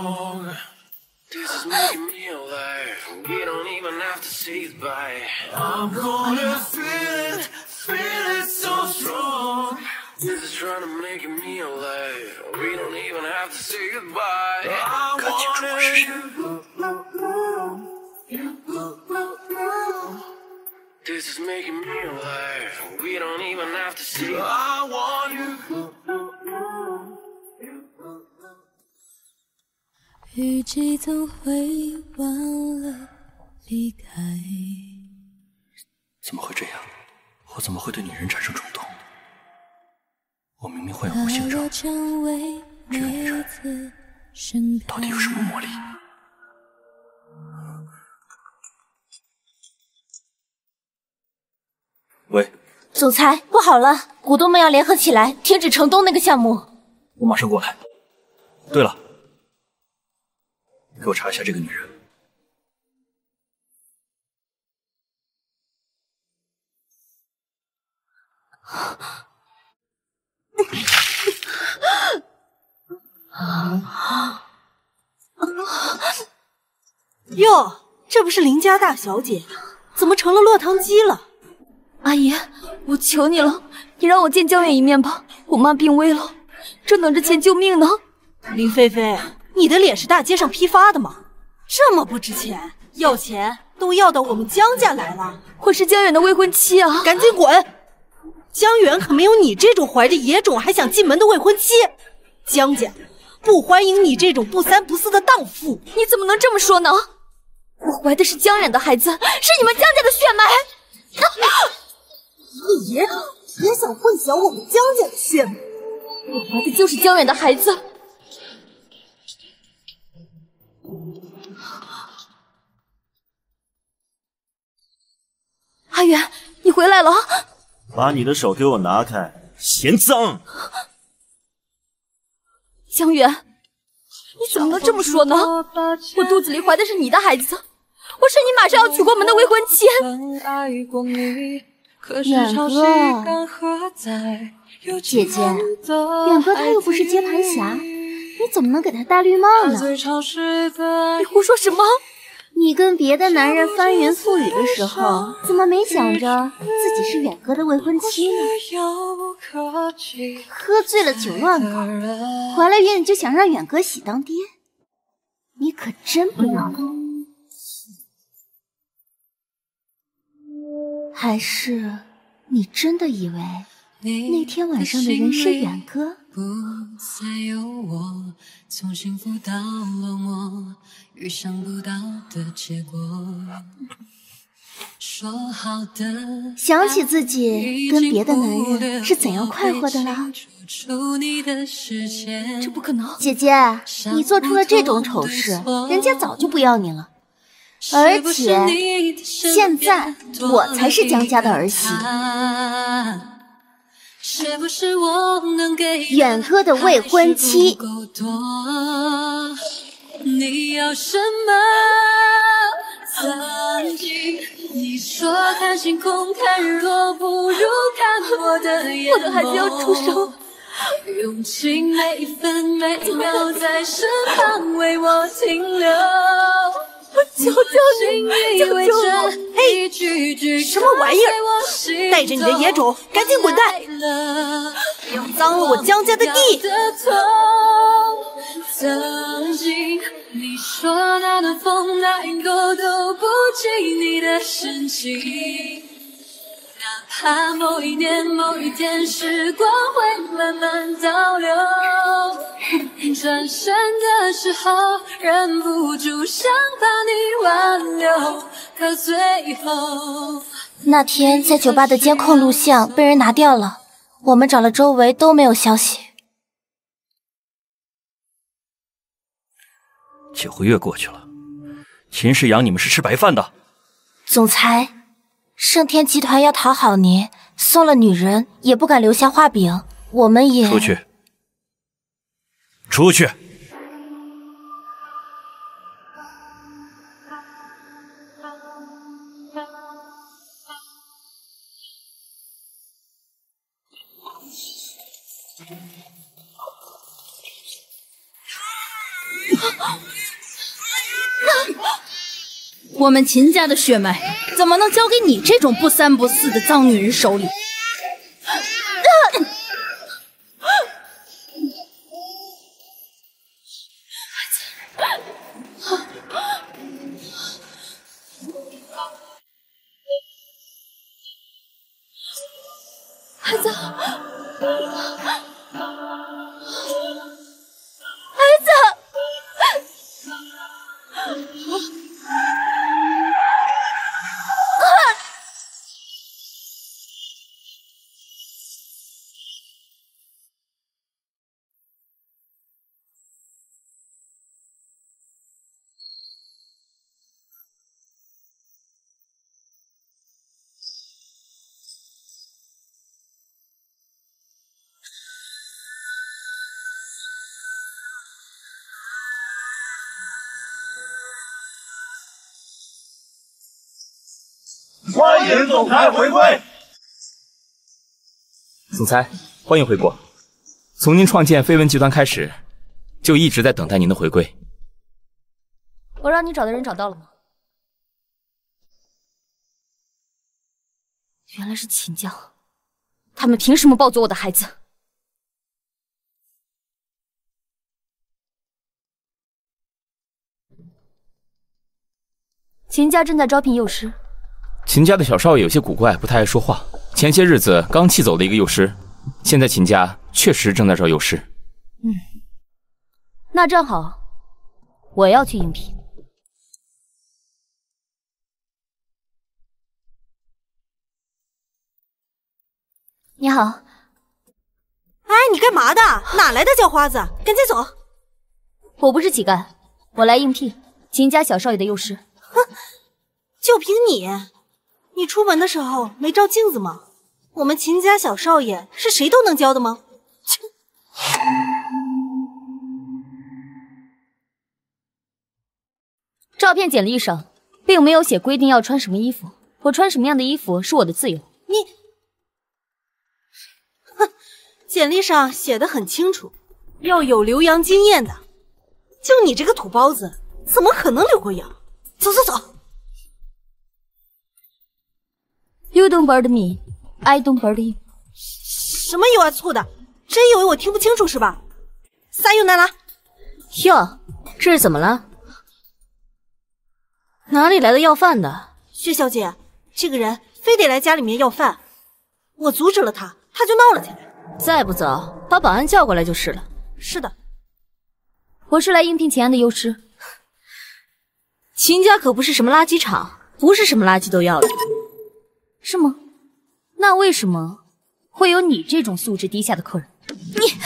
strong. This is making me alive. We don't even have to say goodbye. I'm gonna feel it, feel it so strong. This is trying to make me alive. We don't even have to say goodbye. I want it. This is making me alive. We don't even have to say I want you. 雨季总会忘了离开。怎么会这样？我怎么会对女人产生冲动？我明明患有不幸症，这个女人到底有什么魔力？喂，总裁，不好了，股东们要联合起来停止城东那个项目。我马上过来。对了，给我查一下这个女人。啊哟，这不是林家大小姐，怎么成了落汤鸡了？阿姨，我求你了，你让我见江远一面吧。我妈病危了，正等着钱救命呢。林菲菲，你的脸是大街上批发的吗？这么不值钱，要钱都要到我们江家来了。我是江远的未婚妻啊！赶紧滚！江远可没有你这种怀着野种还想进门的未婚妻。江家不欢迎你这种不三不四的荡妇。你怎么能这么说呢？我怀的是江远的孩子，是你们江家的血脉。你也想混淆我们江家的血脉？我怀的就是江远的孩子。阿远，你回来了！把你的手给我拿开，嫌脏！江远，你怎么能这么说呢？我肚子里怀的是你的孩子，我是你马上要娶过门的未婚妻。远哥，姐姐，远哥他又不是接盘侠，你怎么能给他戴绿帽呢？你胡说什么？你跟别的男人翻云覆雨的时候，怎么没想着自己是远哥的未婚妻呢？喝醉了酒乱搞，怀了孕就想让远哥喜当爹，你可真不要脸！还是你真的以为那天晚上的人是远哥？不再有我，从幸福到落寞，预想不到的结果。说好的，想起自己跟别的男人是怎样快活的了？这不可能！姐姐，你做出了这种丑事，人家早就不要你了。而且现在我才是江家的儿媳。远哥的未婚妻。你要什么？曾经你说看星空看日落不如看我的眼我的孩子要出生，用尽每一分每一秒在身旁为我停留。求求你，求求我！嘿，什么玩意儿？带着你的野种，赶紧滚蛋！要脏了我江家的地！曾经你说那暖风那云朵都不及你的深情，怕某一年某一天时光会慢慢倒流。转身的时候，忍不住想把你挽留，可最后那天在酒吧的监控录像被人拿掉了，我们找了周围都没有消息。九个月过去了，秦世阳，你们是吃白饭的？总裁，盛天集团要讨好您，送了女人也不敢留下画饼，我们也出去。出去！我们秦家的血脉怎么能交给你这种不三不四的脏女人手里？迎总裁回归。总裁，欢迎回国。从您创建飞文集团开始，就一直在等待您的回归。我让你找的人找到了吗？原来是秦家，他们凭什么抱走我的孩子？秦家正在招聘幼师。秦家的小少爷有些古怪，不太爱说话。前些日子刚气走了一个幼师，现在秦家确实正在招幼师。嗯，那正好，我要去应聘。你好，哎，你干嘛的？哪来的叫花子？赶紧走！我不是乞丐，我来应聘秦家小少爷的幼师。哼，就凭你？你出门的时候没照镜子吗？我们秦家小少爷是谁都能教的吗？切！照片简历上并没有写规定要穿什么衣服，我穿什么样的衣服是我的自由。你，哼，简历上写的很清楚，要有留洋经验的。就你这个土包子，怎么可能留过洋？走走走！You don't burn me, I don't burn you。什么油啊醋的？真以为我听不清楚是吧？撒又难拉。哟，这是怎么了？哪里来的要饭的？薛小姐，这个人非得来家里面要饭，我阻止了他，他就闹了起来。再不走，把保安叫过来就是了。是的，我是来应聘秦安的幼师。秦家可不是什么垃圾场，不是什么垃圾都要的。是吗？那为什么会有你这种素质低下的客人？你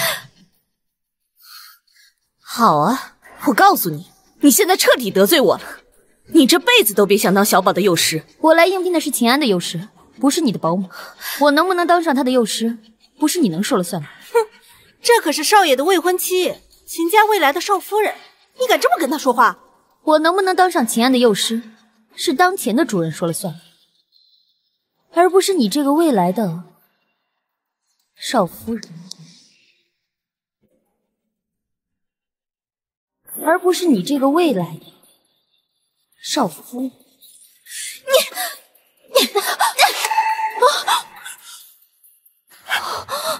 好啊！我告诉你，你现在彻底得罪我了。你这辈子都别想当小宝的幼师。我来应聘的是秦安的幼师，不是你的保姆。我能不能当上他的幼师，不是你能说了算的。哼，这可是少爷的未婚妻，秦家未来的少夫人，你敢这么跟他说话？我能不能当上秦安的幼师，是当前的主人说了算。而不是你这个未来的少夫人，而不是你这个未来的少夫人。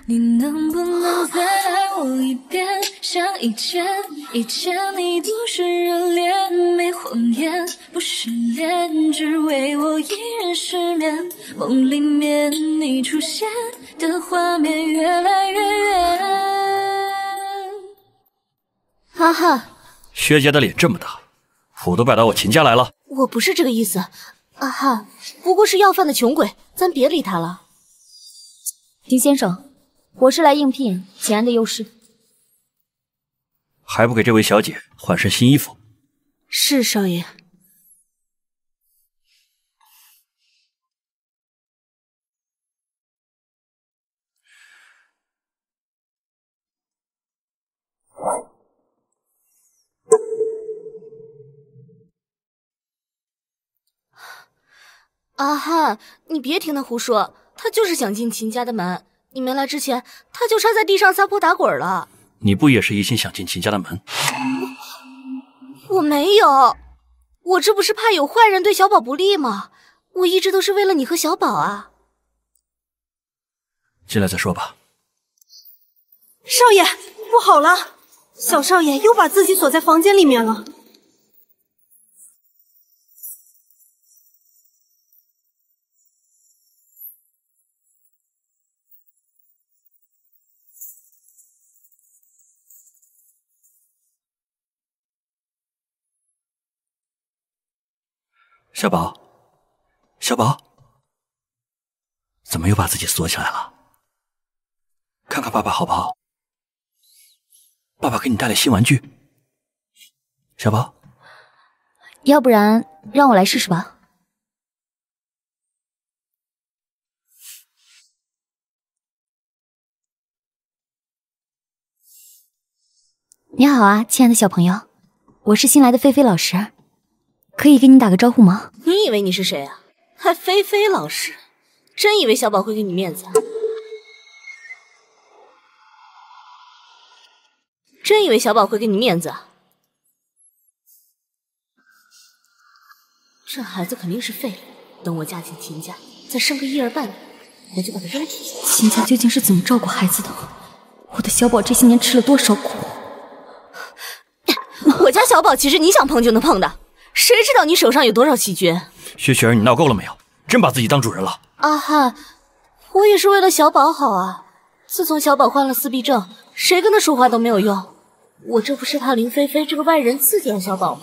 你你你能不能再爱我一点，像以前？以前你不是热恋，没谎言，不是恋，只为我一人失眠。梦里面你出现的画面越来越远。哈哈，薛家的脸这么大，我都摆到我秦家来了。我不是这个意思，啊哈，不过是要饭的穷鬼，咱别理他了。秦先生。我是来应聘秦安的幼师，还不给这位小姐换身新衣服？是少爷。阿汉，你别听他胡说，他就是想进秦家的门。你没来之前，他就差在地上撒泼打滚了。你不也是一心想进秦家的门？我没有，我这不是怕有坏人对小宝不利吗？我一直都是为了你和小宝啊。进来再说吧。少爷，不好了，小少爷又把自己锁在房间里面了。小宝，小宝，怎么又把自己锁起来了？看看爸爸好不好？爸爸给你带了新玩具。小宝，要不然让我来试试吧。你好啊，亲爱的小朋友，我是新来的菲菲老师。可以跟你打个招呼吗？你以为你是谁啊？还菲菲老师？真以为小宝会给你面子？真以为小宝会给你面子？这孩子肯定是废了。等我嫁进秦家，再生个一儿半女，我就把他扔出去。秦家究竟是怎么照顾孩子的？我的小宝这些年吃了多少苦？我家小宝其实你想碰就能碰的？谁知道你手上有多少细菌？雪雪儿，你闹够了没有？真把自己当主人了？阿汉，我也是为了小宝好啊。自从小宝患了自闭症，谁跟他说话都没有用。我这不是怕林菲菲这个外人刺激了小宝吗？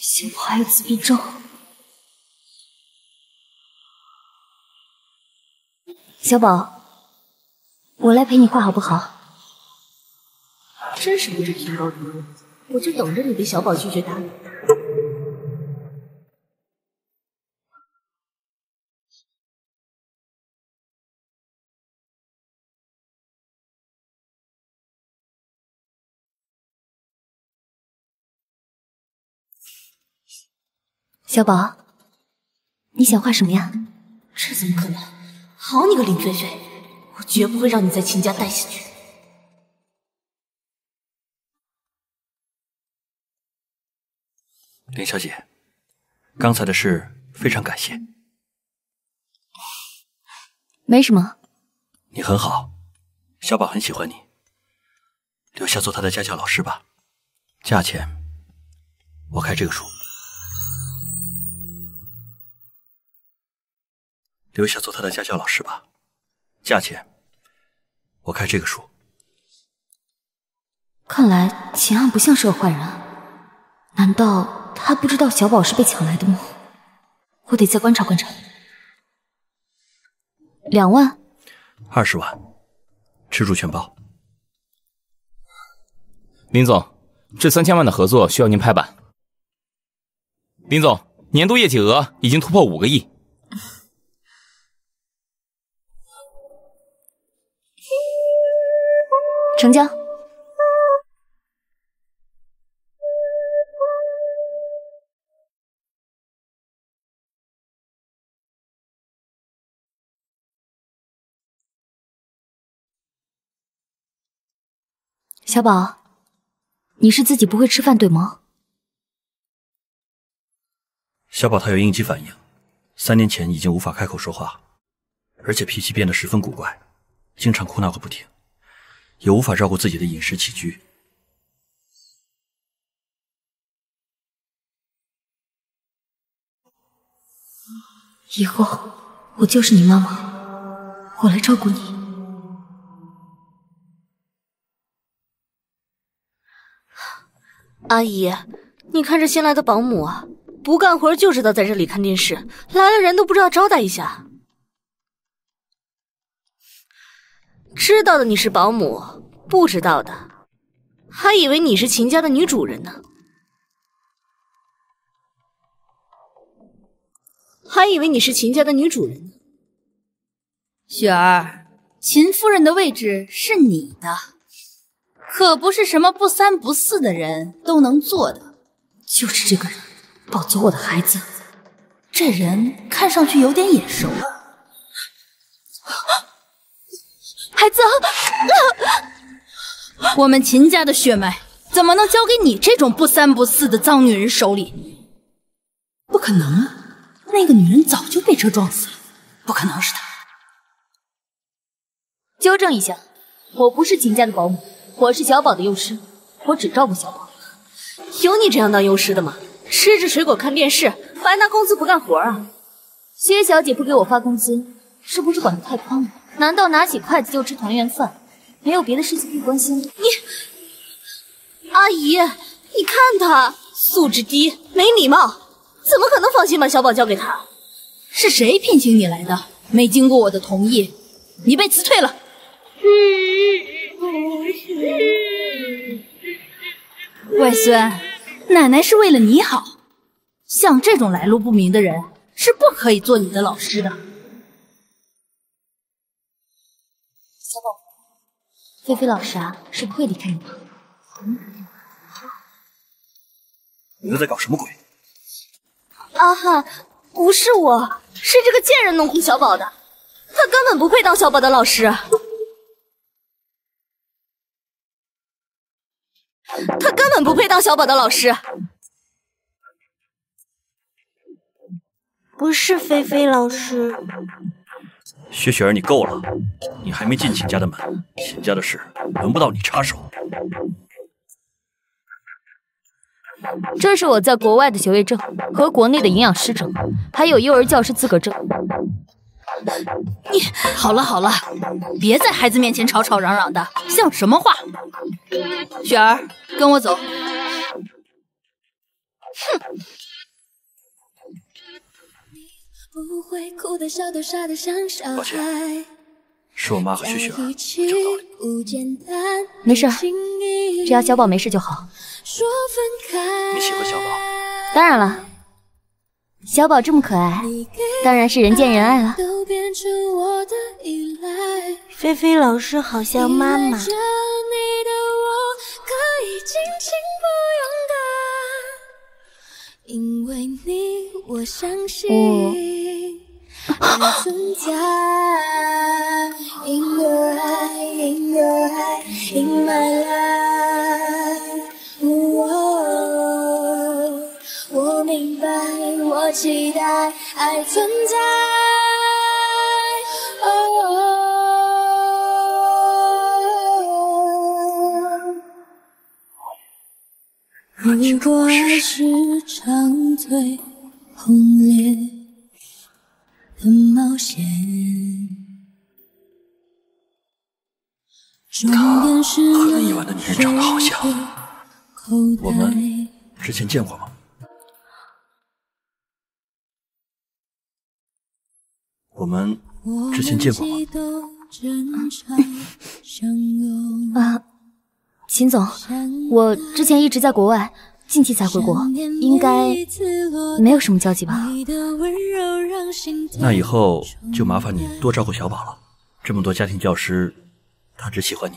小宝还有自闭症，小宝，我来陪你画好不好？真是不知天高地厚，我就等着你被小宝拒绝打理。小宝，你想画什么呀？这怎么可能？好你个林菲菲，我绝不会让你在秦家待下去。林小姐，刚才的事非常感谢。没什么。你很好，小宝很喜欢你，留下做他的家教老师吧。价钱，我开这个数。留下做他的家教老师吧，价钱我开这个数。看来秦安不像是个坏人，难道他不知道小宝是被抢来的吗？我得再观察观察。两万，二十万，吃住全包。林总，这三千万的合作需要您拍板。林总，年度业绩额已经突破五个亿。成交。小宝，你是自己不会吃饭对吗？小宝他有应激反应，三年前已经无法开口说话，而且脾气变得十分古怪，经常哭闹个不停。也无法照顾自己的饮食起居。以后我就是你妈妈，我来照顾你。阿姨，你看这新来的保姆啊，不干活就知道在这里看电视，来了人都不知道招待一下。知道的你是保姆，不知道的还以为你是秦家的女主人呢，还以为你是秦家的女主人呢。雪儿，秦夫人的位置是你的，可不是什么不三不四的人都能做的。就是这个人抱走我的孩子，这人看上去有点眼熟。孩子，我们秦家的血脉怎么能交给你这种不三不四的脏女人手里？不可能啊！那个女人早就被车撞死了，不可能是她。纠正一下，我不是秦家的保姆，我是小宝的幼师，我只照顾小宝。有你这样当幼师的吗？吃着水果看电视，还拿工资不干活啊？薛小姐不给我发工资，是不是管得太宽了？难道拿起筷子就吃团圆饭，没有别的事情可以关心吗？你，阿姨，你看他素质低，没礼貌，怎么可能放心把小宝交给他？是谁聘请你来的？没经过我的同意，你被辞退了。外孙，奶奶是为了你好，像这种来路不明的人是不可以做你的老师的。小宝，菲菲老师啊，是不会离开你的。你又在搞什么鬼？啊哈，不是我，是这个贱人弄哭小宝的，他根本不配当小宝的老师。他根本不配当小宝的老师。不是菲菲老师，薛雪儿，你够了！你还没进秦家的门，秦家的事轮不到你插手。这是我在国外的学位证和国内的营养师证，还有幼儿教师资格证。你好了好了，别在孩子面前吵吵嚷嚷的，像什么话？雪儿，跟我走。哼。抱歉，是我妈和雪雪儿。没事，只要小宝没事就好。你喜欢小宝？当然了，小宝这么可爱，当然是人见人爱了。菲菲老师好像妈妈。因为你，我相信爱存在。In your eye, in your eye, in my life。我明白，我期待爱存在。如果爱是场最轰烈的冒险，他和那夜晚的女人长得好像，我们之前见过吗？我们之前见过吗？啊。秦总，我之前一直在国外，近期才回国，应该没有什么交集吧？那以后就麻烦你多照顾小宝了。这么多家庭教师，他只喜欢你。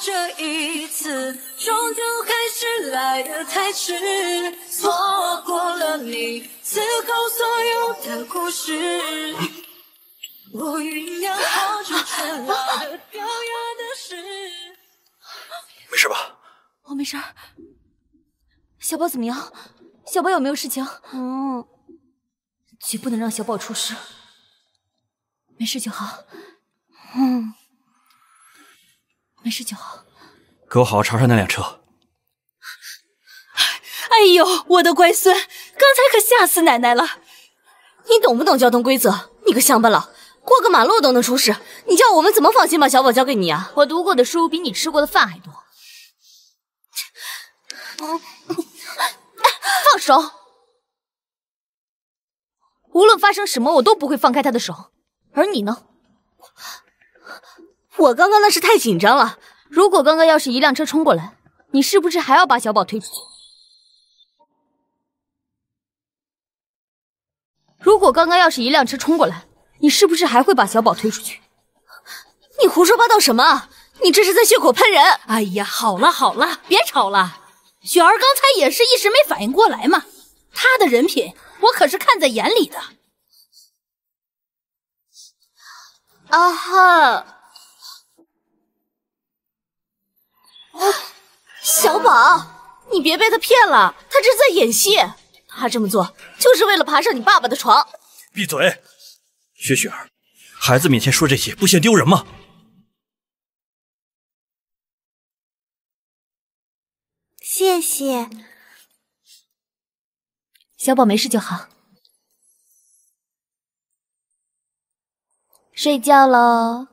这一次终究还是来得太迟，错过了你此后所有的故事。我酝酿好久成了的掉牙的事。没事吧？我没事。小宝怎么样？小宝有没有事情？嗯，绝不能让小宝出事。没事就好。嗯。没事就好，给我好好查查那辆车。哎呦，我的乖孙，刚才可吓死奶奶了！你懂不懂交通规则？你个乡巴佬，过个马路都能出事，你叫我们怎么放心把小宝交给你啊？我读过的书比你吃过的饭还多。放手！无论发生什么，我都不会放开他的手。而你呢？我刚刚那是太紧张了。如果刚刚要是一辆车冲过来，你是不是还要把小宝推出去？如果刚刚要是一辆车冲过来，你是不是还会把小宝推出去？你胡说八道什么？你这是在血口喷人！哎呀，好了好了，别吵了。雪儿刚才也是一时没反应过来嘛，她的人品我可是看在眼里的。啊哈！小宝，你别被他骗了，他这是在演戏。他这么做就是为了爬上你爸爸的床。闭嘴，雪雪儿，孩子面前说这些不嫌丢人吗？谢谢。小宝没事就好。睡觉喽。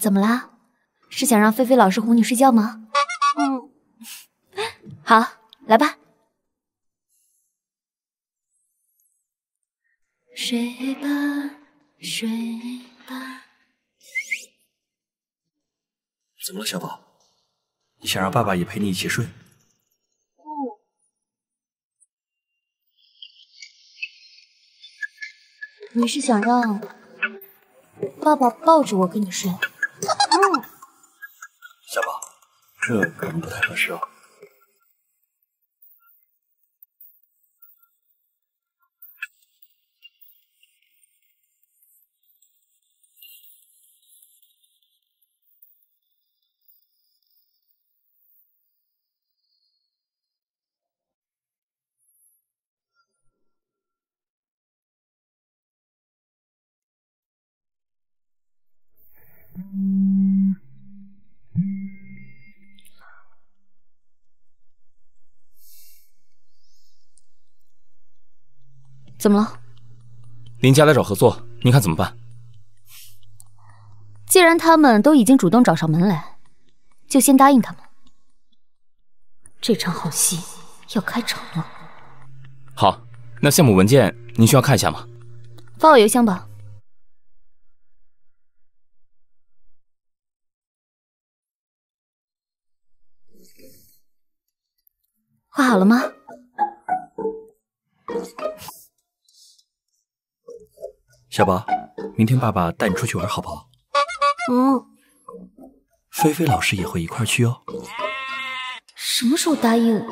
怎么啦？是想让菲菲老师哄你睡觉吗？嗯，好，来吧。睡吧，睡吧。怎么了，小宝？你想让爸爸也陪你一起睡？你是想让爸爸抱着我跟你睡？小宝，这可能不太合适哦。怎么了？林家来找合作，您看怎么办？既然他们都已经主动找上门来，就先答应他们。这场好戏要开场了。好，那项目文件您需要看一下吗？发我邮箱吧。画好了吗？小宝，明天爸爸带你出去玩好不好？嗯，菲菲老师也会一块去哦。什么时候答应？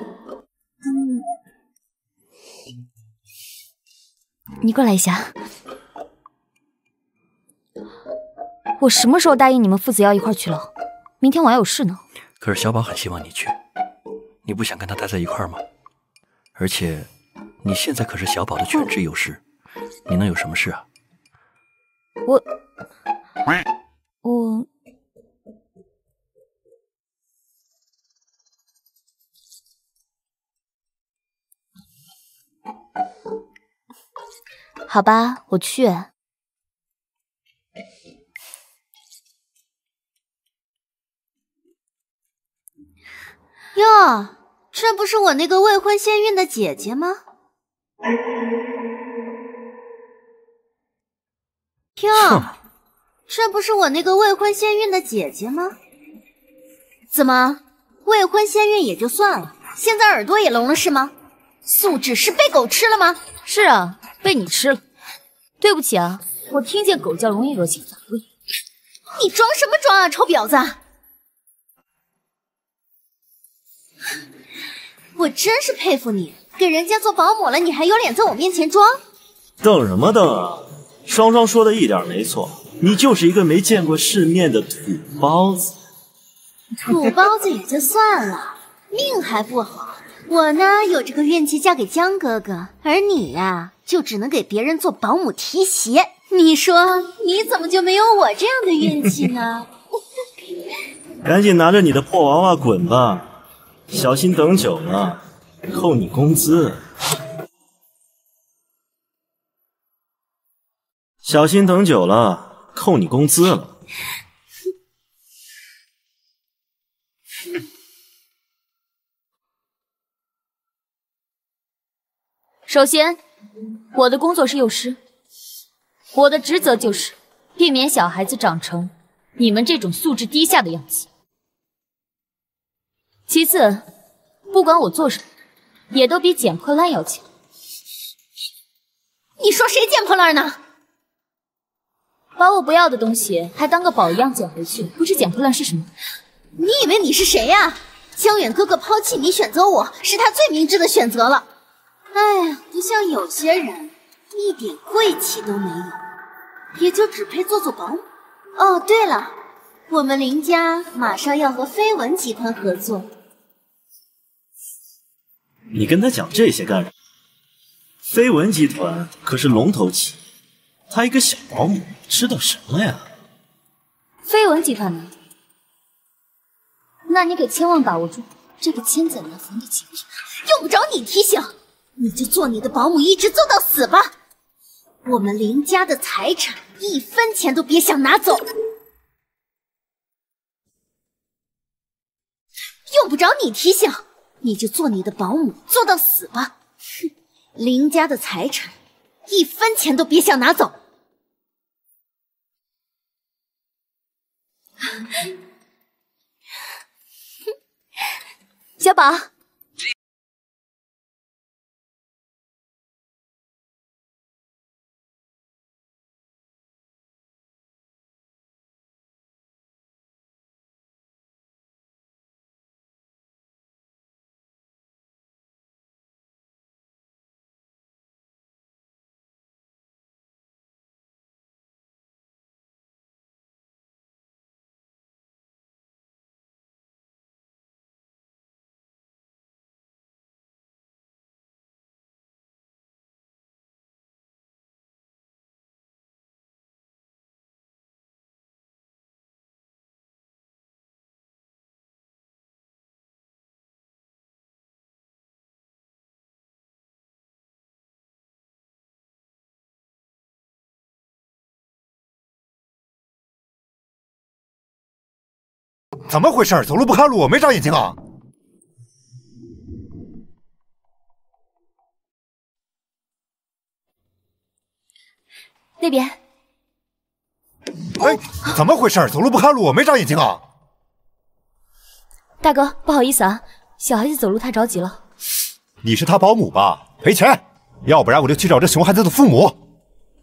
你过来一下。我什么时候答应你们父子要一块去了？明天我还有事呢。可是小宝很希望你去，你不想跟他待在一块吗？而且你现在可是小宝的全职幼师，你能有什么事啊？我 我好吧，我去。哟，这不是我那个未婚先孕的姐姐吗？哟，这不是我那个未婚先孕的姐姐吗？怎么，未婚先孕也就算了，现在耳朵也聋了是吗？素质是被狗吃了吗？是啊，被你吃了。对不起啊，我听见狗叫容易恶心反胃。你装什么装啊，臭婊子！我真是佩服你，给人家做保姆了，你还有脸在我面前装？瞪什么瞪啊！双双说的一点没错，你就是一个没见过世面的土包子。土包子也就算了，命还不好。我呢，有这个运气嫁给江哥哥，而你呀，就只能给别人做保姆提鞋。你说你怎么就没有我这样的运气呢？赶紧拿着你的破娃娃滚吧，小心等久了扣你工资。小心等久了扣你工资了。首先，我的工作是幼师，我的职责就是避免小孩子长成你们这种素质低下的样子。其次，不管我做什么，也都比捡破烂要强。你说谁捡破烂呢？把我不要的东西还当个宝一样捡回去，不知捡破烂是什么？你以为你是谁呀？江远哥哥抛弃你选择我是他最明智的选择了。哎呀，不像有些人一点贵气都没有，也就只配做做保姆。哦，对了，我们林家马上要和飞文集团合作。你跟他讲这些干什么？飞文集团可是龙头企业，他一个小保姆知道什么呀？飞文集团呢？那你可千万把握住这个千载难逢的机会。用不着你提醒，你就做你的保姆，一直做到死吧。我们林家的财产一分钱都别想拿走。用不着你提醒，你就做你的保姆，做到死吧。哼，林家的财产一分钱都别想拿走。小宝，怎么回事？走路不看路，没长眼睛啊！那边。哎，怎么回事？走路不看路，没长眼睛啊！大哥，不好意思啊，小孩子走路太着急了。你是他保姆吧？赔钱，要不然我就去找这熊孩子的父母。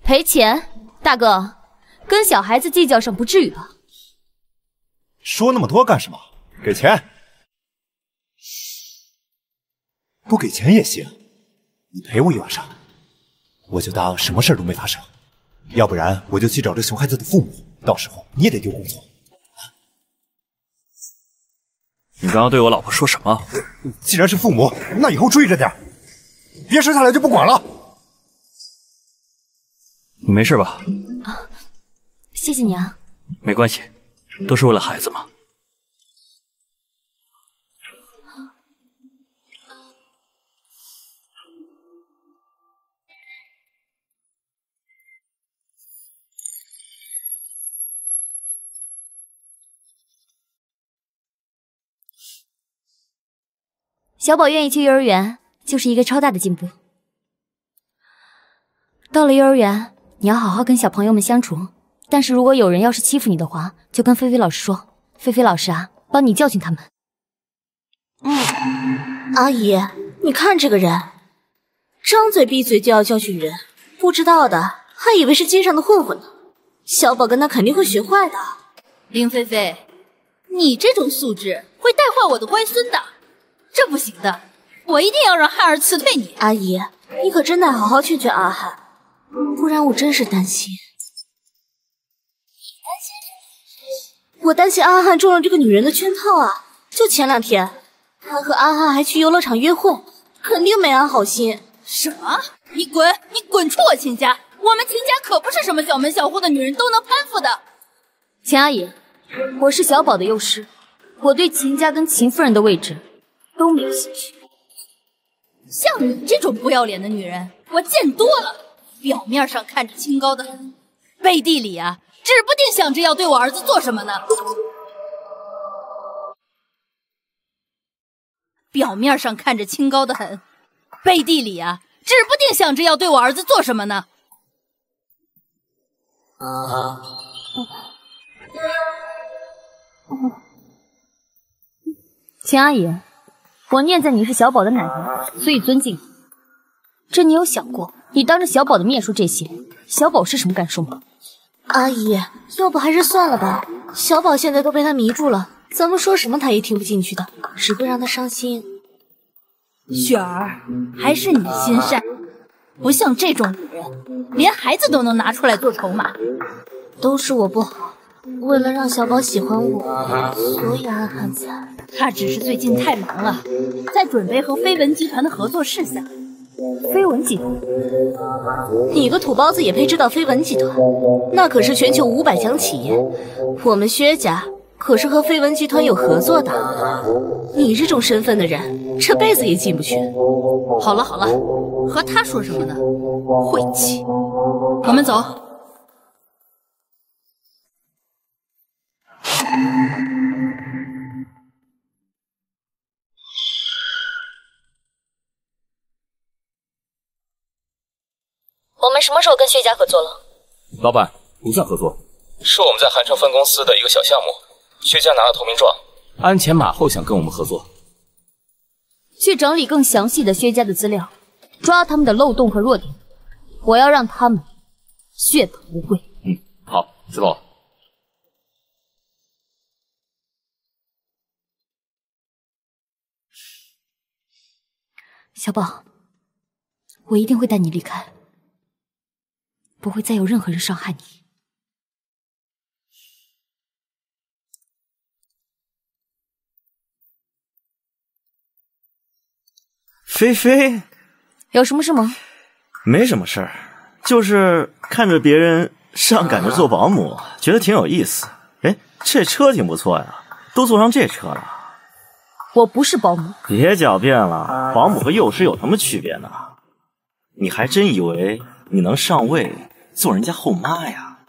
赔钱？大哥，跟小孩子计较上不至于吧？说那么多干什么？给钱！不给钱也行，你陪我一晚上，我就当什么事都没发生。要不然我就去找这熊孩子的父母，到时候你也得丢工作。你刚刚对我老婆说什么？既然是父母，那以后注意着点，别生下来就不管了。你没事吧？啊，谢谢你啊。没关系。都是为了孩子嘛。小宝愿意去幼儿园，就是一个超大的进步。到了幼儿园，你要好好跟小朋友们相处。但是如果有人要是欺负你的话，就跟菲菲老师说，菲菲老师啊，帮你教训他们。嗯，阿姨，你看这个人，张嘴闭嘴就要教训人，不知道的还以为是街上的混混呢。小宝跟他肯定会学坏的。林菲菲，你这种素质会带坏我的乖孙的，这不行的，我一定要让汉儿辞退你。阿姨，你可真得好好劝劝阿汉，不然我真是担心。我担心阿汉中了这个女人的圈套啊！就前两天，他和阿汉还去游乐场约会，肯定没安好心。什么？你滚！你滚出我秦家！我们秦家可不是什么小门小户的女人都能攀附的。秦阿姨，我是小宝的幼师，我对秦家跟秦夫人的位置都没有兴趣。像你这种不要脸的女人，我见多了。表面上看着清高的很，背地里啊。指不定想着要对我儿子做什么呢。表面上看着清高的很，背地里啊，指不定想着要对我儿子做什么呢。啊。秦阿姨，我念在你是小宝的奶奶，所以尊敬你。这你有想过，你当着小宝的面说这些，小宝是什么感受吗？阿姨，要不还是算了吧。小宝现在都被他迷住了，咱们说什么他也听不进去的，只会让他伤心。雪儿，还是你心善，不像这种女人，连孩子都能拿出来做筹码。都是我不好。为了让小宝喜欢我，所以暗暗在。他只是最近太忙了，在准备和飞文集团的合作事项。飞文集团？你个土包子也配知道飞文集团？那可是全球五百强企业，我们薛家可是和飞文集团有合作的。你这种身份的人，这辈子也进不去。好了好了，和他说什么呢？晦气！我们走。我们什么时候跟薛家合作了？老板，不算合作，是我们在韩城分公司的一个小项目，薛家拿了投名状，鞍前马后想跟我们合作。去整理更详细的薛家的资料，抓他们的漏洞和弱点，我要让他们血本无归。嗯，好，知道了。小宝，我一定会带你离开。不会再有任何人伤害你，菲菲，有什么事吗？没什么事儿，就是看着别人上赶着做保姆，觉得挺有意思。哎，这车挺不错呀，都坐上这车了。我不是保姆，别狡辩了，保姆和幼师有什么区别呢？你还真以为你能上位？做人家后妈呀！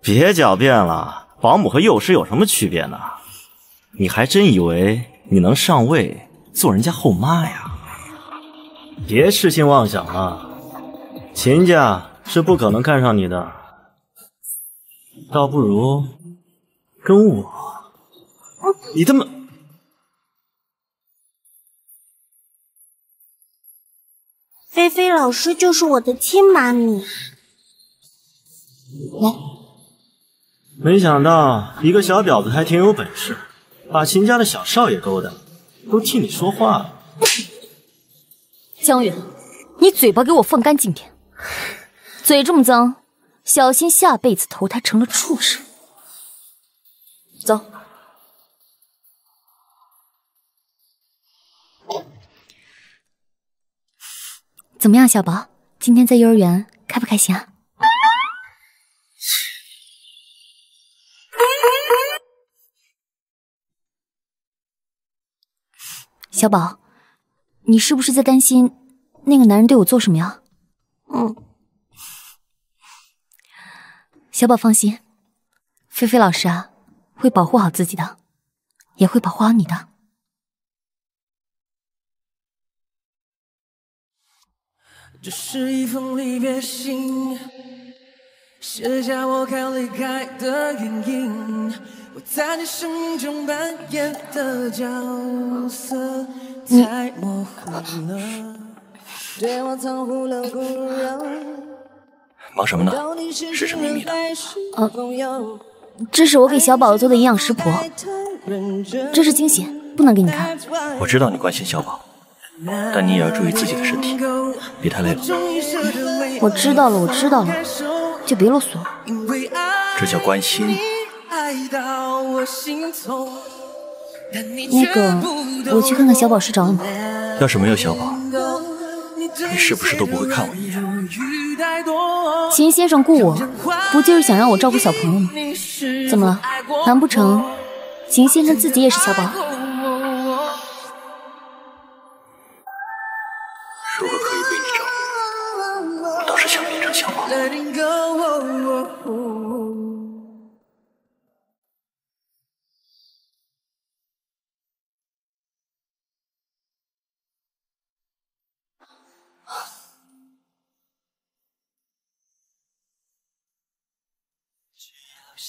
别狡辩了，保姆和幼师有什么区别呢？你还真以为你能上位做人家后妈呀？别痴心妄想了，秦家是不可能看上你的，倒不如跟我。你他妈！菲菲老师就是我的亲妈咪。来，没想到一个小婊子还挺有本事，把秦家的小少爷勾搭，都替你说话了。江远，你嘴巴给我放干净点，嘴这么脏，小心下辈子投胎成了畜生。走。怎么样，小宝？今天在幼儿园开不开心啊？小宝，你是不是在担心那个男人对我做什么呀？嗯。小宝放心，菲菲老师啊，会保护好自己的，也会保护好你的。这是一封离别信，写下我该离开的原因。我在你生命中扮演的角色太模糊了，对我藏忽了不让。忙什么呢？是什么秘密呢？呃，这是我给小宝做的营养食谱，这是惊喜，不能给你看。我知道你关心小宝。但你也要注意自己的身体，别太累了。我知道了，我知道了，就别啰嗦。这叫关心。那个，我去看看小宝睡着了吗？要是没有小宝，你是不是都不会看我一眼？秦先生雇我，不就是想让我照顾小朋友吗？怎么了？难不成秦先生自己也是小宝？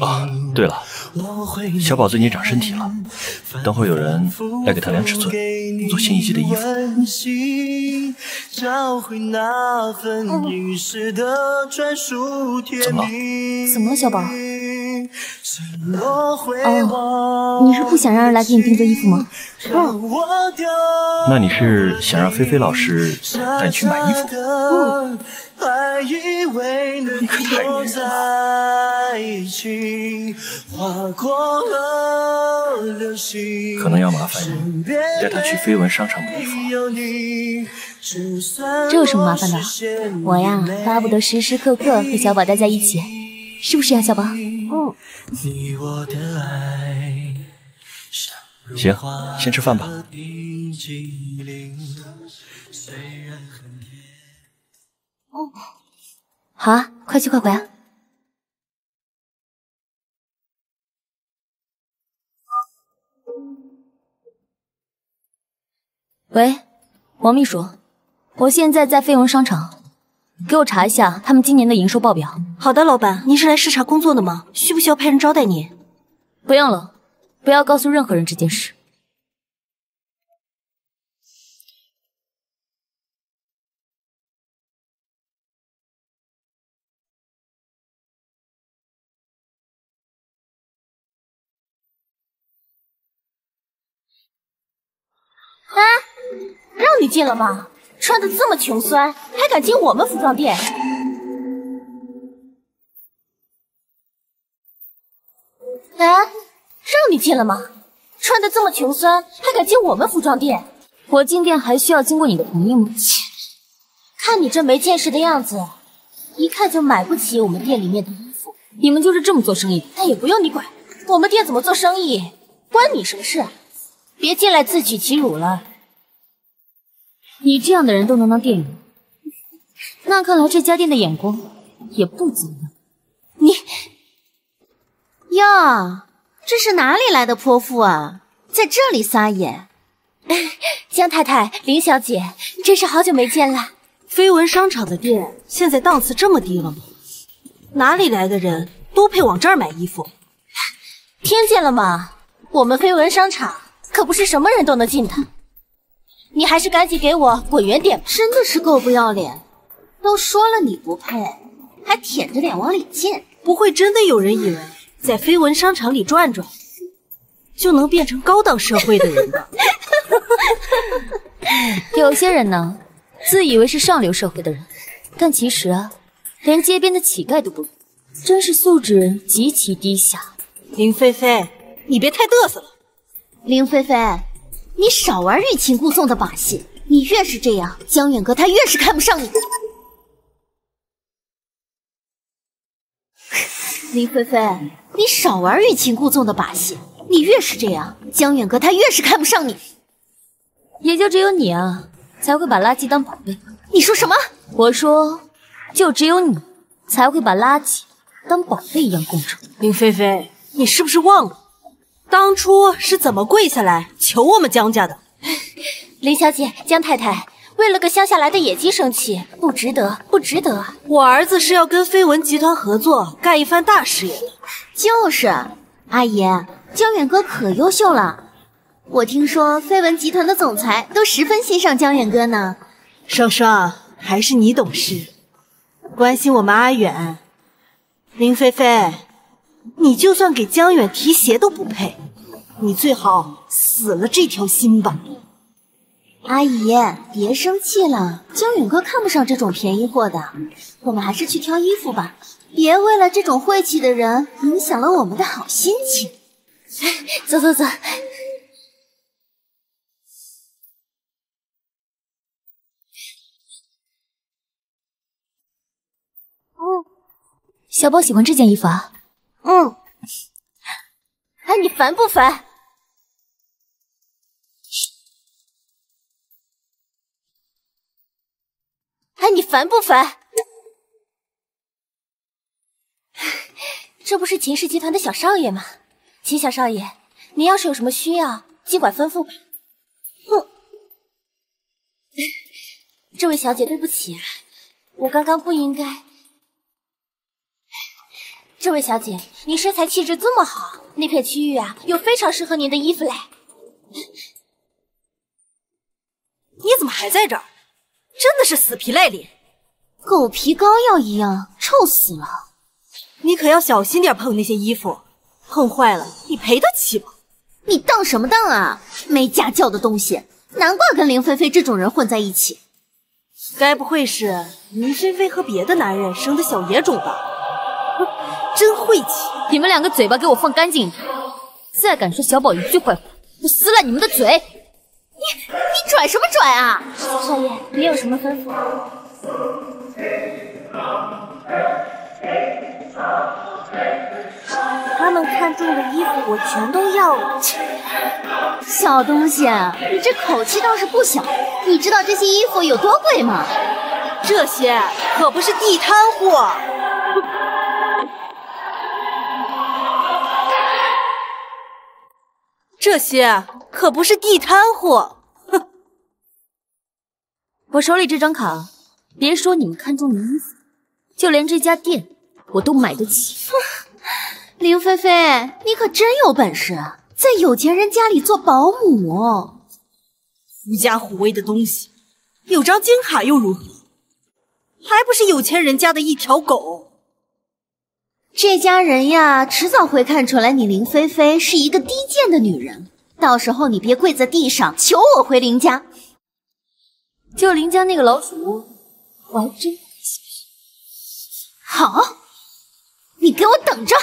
啊，对了，小宝最近长身体了，等会有人来给他量尺寸，做新一季的衣服。怎么了？怎么了，小宝？哦，你是不想让人来给你定做衣服吗？哦。那你是想让菲菲老师带你去买衣服？嗯。你可太冤了。可能要麻烦你带他去飞文商场买衣服。这有什么麻烦的？我呀，巴不得时时刻刻和小宝待在一起，是不是呀，小宝？嗯。行，先吃饭吧。哦，好啊，快去快回啊！喂，王秘书，我现在在飞文商场，给我查一下他们今年的营收报表。好的，老板，您是来视察工作的吗？需不需要派人招待您？不用了，不要告诉任何人这件事。哎，让你进了吗？穿的这么穷酸，还敢进我们服装店？哎，让你进了吗？穿的这么穷酸，还敢进我们服装店？我进店还需要经过你的同意吗？切，看你这没见识的样子，一看就买不起我们店里面的衣服。你们就是这么做生意的？那也不用你管，我们店怎么做生意，关你什么事？别进来自取其辱了。你这样的人都能当店员，那看来这家店的眼光也不怎么样。你哟，这是哪里来的泼妇啊，在这里撒野？江太太、林小姐，真是好久没见了。绯闻商场的店现在档次这么低了吗？哪里来的人都配往这儿买衣服？听见了吗？我们绯闻商场。可不是什么人都能进的，你还是赶紧给我滚远点吧！真的是够不要脸，都说了你不配，还舔着脸往里进。不会真的有人以为在绯闻商场里转转，就能变成高档社会的人吧？有些人呢，自以为是上流社会的人，但其实啊，连街边的乞丐都不如，真是素质极其低下。林菲菲，你别太嘚瑟了。林菲菲，你少玩欲擒故纵的把戏！你越是这样，江远哥他越是看不上你。林菲菲，你少玩欲擒故纵的把戏！你越是这样，江远哥他越是看不上你。也就只有你啊，才会把垃圾当宝贝。你说什么？我说，就只有你才会把垃圾当宝贝一样供着。林菲菲，你是不是忘了？当初是怎么跪下来求我们江家的？林小姐、江太太，为了个乡下来的野鸡生气，不值得，不值得。我儿子是要跟飞文集团合作，干一番大事业的。就是，阿姨，江远哥可优秀了。我听说飞文集团的总裁都十分欣赏江远哥呢。双双，还是你懂事，关心我们阿远。林菲菲。你就算给江远提鞋都不配，你最好死了这条心吧。阿姨，别生气了，江远哥看不上这种便宜货的，我们还是去挑衣服吧，别为了这种晦气的人影响了我们的好心情。走 走走。嗯，小宝喜欢这件衣服啊。嗯。哎你烦不烦？哎你烦不烦？这不是秦氏集团的小少爷吗？秦小少爷您要是有什么需要尽管吩咐吧。哼。这位小姐对不起啊我刚刚不应该这位小姐，您身材气质这么好，那片区域啊，有非常适合您的衣服嘞。你怎么还在这儿？真的是死皮赖脸，狗皮膏药一样，臭死了！你可要小心点碰那些衣服，碰坏了你赔得起吗？你当什么当啊？没家教的东西，难怪跟林菲菲这种人混在一起。该不会是林菲菲和别的男人生的小野种吧？真晦气！你们两个嘴巴给我放干净一点，再敢说小宝一句坏话，我撕烂你们的嘴！你你拽什么拽啊？少爷，你有什么吩咐？他们看中的衣服我全都要了。小东西，你这口气倒是不小。你知道这些衣服有多贵吗？这些可不是地摊货。这些可不是地摊货，哼！我手里这张卡，别说你们看中的衣服，就连这家店我都买得起。林菲菲，你可真有本事，在有钱人家里做保姆。狐假虎威的东西，有张金卡又如何？还不是有钱人家的一条狗。这家人呀，迟早会看出来你林菲菲是一个低贱的女人。到时候你别跪在地上求我回林家。就林家那个老鼠窝，我还真好，你给我等着！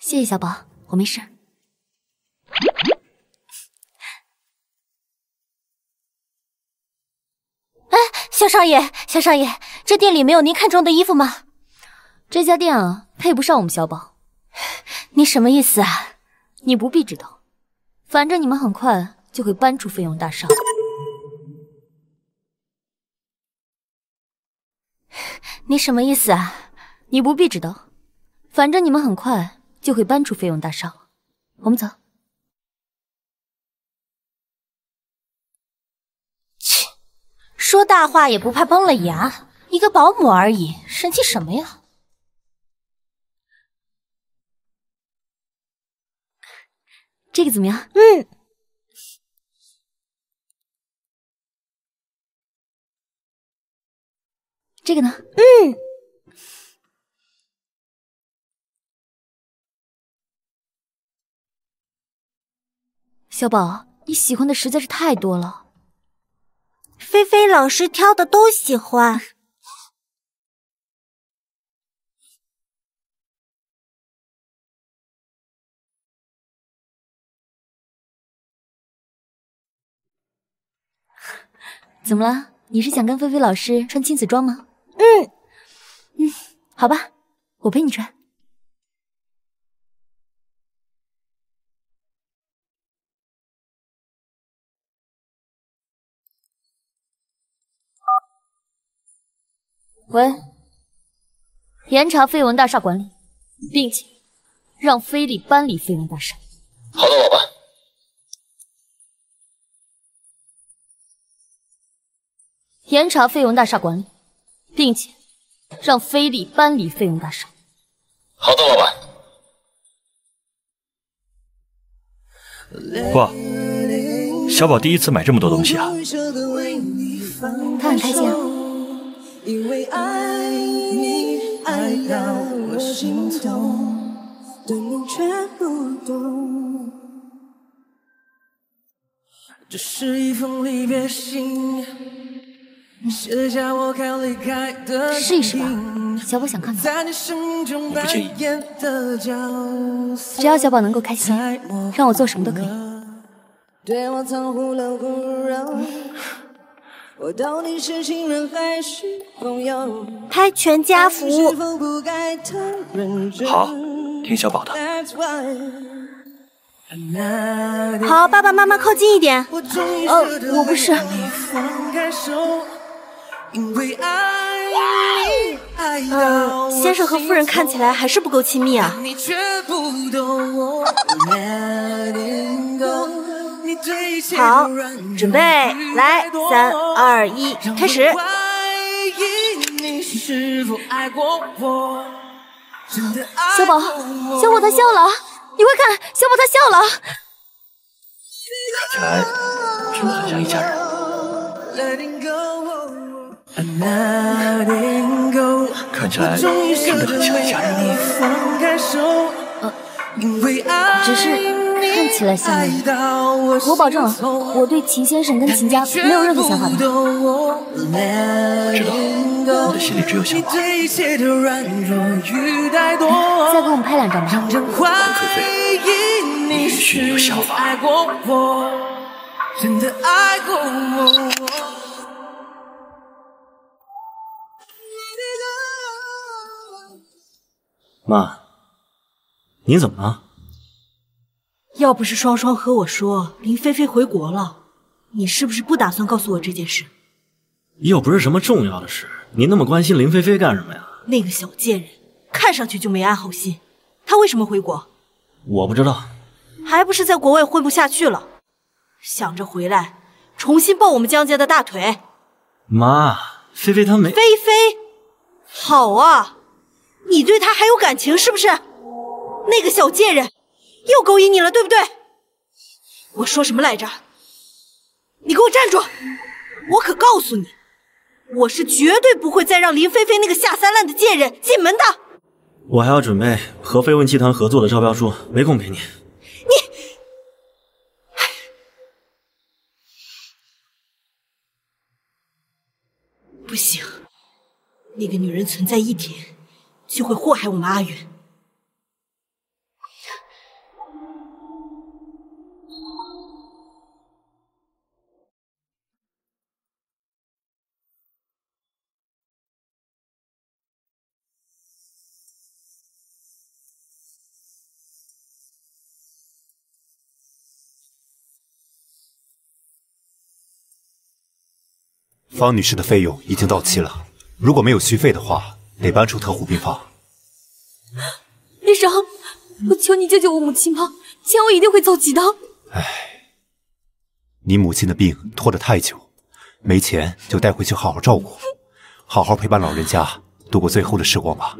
谢谢小宝，我没事。小少爷，小少爷，这店里没有您看中的衣服吗？这家店啊，配不上我们小宝。你什么意思啊？你不必知道，反正你们很快就会搬出飞永大厦。你什么意思啊？你不必知道，反正你们很快就会搬出飞永大厦。我们走。说大话也不怕崩了牙，一个保姆而已，神气什么呀？这个怎么样？嗯。这个呢？嗯。小宝，你喜欢的实在是太多了。菲菲老师挑的都喜欢。怎么了？你是想跟菲菲老师穿亲子装吗？嗯嗯，好吧，我陪你穿。喂，严查绯闻大厦管理，并且让菲利搬离绯闻大厦。好的，老板。严查绯闻大厦管理，并且让菲利搬离绯闻大厦。好的，老板。哇，小宝第一次买这么多东西啊！他很开心啊。因为爱你，爱到我心痛，对你却不懂。这是一封离别信，写下我该离开的试一试吧，小宝想看看。我不介意。只要小宝能够开心，让我做什么都可以。对我曾忽冷忽热。我到底是情人还是朋友？拍全家福。好，，听小宝的。好，爸爸妈妈靠近一点。呃，我不是。呃，先生和夫人看起来还是不够亲密啊。好，准备，来，三二一，开始。小宝，小宝他笑了，你快看，小宝他笑了。看起来真的很像一家人。看起来真的很像一家人。呃，只是看起来像而已。我保证，我对秦先生跟秦家没有任何想法的。我知道，你的心里只有想法。再给我们拍两张吧。菲菲，你允许有想法。妈，你怎么了？要不是双双和我说林菲菲回国了，你是不是不打算告诉我这件事？又不是什么重要的事，你那么关心林菲菲干什么呀？那个小贱人，看上去就没安好心。她为什么回国？我不知道。还不是在国外混不下去了，想着回来重新抱我们江家的大腿。妈，菲菲她没……菲菲，好啊，你对她还有感情是不是？那个小贱人又勾引你了，对不对？我说什么来着？你给我站住！我可告诉你，我是绝对不会再让林菲菲那个下三滥的贱人进门的。我还要准备和飞问集团合作的招标书，没空给你。不行，那个女人存在一天，就会祸害我们阿远。方女士的费用已经到期了，如果没有续费的话，得搬出特护病房。医生，我求你救救我母亲吧，钱我一定会凑齐的。唉，你母亲的病拖得太久，没钱就带回去好好照顾，好好陪伴老人家度过最后的时光吧。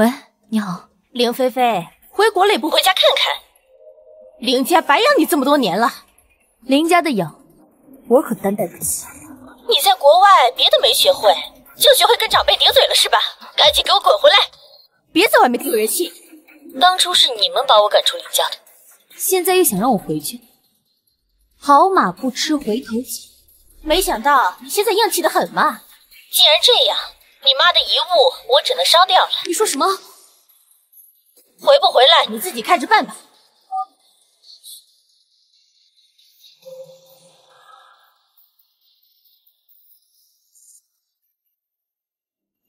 喂，你好，林菲菲，回国了也不回家看看？林家白养你这么多年了，林家的养，我可担待不起。你在国外别的没学会，就学会跟长辈顶嘴了是吧？赶紧给我滚回来，别在外面丢人气。当初是你们把我赶出林家的，现在又想让我回去，好马不吃回头草。没想到你现在硬气的很嘛！既然这样。你妈的遗物我只能烧掉了。你说什么？回不回来你自己看着办吧。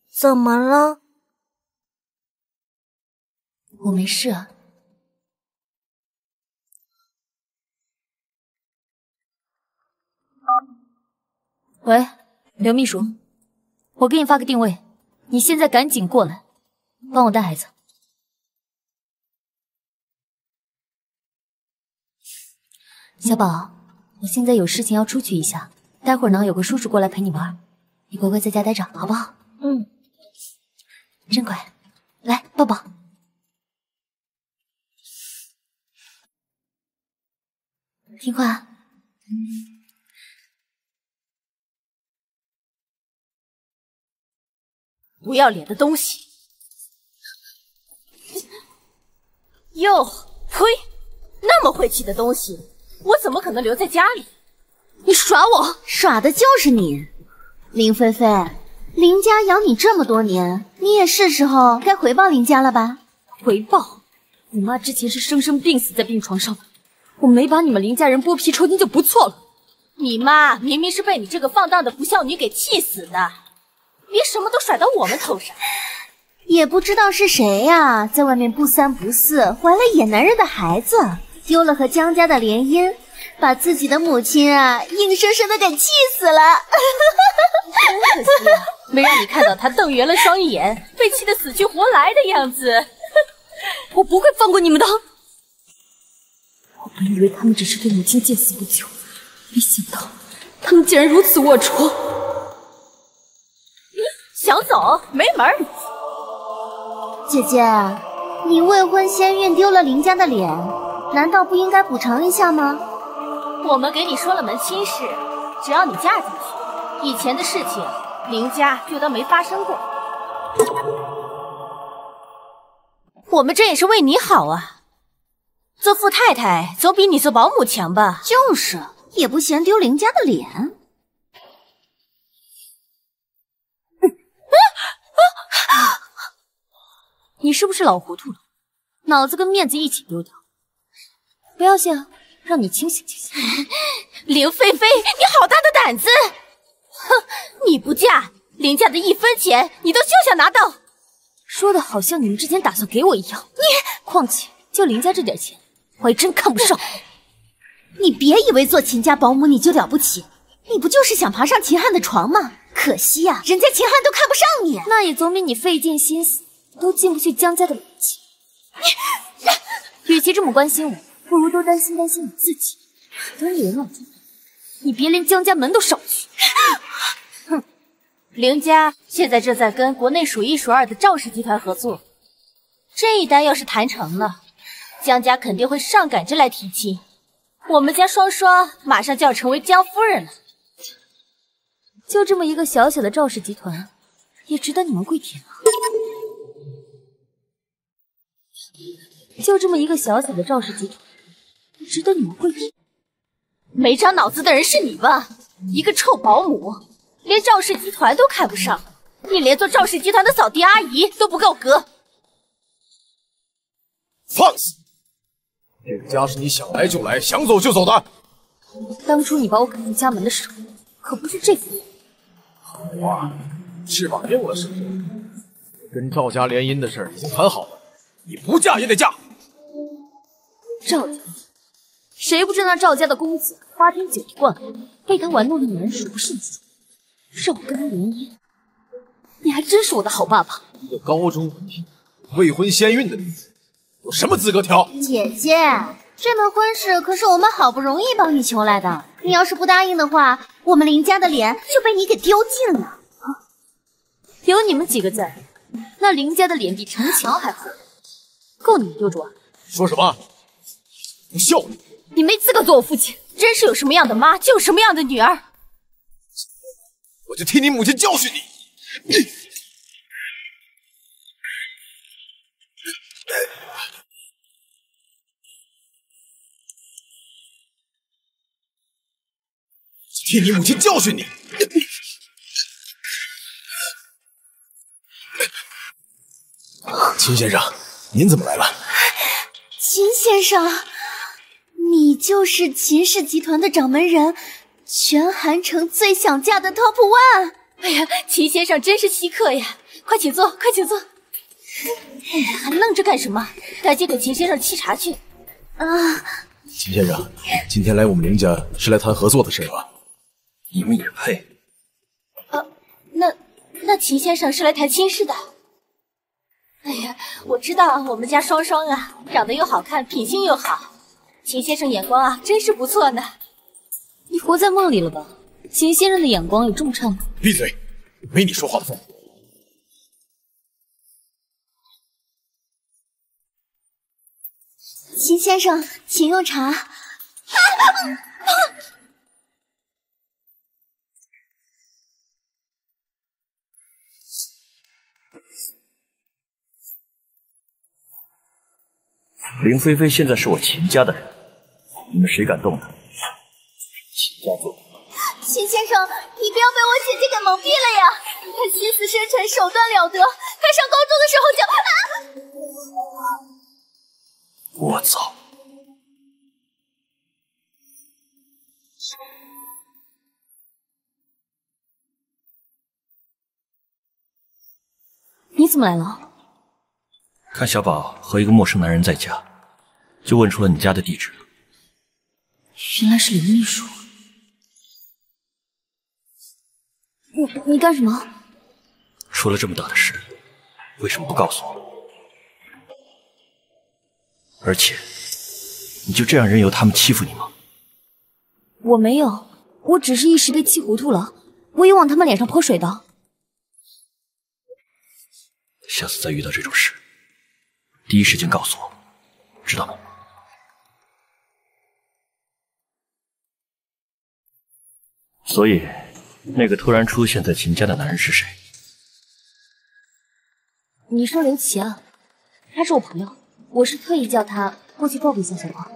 怎么了？我没事。啊喂，刘秘书。我给你发个定位，你现在赶紧过来，帮我带孩子。小宝，我现在有事情要出去一下，待会儿呢有个叔叔过来陪你玩，你乖乖在家待着，好不好？嗯，真乖，来抱抱。听话。不要脸的东西！哟，呸！那么晦气的东西，我怎么可能留在家里？你耍我，耍的就是你，林菲菲。林家养你这么多年，你也是时候该回报林家了吧？回报？你妈之前是生生病死在病床上的，我没把你们林家人剥皮抽筋就不错了。你妈明明是被你这个放荡的不孝女给气死的，别什么都甩到我们头上。也不知道是谁呀，在外面不三不四，怀了野男人的孩子，丢了和江家的联姻，把自己的母亲啊，硬生生的给气死了。真可惜啊，没让你看到他瞪圆了双眼，被气得死去活来的样子。我不会放过你们的。我本以为他们只是对母亲见死不救，没想到他们竟然如此龌龊。想走没门儿！姐姐，你未婚先孕丢了林家的脸，难道不应该补偿一下吗？我们给你说了门亲事，只要你嫁进去，以前的事情林家就当没发生过。我们这也是为你好啊，做富太太总比你做保姆强吧？就是，也不嫌丢林家的脸。你是不是老糊涂了？脑子跟面子一起丢掉？不要谢，让你清醒清醒。林菲菲，你好大的胆子！哼，你不嫁，林家的一分钱你都休想拿到。说的好像你们之前打算给我一样。你，况且就林家这点钱，我还真看不上。你别以为做秦家保姆你就了不起，你不就是想爬上秦汉的床吗？可惜呀，人家秦汉都看不上你。那也总比你费尽心思。都进不去江家的门亲，你与其这么关心我，不如多担心担心你自己。等你人闹出来，你别连江家门都上不去。哼，林家现在正在跟国内数一数二的赵氏集团合作，这一单要是谈成了，江家肯定会上赶着来提亲，我们家双双马上就要成为江夫人了。就这么一个小小的赵氏集团，也值得你们跪舔吗？就这么一个小小的赵氏集团，值得你们跪舔？没长脑子的人是你吧？一个臭保姆，连赵氏集团都看不上，你连做赵氏集团的扫地阿姨都不够格。放肆！这个家是你想来就来，想走就走的。当初你把我赶出家门的时候，可不是这副样。好啊，翅膀硬了是不是？跟赵家联姻的事已经谈好了，你不嫁也得嫁。赵家，谁不知那赵家的公子花天酒地惯了，被他玩弄的女人数不胜数，让我跟他联姻，你还真是我的好爸爸。一个高中文凭、未婚先孕的女子，有什么资格挑？姐姐，这门婚事可是我们好不容易帮你求来的，你要是不答应的话，我们林家的脸就被你给丢尽了。有你们几个在，那林家的脸比城墙还厚，够你们丢着玩。说什么？不孝女！你没资格做我父亲，真是有什么样的妈就有什么样的女儿。我就替你母亲教训你！替你母亲教训你！秦先生，您怎么来了？秦先生。你就是秦氏集团的掌门人，全韩城最想嫁的 Top One。哎呀，秦先生真是稀客呀！快请坐，快请坐。哎呀，还愣着干什么？赶紧给秦先生沏茶去。啊，秦先生，今天来我们林家是来谈合作的事吧？你们也配？啊，那那秦先生是来谈亲事的。哎呀，我知道我们家双双啊，长得又好看，品性又好。秦先生眼光啊，真是不错呢。你活在梦里了吧？秦先生的眼光有这么差吗？闭嘴，没你说话的份。秦先生，请用茶。林菲菲现在是我秦家的人，你们谁敢动她，秦家做主。秦先生，你不要被我姐姐给蒙蔽了呀！她心思深沉，手段了得。她上高中的时候就……我操！你怎么来了？看小宝和一个陌生男人在家，就问出了你家的地址。原来是林秘书。你你干什么？出了这么大的事，为什么不告诉我？而且，你就这样任由他们欺负你吗？我没有，我只是一时被气糊涂了，我也往他们脸上泼水的。下次再遇到这种事，第一时间告诉我，知道吗？所以，那个突然出现在秦家的男人是谁？你说刘琦啊？他是我朋友，我是特意叫他过去报备一下情况。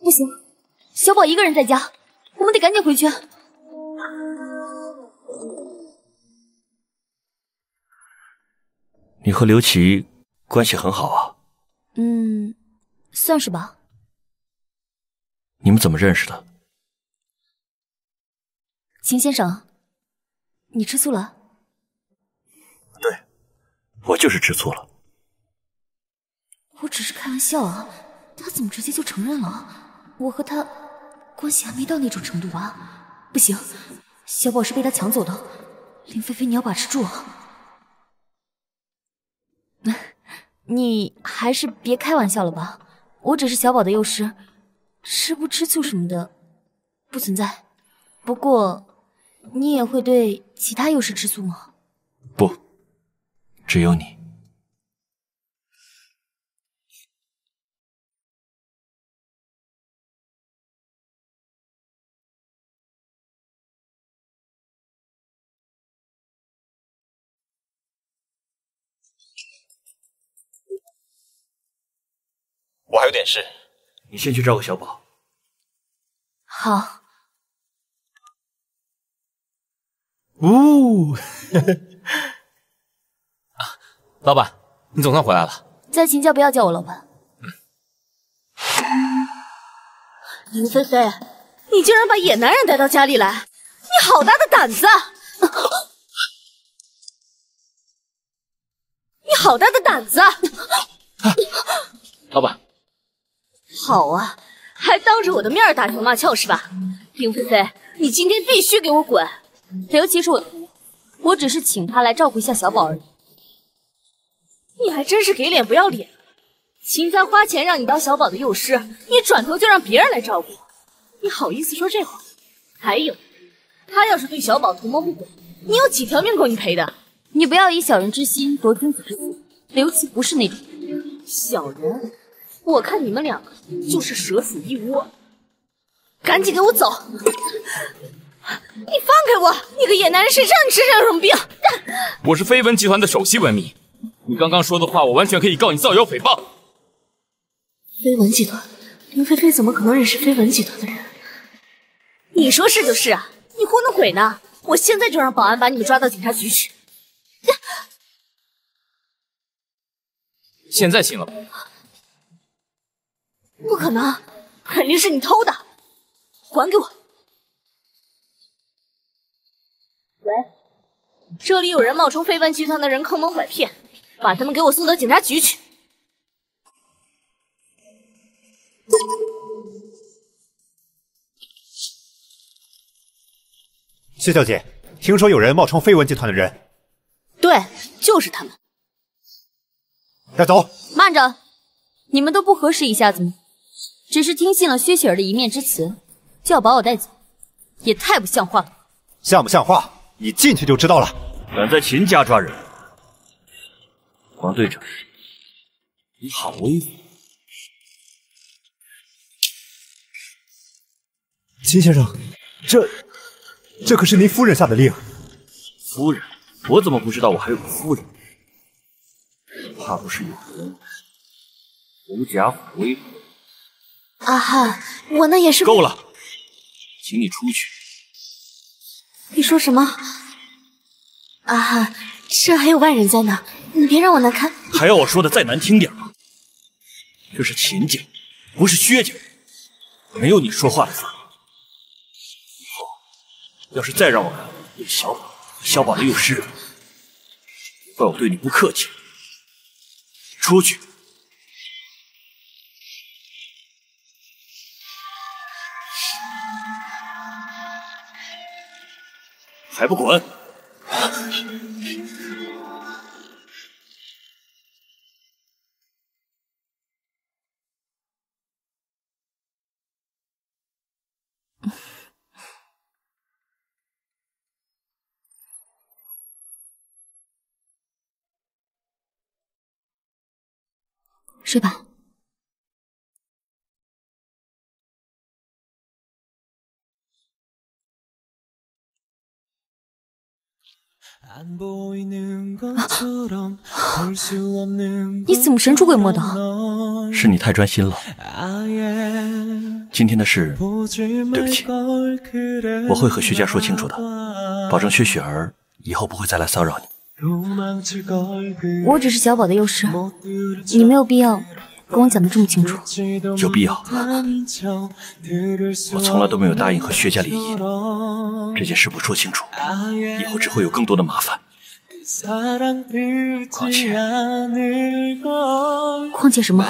不行，小宝一个人在家，我们得赶紧回去。你和刘琦关系很好啊？嗯，算是吧。你们怎么认识的？秦先生，你吃醋了？对，我就是吃醋了。我只是开玩笑啊，他怎么直接就承认了？我和他关系还没到那种程度啊！不行，小宝是被他抢走的，林菲菲，你要把持住啊！你还是别开玩笑了吧，我只是小宝的幼师，吃不吃醋什么的不存在。不过，你也会对其他幼师吃醋吗？不，只有你。我还有点事，你先去照顾小宝。好。呜，老板，你总算回来了。在秦家不要叫我老板。林菲菲，你竟然把野男人带到家里来，你好大的胆子！你好大的胆子！老板，好啊，还当着我的面打情骂俏是吧？丁菲菲，你今天必须给我滚！刘琦是我的朋友，我只是请他来照顾一下小宝而已。你还真是给脸不要脸！秦家花钱让你当小宝的幼师，你转头就让别人来照顾，你好意思说这话？还有，他要是对小宝图谋不轨，你有几条命够你赔的？你不要以小人之心夺君子之腹，刘琦不是那种小人。我看你们两个就是蛇鼠一窝，赶紧给我走！你放开我！你个野男人，谁知道你身上有什么病？我是飞文集团的首席文秘，你刚刚说的话，我完全可以告你造谣诽谤。飞文集团，林菲菲怎么可能认识飞文集团的人？你说是就是啊，你糊弄鬼呢！我现在就让保安把你们抓到警察局去。现在行了吧？不可能，肯定是你偷的，还给我！喂，这里有人冒充飞文集团的人坑蒙拐骗，把他们给我送到警察局去。谢小姐，听说有人冒充飞文集团的人，对，就是他们。带走。慢着，你们都不核实一下子吗？只是听信了薛雪儿的一面之词，就要把我带走，也太不像话了。像不像话？你进去就知道了。敢在秦家抓人，王队长，你好威风！秦先生，这这可是您夫人下的令。夫人？我怎么不知道我还有个夫人？怕不是有人狐假虎威吧？阿汉，我那也是。够了，请你出去。你说什么？阿汉，这还有外人在呢，你别让我难堪。还要我说的再难听点吗？这是秦家，不是薛家，没有你说话的份儿。以后要是再让我看见小宝、小宝的幼师，怪我对你不客气。出去！还不滚！睡吧。你怎么神出鬼没的？是你太专心了。今天的事，对不起，我会和薛家说清楚的，保证薛雪儿以后不会再来骚扰你。我只是小宝的幼师，你没有必要跟我讲的这么清楚。有必要。我从来都没有答应和薛家联姻，这件事不说清楚，以后只会有更多的麻烦。况且，况且什么？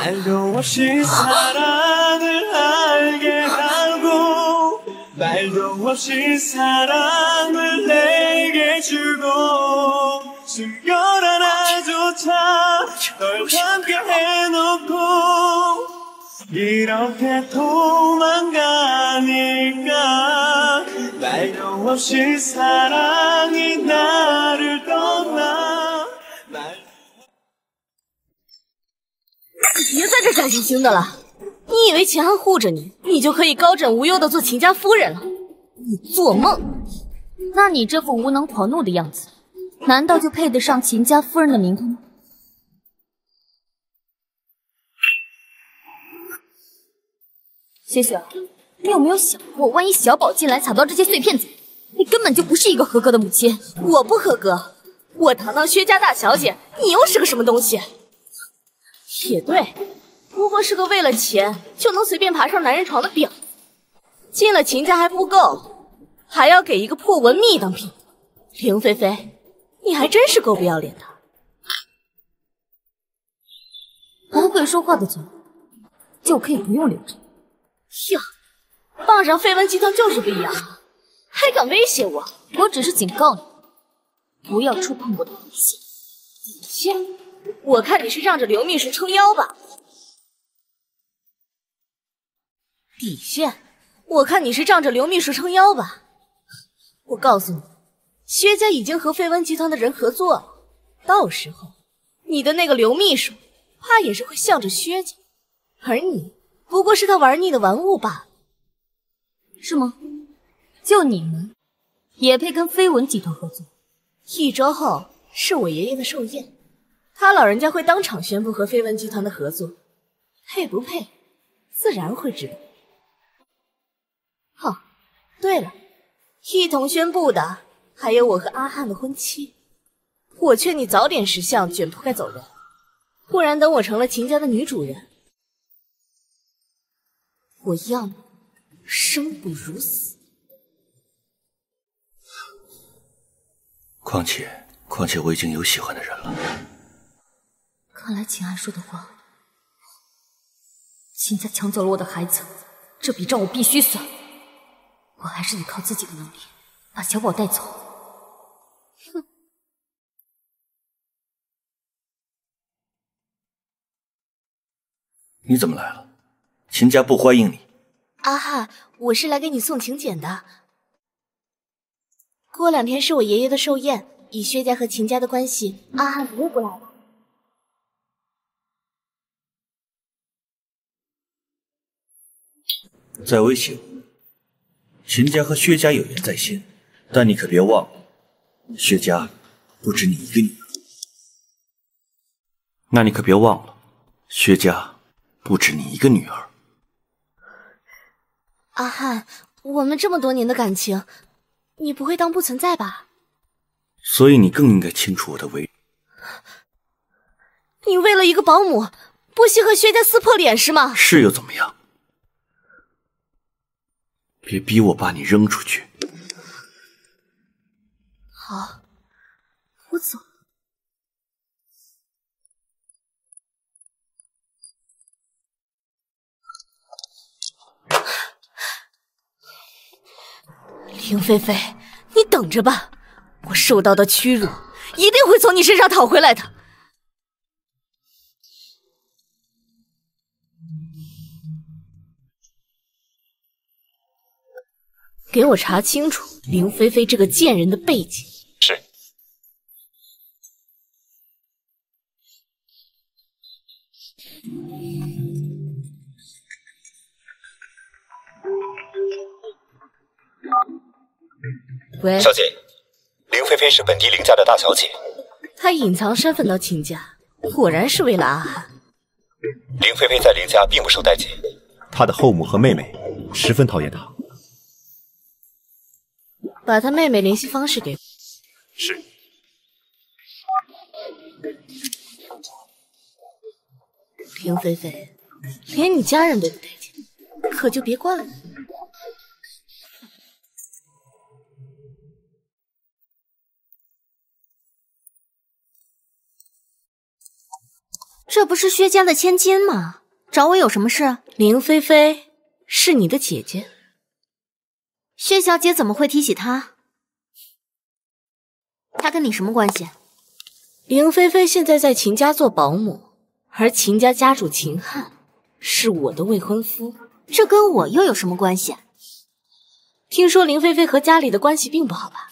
别在这假惺惺的了！你以为秦汉护着你，你就可以高枕无忧的做秦家夫人了？你做梦！那你这副无能狂怒的样子，难道就配得上秦家夫人的名头吗？雪雪，你有没有想过，万一小宝进来踩到这些碎片子，你根本就不是一个合格的母亲。我不合格，我堂堂薛家大小姐，你又是个什么东西？也对，不过是个为了钱就能随便爬上男人床的婊子，进了秦家还不够，还要给一个破文秘当姘。凌菲菲，你还真是够不要脸的。不会说话的嘴，就可以不用留着。呀，傍上绯闻集团就是不一样，还敢威胁我？我只是警告你，不要触碰我的底线。底线？我看你是让着刘秘书撑腰吧。底线？我看你是仗着刘秘书撑腰吧。我告诉你，薛家已经和绯闻集团的人合作了，到时候你的那个刘秘书，怕也是会向着薛家，而你不过是他玩腻的玩物罢了，是吗？就你们也配跟绯闻集团合作？一周后是我爷爷的寿宴。他老人家会当场宣布和绯闻集团的合作，配不配，自然会知道。哦，对了，一同宣布的还有我和阿汉的婚期。我劝你早点识相，卷铺盖走人，不然等我成了秦家的女主人，我要你生不如死。况且，况且我已经有喜欢的人了。看来秦安说的话，秦家抢走了我的孩子，这笔账我必须算。我还是得靠自己的能力把小宝带走。哼！你怎么来了？秦家不欢迎你。阿汉，我是来给你送请柬的。过两天是我爷爷的寿宴，以薛家和秦家的关系，阿汉不会不来的。在威胁我，秦家和薛家有言在先，但你可别忘了，薛家不止你一个女儿。那你可别忘了，薛家不止你一个女儿。阿汉，我们这么多年的感情，你不会当不存在吧？所以你更应该清楚我的为人。你为了一个保姆，不惜和薛家撕破脸是吗？是又怎么样？别逼我把你扔出去。好，我走。林菲菲，你等着吧，我受到的屈辱一定会从你身上讨回来的。给我查清楚林菲菲这个贱人的背景。是。喂，小姐，林菲菲是本地林家的大小姐。她隐藏身份到秦家，果然是为了阿寒。林菲菲在林家并不受待见，她的后母和妹妹十分讨厌她。把她妹妹联系方式给我。是。林菲菲，连你家人都不待见，可就别怪我。这不是薛家的千金吗？找我有什么事？林菲菲是你的姐姐，薛小姐怎么会提起她？她跟你什么关系？林菲菲现在在秦家做保姆，而秦家家主秦汉是我的未婚夫，这跟我又有什么关系？听说林菲菲和家里的关系并不好吧？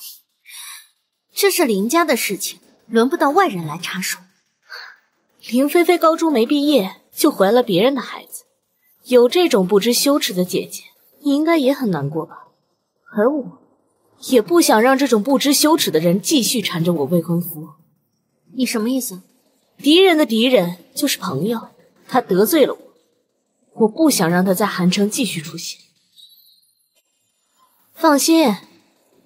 这是林家的事情，轮不到外人来插手。林菲菲高中没毕业就怀了别人的孩子，有这种不知羞耻的姐姐，你应该也很难过吧？而我，也不想让这种不知羞耻的人继续缠着我未婚夫。你什么意思？敌人的敌人就是朋友，他得罪了我，我不想让他在韩城继续出现。放心，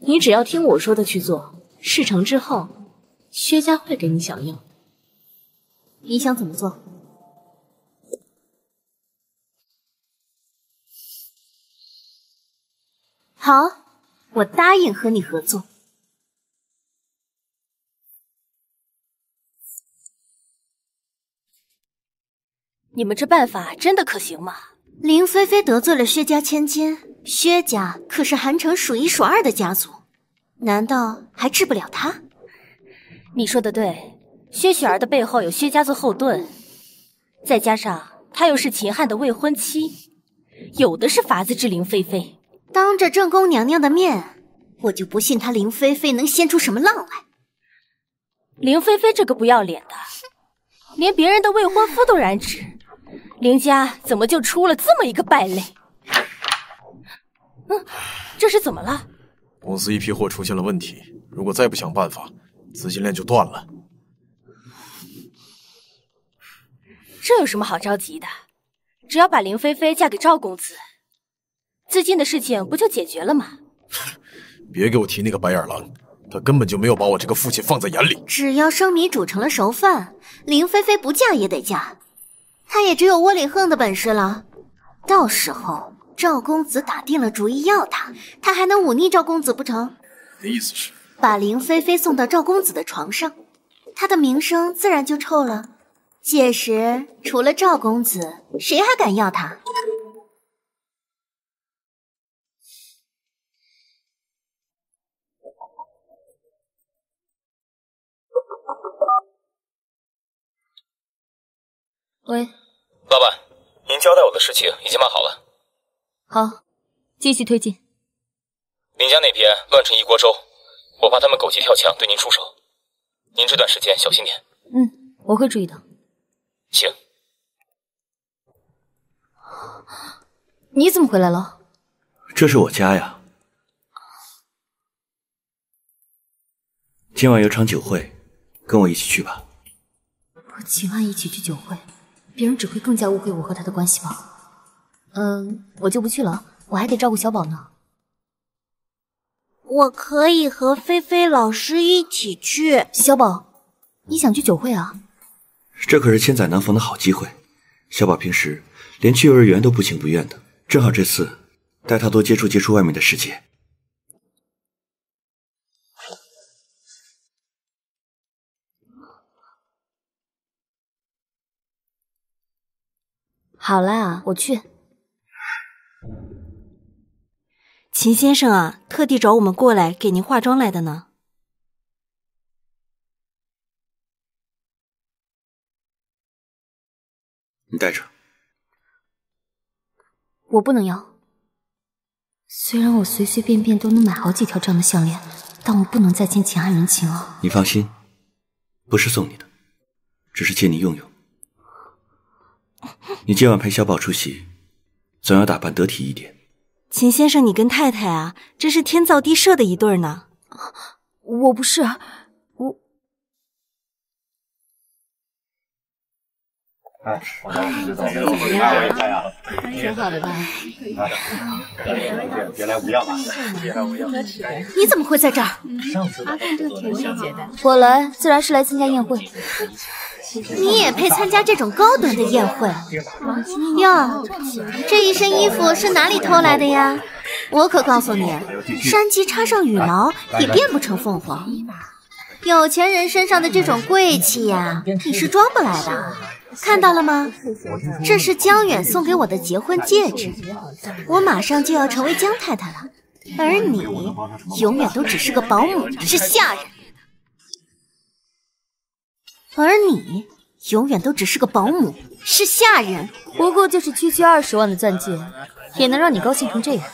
你只要听我说的去做，事成之后，薛家会给你想要。你想怎么做？好，我答应和你合作。你们这办法真的可行吗？林菲菲得罪了薛家千金，薛家可是韩城数一数二的家族，难道还治不了她？你说的对。薛雪儿的背后有薛家做后盾，再加上她又是秦汉的未婚妻，有的是法子治林菲菲。当着正宫娘娘的面，我就不信她林菲菲能掀出什么浪来。林菲菲这个不要脸的，连别人的未婚夫都染指，林家怎么就出了这么一个败类？嗯，这是怎么了？公司一批货出现了问题，如果再不想办法，资金链就断了。这有什么好着急的？只要把林菲菲嫁给赵公子，资金的事情不就解决了吗？别给我提那个白眼狼，他根本就没有把我这个父亲放在眼里。只要生米煮成了熟饭，林菲菲不嫁也得嫁，她也只有窝里横的本事了。到时候赵公子打定了主意要她，她还能忤逆赵公子不成？你的意思是把林菲菲送到赵公子的床上，她的名声自然就臭了。届时，除了赵公子，谁还敢要他？喂，老板，您交代我的事情已经办好了。好，继续推进。林家那边乱成一锅粥，我怕他们狗急跳墙对您出手，您这段时间小心点。嗯，我会注意的。行，你怎么回来了？这是我家呀。今晚有场酒会，跟我一起去吧。和秦安一起去酒会，别人只会更加误会我和他的关系吧？嗯，我就不去了，我还得照顾小宝呢。我可以和菲菲老师一起去。小宝，你想去酒会啊？这可是千载难逢的好机会。小宝平时连去幼儿园都不情不愿的，正好这次带他多接触接触外面的世界。好啦，我去。秦先生啊，特地找我们过来给您化妆来的呢。你带着。我不能要。虽然我随随便便都能买好几条这样的项链，但我不能再欠秦安人情了。你放心，不是送你的，只是借你用用。你今晚陪小宝出席，总要打扮得体一点。秦先生，你跟太太啊，真是天造地设的一对呢。我不是，哎，挺好的吧？别来无恙啊！别来无恙。你怎么会在这儿？阿凤这个挺理解的。我来自然是来参加宴会。你也配参加这种高端的宴会？哟，这一身衣服是哪里偷来的呀？我可告诉你，山鸡插上羽毛也变不成凤凰。有钱人身上的这种贵气呀，你是装不来的。看到了吗？这是江远送给我的结婚戒指，我马上就要成为江太太了，而你永远都只是个保姆，是下人。而你永远都只是个保姆，是下人。不过就是区区二十万的钻戒，也能让你高兴成这样？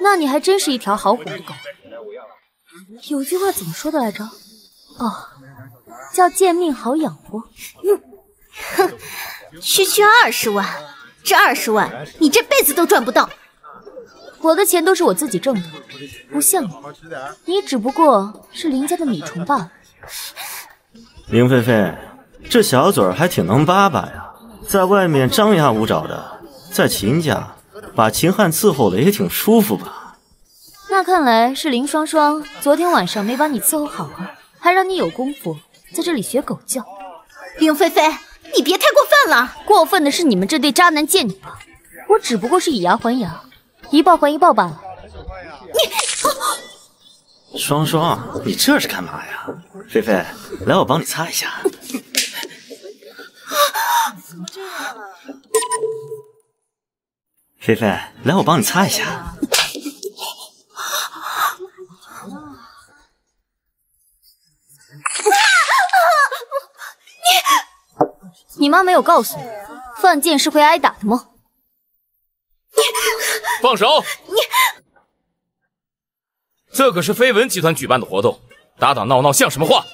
那你还真是一条好虎的狗。有句话怎么说的来着？哦，叫贱命好养活。嗯，哼，区区二十万，这二十万你这辈子都赚不到。我的钱都是我自己挣的，不像你，你只不过是林家的米虫罢了。林菲菲，这小嘴儿还挺能叭叭呀，在外面张牙舞爪的，在秦家把秦汉伺候的也挺舒服吧？那看来是林双双昨天晚上没把你伺候好啊，还让你有功夫在这里学狗叫。林菲菲，你别太过分了，过分的是你们这对渣男贱女吧？我只不过是以牙还牙，一报还一报罢了。你，双双，你这是干嘛呀？菲菲，来，我帮你擦一下。怎么这样啊？菲菲，来，我帮你擦一下。你，你妈没有告诉你，犯贱是会挨打的吗？你放手！你，这可是绯闻集团举办的活动，打打闹闹像什么话？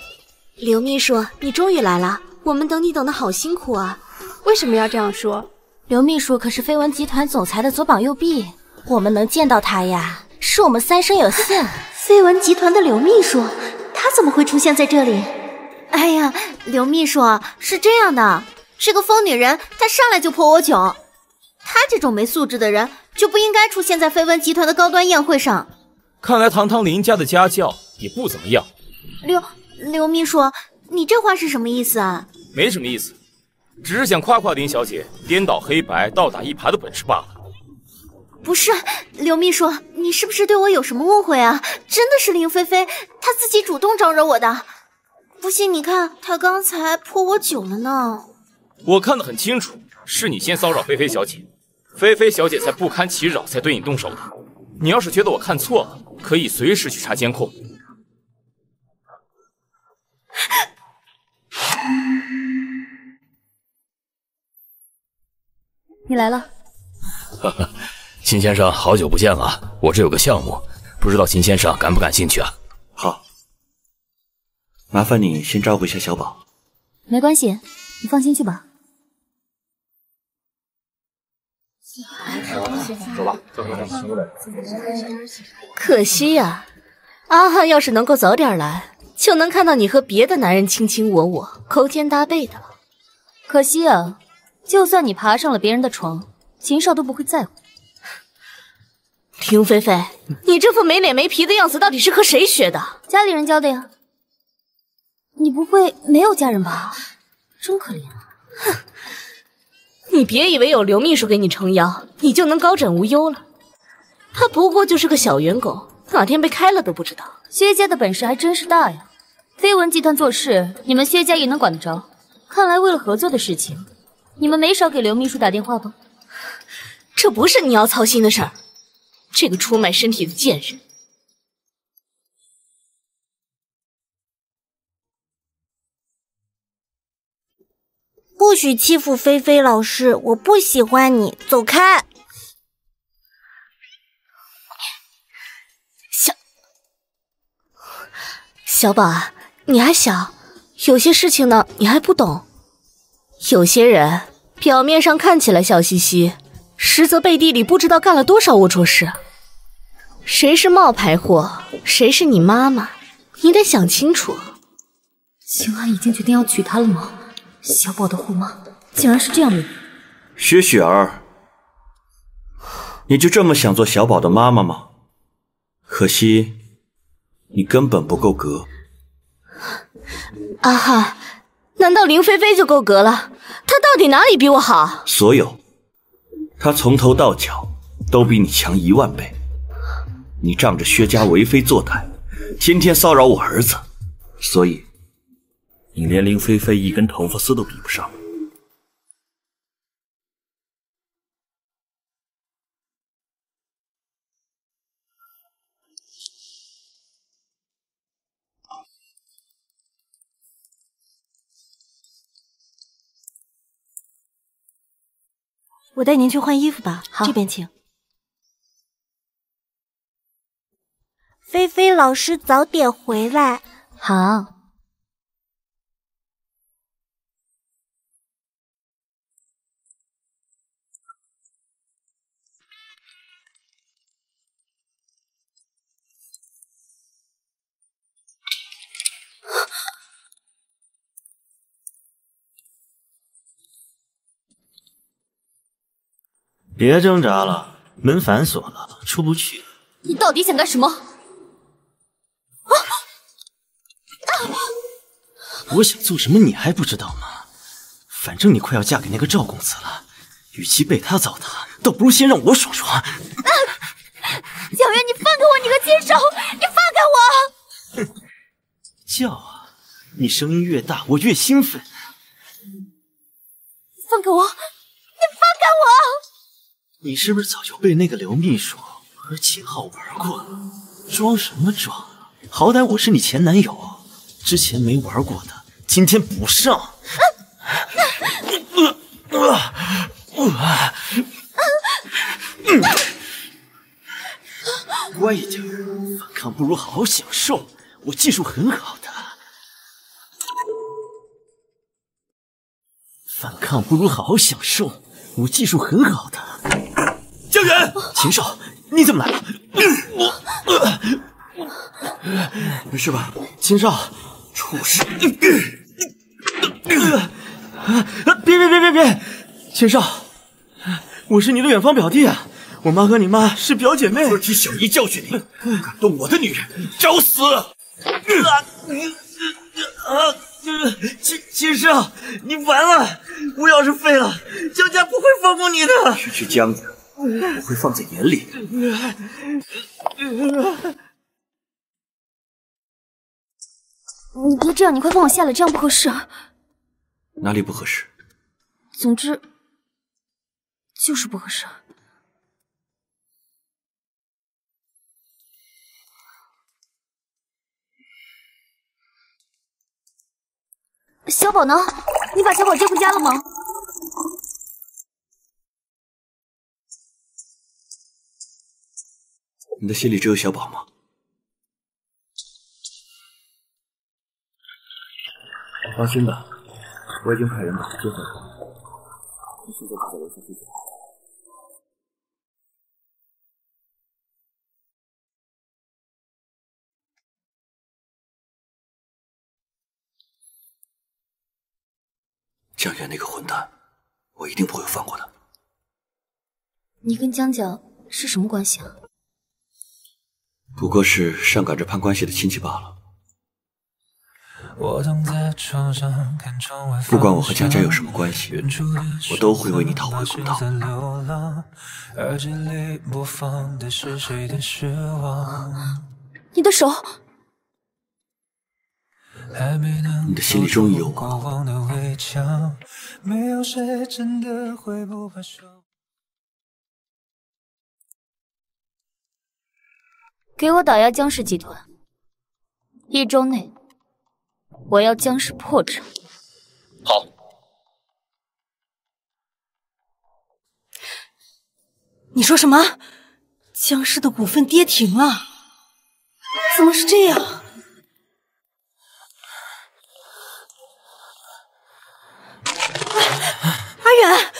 刘秘书，你终于来了，我们等你等的好辛苦啊！为什么要这样说？刘秘书可是绯闻集团总裁的左膀右臂，我们能见到他呀，是我们三生有幸。绯闻集团的刘秘书，他怎么会出现在这里？哎呀，刘秘书是这样的，这个疯女人她上来就泼我酒，她这种没素质的人就不应该出现在飞文集团的高端宴会上。看来堂堂林家的家教也不怎么样。刘刘秘书，你这话是什么意思啊？没什么意思，只是想夸夸林小姐颠倒黑白、倒打一耙的本事罢了。不是，刘秘书，你是不是对我有什么误会啊？真的是林菲菲，她自己主动招惹我的。不信你看，他刚才泼我酒了呢。我看得很清楚，是你先骚扰菲菲小姐，菲菲小姐才不堪其扰才对你动手的。你要是觉得我看错了，可以随时去查监控。你来了，哈哈，秦先生，好久不见了。我这有个项目，不知道秦先生感不感兴趣啊？好，麻烦你先照顾一下小宝。没关系，你放心去吧。走吧，走吧，可惜呀，阿汉要是能够早点来，就能看到你和别的男人卿卿我我、勾肩搭背的了。可惜啊，就算你爬上了别人的床，秦少都不会在乎。林菲菲，你这副没脸没皮的样子，到底是和谁学的？家里人教的呀。你不会没有家人吧？真可怜啊！哼，你别以为有刘秘书给你撑腰，你就能高枕无忧了。他不过就是个小员工，哪天被开了都不知道。薛家的本事还真是大呀！飞文集团做事，你们薛家也能管得着？看来为了合作的事情，你们没少给刘秘书打电话吧？这不是你要操心的事儿。这个出卖身体的贱人！不许欺负菲菲老师，我不喜欢你，走开！小小宝啊，你还小，有些事情呢你还不懂。有些人表面上看起来笑嘻嘻，实则背地里不知道干了多少龌龊事。谁是冒牌货，谁是你妈妈，你得想清楚。秦安已经决定要娶她了吗？小宝的后妈竟然是这样的人。薛雪儿，你就这么想做小宝的妈妈吗？可惜，你根本不够格。啊哈，难道林菲菲就够格了？她到底哪里比我好？所有，她从头到脚都比你强一万倍。你仗着薛家为非作歹，天天骚扰我儿子，所以。你连林菲菲一根头发丝都比不上。我带您去换衣服吧。好，这边请。菲菲老师早点回来。好。别挣扎了，门反锁了，出不去。你到底想干什么？啊！啊我想做什么你还不知道吗？反正你快要嫁给那个赵公子了，与其被他糟蹋，倒不如先让我爽爽。啊！小月，你放开我！你个禽兽！你放开我！叫啊！你声音越大，我越兴奋。放开我！你放开我！你是不是早就被那个刘秘书和秦昊玩过了？装什么装？好歹我是你前男友，之前没玩过的，今天补上。乖一点，反抗不如好好享受。我技术很好的，反抗不如好好享受。我技术很好的。江远，秦少，你怎么来了？我没事吧？秦少，出事！别别别别别！秦少，我是你的远方表弟啊！我妈和你妈是表姐妹。儿提小姨教训你，敢动我的女人，找死！啊！秦秦少，你完了！我要是废了，江家不会放过你的。区区江家。我会放在眼里。你别这样，你快放我下来，这样不合适。哪里不合适？总之就是不合适。小宝呢？你把小宝接回家了吗？你的心里只有小宝吗？放心吧，我已经派人把他接回来了。你现在就在楼下睡觉。江远那个混蛋，我一定不会放过他。你跟江江是什么关系啊？不过是上赶着攀关系的亲戚罢了。不管我和佳佳有什么关系，我都会为你讨回公道。你的手，你的心里终于有我给我打压江氏集团，一周内我要江氏破产。好。你说什么？江氏的股份跌停了？怎么是这样？阿远，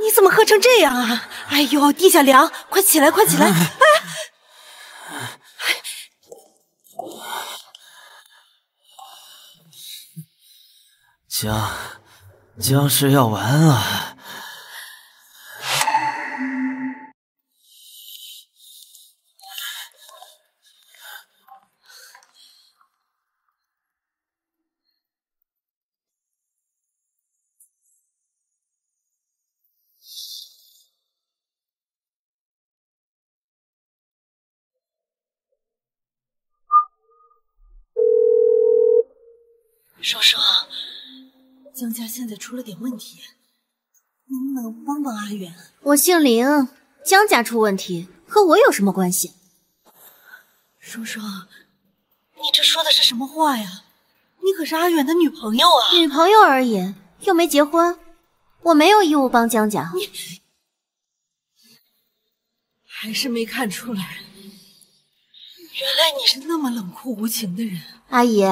你怎么喝成这样啊？哎呦，地下凉，快起来，快起来！哎。江江氏要完了。江家现在出了点问题，能不能帮帮阿远？我姓林，江家出问题和我有什么关系？叔叔，你这说的是什么话呀？你可是阿远的女朋友啊！女朋友而已，又没结婚，我没有义务帮江家。你还是没看出来，原来你是那么冷酷无情的人，阿姨。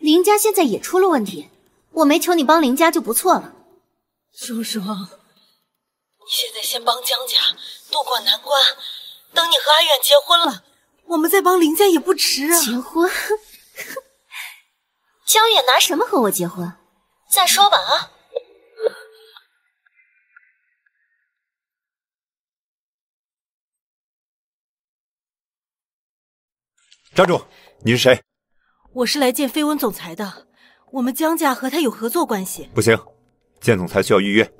林家现在也出了问题，我没求你帮林家就不错了。叔叔，你现在先帮江家渡过难关，等你和阿远结婚了，我们再帮林家也不迟啊。结婚？江远拿什么和我结婚？再说吧啊！站住！你是谁？我是来见绯闻总裁的，我们江家和他有合作关系。不行，见总裁需要预约。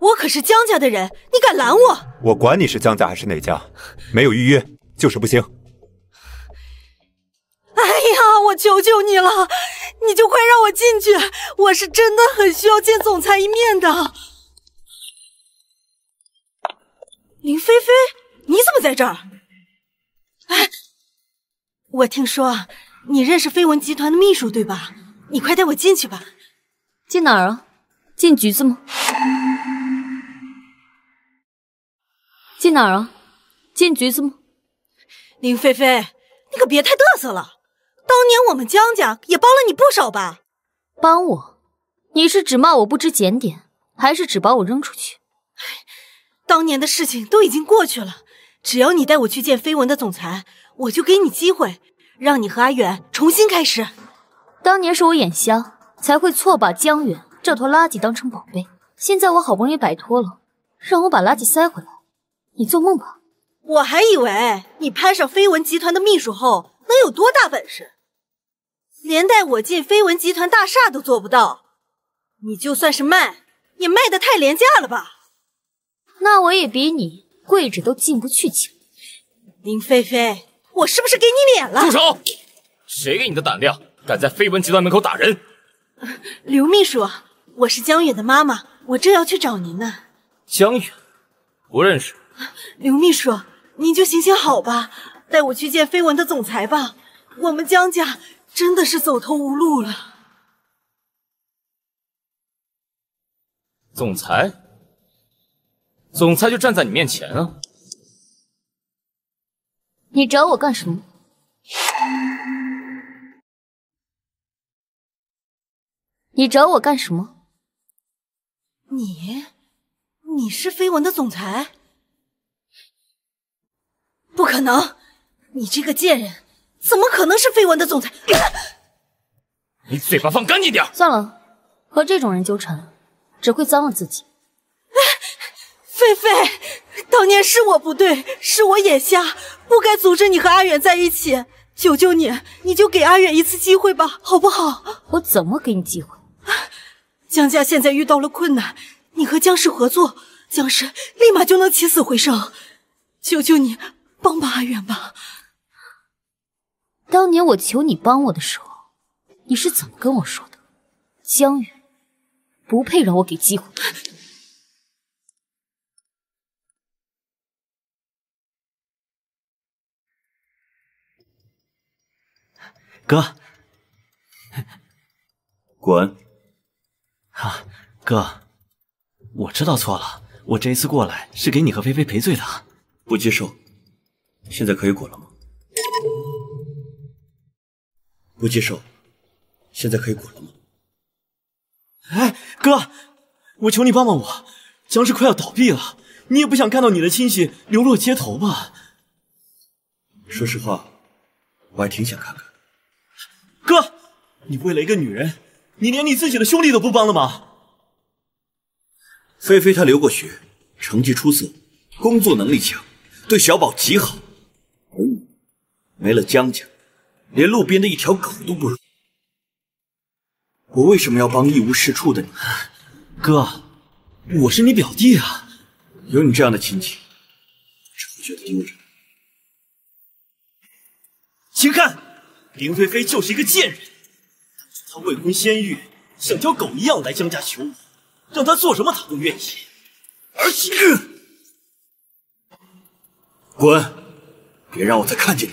我可是江家的人，你敢拦我？我管你是江家还是哪家，没有预约就是不行。哎呀，我求求你了，你就快让我进去，我是真的很需要见总裁一面的。林菲菲，你怎么在这儿？哎，我听说。你认识绯闻集团的秘书对吧？你快带我进去吧。进哪儿啊？进局子吗？进哪儿啊？进局子吗？林菲菲，你可别太嘚瑟了。当年我们江家也帮了你不少吧？帮我？你是只骂我不知检点，还是只把我扔出去？当年的事情都已经过去了，只要你带我去见绯闻的总裁，我就给你机会。让你和阿远重新开始。当年是我眼瞎，才会错把江远这坨垃圾当成宝贝。现在我好不容易摆脱了，让我把垃圾塞回来，你做梦吧！我还以为你攀上绯闻集团的秘书后能有多大本事，连带我进绯闻集团大厦都做不到。你就算是卖，也卖的太廉价了吧？那我也比你跪着都进不去去。林菲菲。我是不是给你脸了？住手！谁给你的胆量，敢在绯闻集团门口打人？刘秘书，我是江远的妈妈，我正要去找您呢。江远，不认识。刘秘书，您就行行好吧，带我去见绯闻的总裁吧。我们江家真的是走投无路了。总裁？总裁就站在你面前啊！你找我干什么？你找我干什么？你，你是绯闻的总裁？不可能！你这个贱人，怎么可能是绯闻的总裁？你嘴巴放干净点！算了，和这种人纠缠，只会脏了自己。菲菲，当年是我不对，是我眼瞎。不该阻止你和阿远在一起，求求你，你就给阿远一次机会吧，好不好？我怎么给你机会？江家现在遇到了困难，你和江氏合作，江氏立马就能起死回生。求求你，帮帮阿远吧！当年我求你帮我的时候，你是怎么跟我说的？江远不配让我给机会。哥，滚！啊，哥，我知道错了，我这一次过来是给你和菲菲赔罪的。不接受，现在可以滚了吗？不接受，现在可以滚了吗？哎，哥，我求你帮帮我，江氏快要倒闭了，你也不想看到你的亲戚流落街头吧？说实话，我还挺想看看。哥，你为了一个女人，你连你自己的兄弟都不帮了吗？菲菲她留过学，成绩出色，工作能力强，对小宝极好。而你没了江家，连路边的一条狗都不如。我为什么要帮一无是处的你？哥，我是你表弟啊，有你这样的亲戚，只会觉得丢人。请看。林菲菲就是一个贱人，她未婚先孕，像条狗一样来江家求我，让她做什么她都愿意。而且，滚！别让我再看见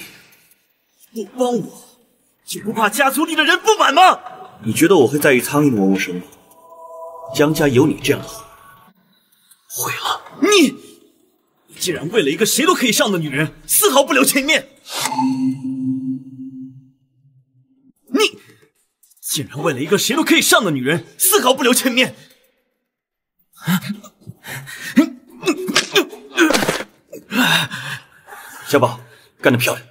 你！不帮我，就不怕家族里的人不满吗？你觉得我会在意苍蝇嗡嗡声吗？江家有你这样的货，毁了你！你竟然为了一个谁都可以上的女人，丝毫不留情面！你竟然为了一个谁都可以上的女人，丝毫不留情面！小宝，干得漂亮！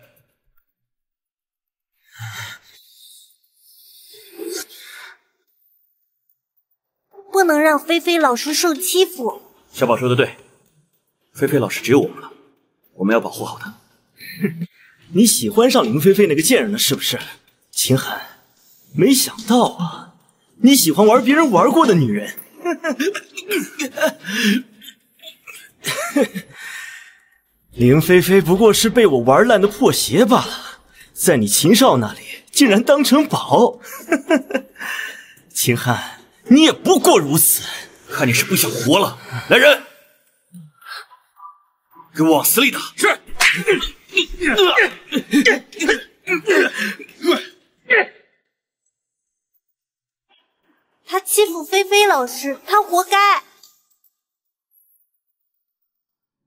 不能让菲菲老师受欺负。小宝说的对，菲菲老师只有我们了，我们要保护好她。你喜欢上林菲菲那个贱人了是不是？秦寒，没想到啊，你喜欢玩别人玩过的女人。林菲菲不过是被我玩烂的破鞋罢了，在你秦少那里竟然当成宝。秦汉，你也不过如此。看你是不想活了，来人，给我往死里打！是。欺负菲菲老师，他活该。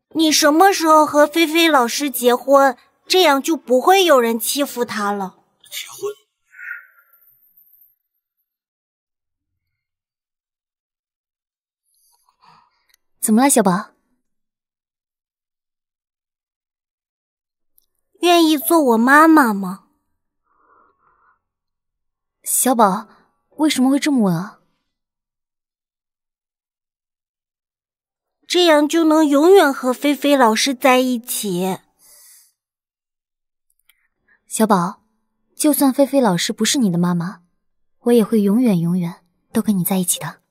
你什么时候和菲菲老师结婚？这样就不会有人欺负他了。结婚？怎么了，小宝？愿意做我妈妈吗？小宝。为什么会这么问啊？这样就能永远和菲菲老师在一起。小宝，就算菲菲老师不是你的妈妈，我也会永远永远都跟你在一起的。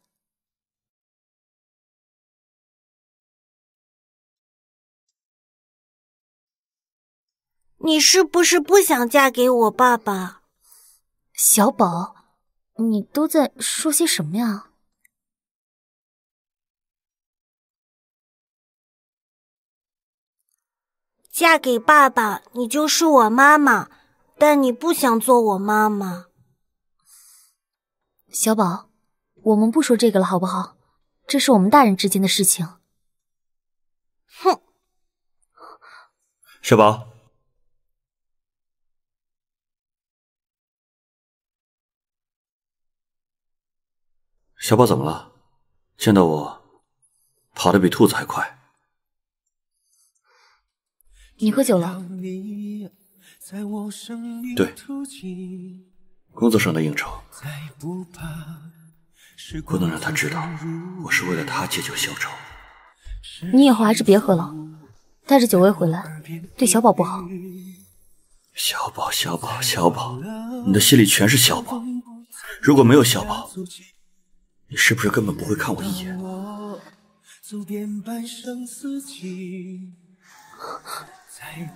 你是不是不想嫁给我爸爸？小宝。你都在说些什么呀？嫁给爸爸，你就是我妈妈，但你不想做我妈妈。小宝，我们不说这个了，好不好？这是我们大人之间的事情。哼，小宝。小宝怎么了？见到我，跑得比兔子还快。你喝酒了？对，工作上的应酬，不能让他知道我是为了他借酒消愁。你以后还是别喝了，带着酒味回来，对小宝不好。小宝，小宝，小宝，你的心里全是小宝。如果没有小宝，你是不是根本不会看我一眼？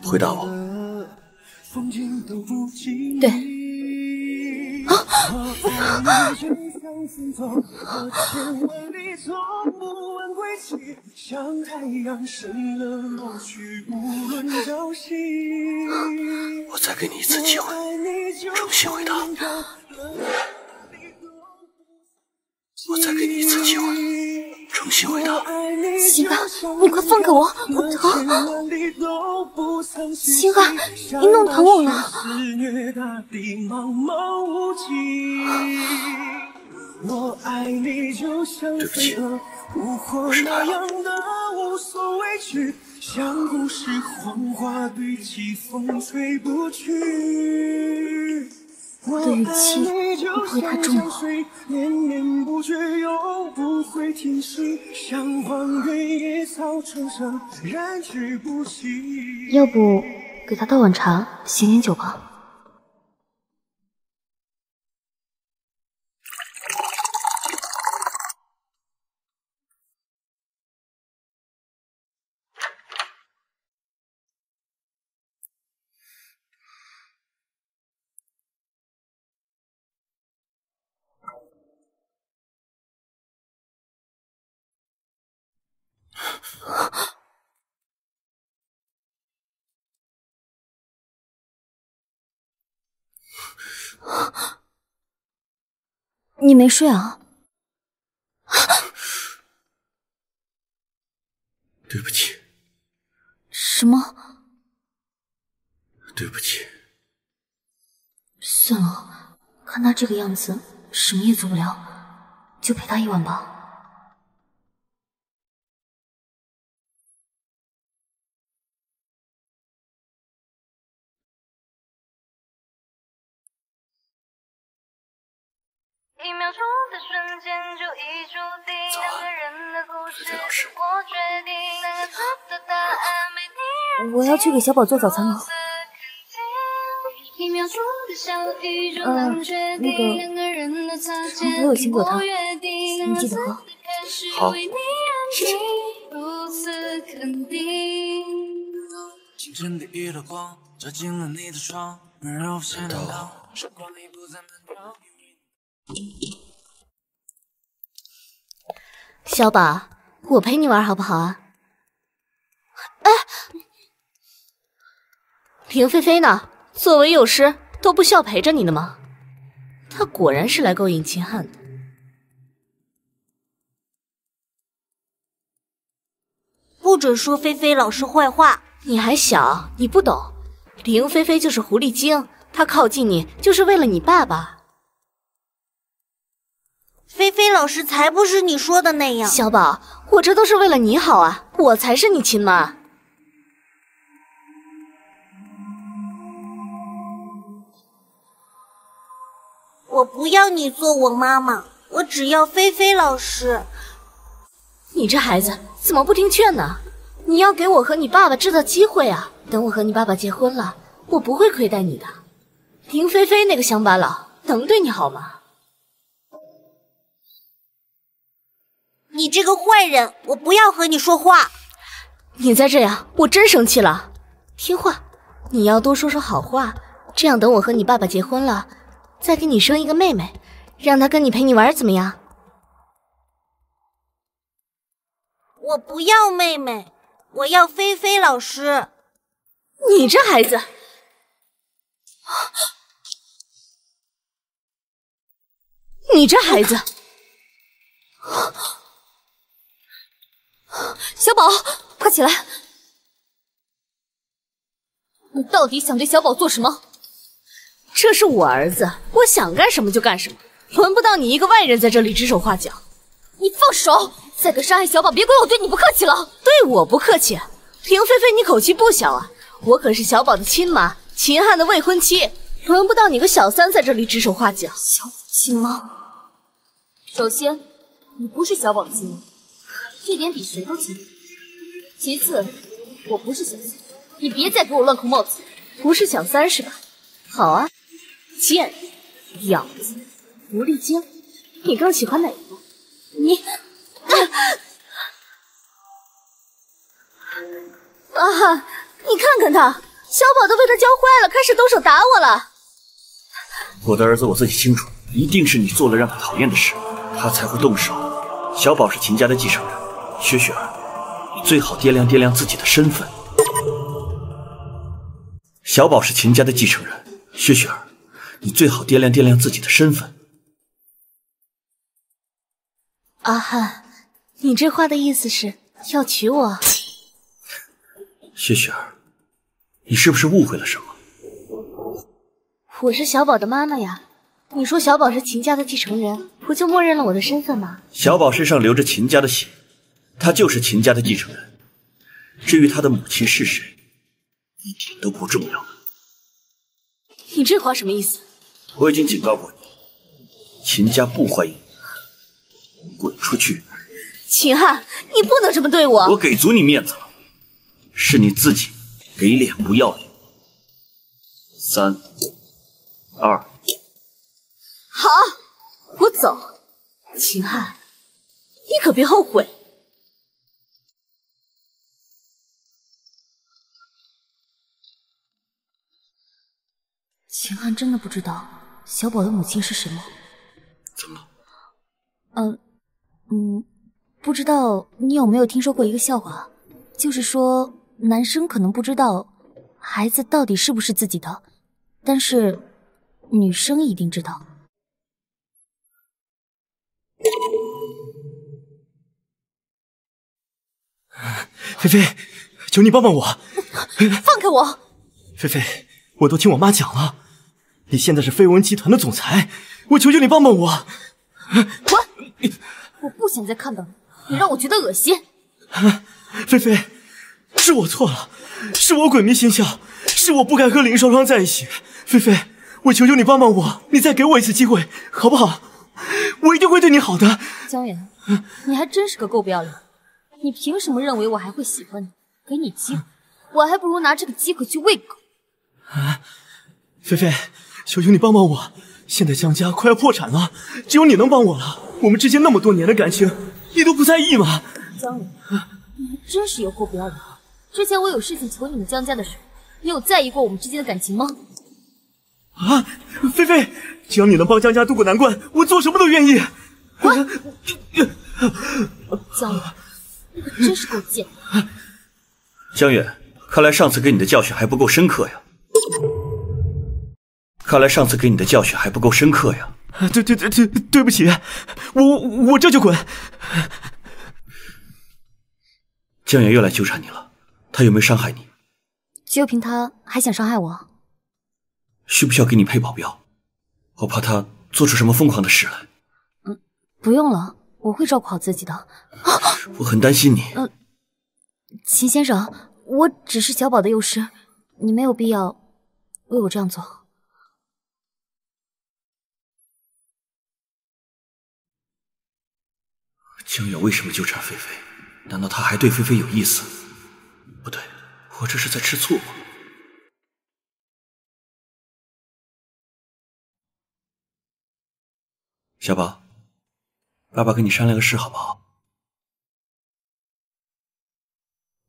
回答我。对。啊！我再给你一次机会，诚心回答。我再给你一次机会，诚心回答。星儿，你快放开我，我疼。星儿，你弄疼我了。对不起，不是他呀。我的语气会不会太重了？要不给他倒碗茶，醒醒酒吧。你没睡啊？对不起。什么？对不起。算了，看他这个样子，什么也做不了，就陪他一晚吧。一秒钟的瞬间就已注定两个人的故事，我决定那个错的答案没你。我要去给小宝做早餐了。一秒钟的就嗯，能定两个人的擦肩，我有新果汤，我约定你记得喝。好，为你而你如此肯定。清晨第一道光照进了你的窗，温柔时光已不再。小宝，我陪你玩好不好啊？哎，林菲菲呢？作为幼师，都不需要陪着你的吗？她果然是来勾引秦汉的。不准说菲菲老师坏话。你还小，你不懂。林菲菲就是狐狸精，她靠近你就是为了你爸爸。菲菲老师才不是你说的那样。小宝，我这都是为了你好啊，我才是你亲妈。我不要你做我妈妈，我只要菲菲老师。你这孩子怎么不听劝呢？你要给我和你爸爸制造机会啊！等我和你爸爸结婚了，我不会亏待你的。林菲菲那个乡巴佬能对你好吗？你这个坏人，我不要和你说话。你再这样，我真生气了。听话，你要多说说好话，这样等我和你爸爸结婚了，再给你生一个妹妹，让她跟你陪你玩，怎么样？我不要妹妹，我要菲菲老师。你这孩子，你这孩子，小宝，快起来！你到底想对小宝做什么？这是我儿子，我想干什么就干什么，轮不到你一个外人在这里指手画脚。你放手！再敢伤害小宝，别怪我对你不客气了。对我不客气，林菲菲，你口气不小啊！我可是小宝的亲妈，秦汉的未婚妻，轮不到你个小三在这里指手画脚。小宝亲妈，首先你不是小宝的亲妈，这点比谁都清楚。其次，我不是小三，你别再给我乱扣帽子。不是小三是吧？好啊，贱婊子、狐狸精，你更喜欢哪个？你 啊！你看看他，小宝都被他教坏了，开始动手打我了。我的儿子我自己清楚，一定是你做了让他讨厌的事，他才会动手。小宝是秦家的继承人，雪雪儿，你最好掂量掂量自己的身份。小宝是秦家的继承人，雪雪儿，你最好掂量掂量自己的身份。阿汉，你这话的意思是要娶我？雪雪儿，你是不是误会了什么？我是小宝的妈妈呀。你说小宝是秦家的继承人，不就默认了我的身份吗？小宝身上流着秦家的血，他就是秦家的继承人。至于他的母亲是谁，一点都不重要。你这话什么意思？我已经警告过你，秦家不欢迎你，滚出去！秦汉，你不能这么对我。我给足你面子了，是你自己给脸不要脸。三、二，好，我走。秦汉，你可别后悔。秦汉真的不知道小宝的母亲是什么？怎么了？嗯嗯，不知道你有没有听说过一个笑话，就是说男生可能不知道孩子到底是不是自己的，但是女生一定知道。菲菲，求你帮帮我！放开我！菲菲，我都听我妈讲了，你现在是飞文集团的总裁，我求求你帮帮我！滚！我不想再看到你，你让我觉得恶心。菲菲，是我错了，是我鬼迷心窍，是我不该和林双双在一起。菲菲，我求求你帮帮我，你再给我一次机会，好不好？我一定会对你好的。江远，你还真是个够不要脸！你凭什么认为我还会喜欢你？给你机会，我还不如拿这个机会去喂狗。啊，菲菲，求求你帮帮我！现在江家快要破产了，只有你能帮我了。我们之间那么多年的感情，你都不在意吗？江远，你还真是有够不要脸！之前我有事情求你们江家的时候，你有在意过我们之间的感情吗？啊，菲菲，只要你能帮江家渡过难关，我做什么都愿意。滚！江远，你可真是够贱！江远，看来上次给你的教训还不够深刻呀。看来上次给你的教训还不够深刻呀。对对对对，对不起，我我这就滚。江远又来纠缠你了，他有没有伤害你？就凭他还想伤害我？需不需要给你配保镖？我怕他做出什么疯狂的事来。嗯，不用了，我会照顾好自己的。我很担心你。嗯、呃，秦先生，我只是小宝的幼师，你没有必要为我这样做。江远为什么纠缠菲菲？难道他还对菲菲有意思？不对，我这是在吃醋吗？小宝，爸爸跟你商量个事好不好？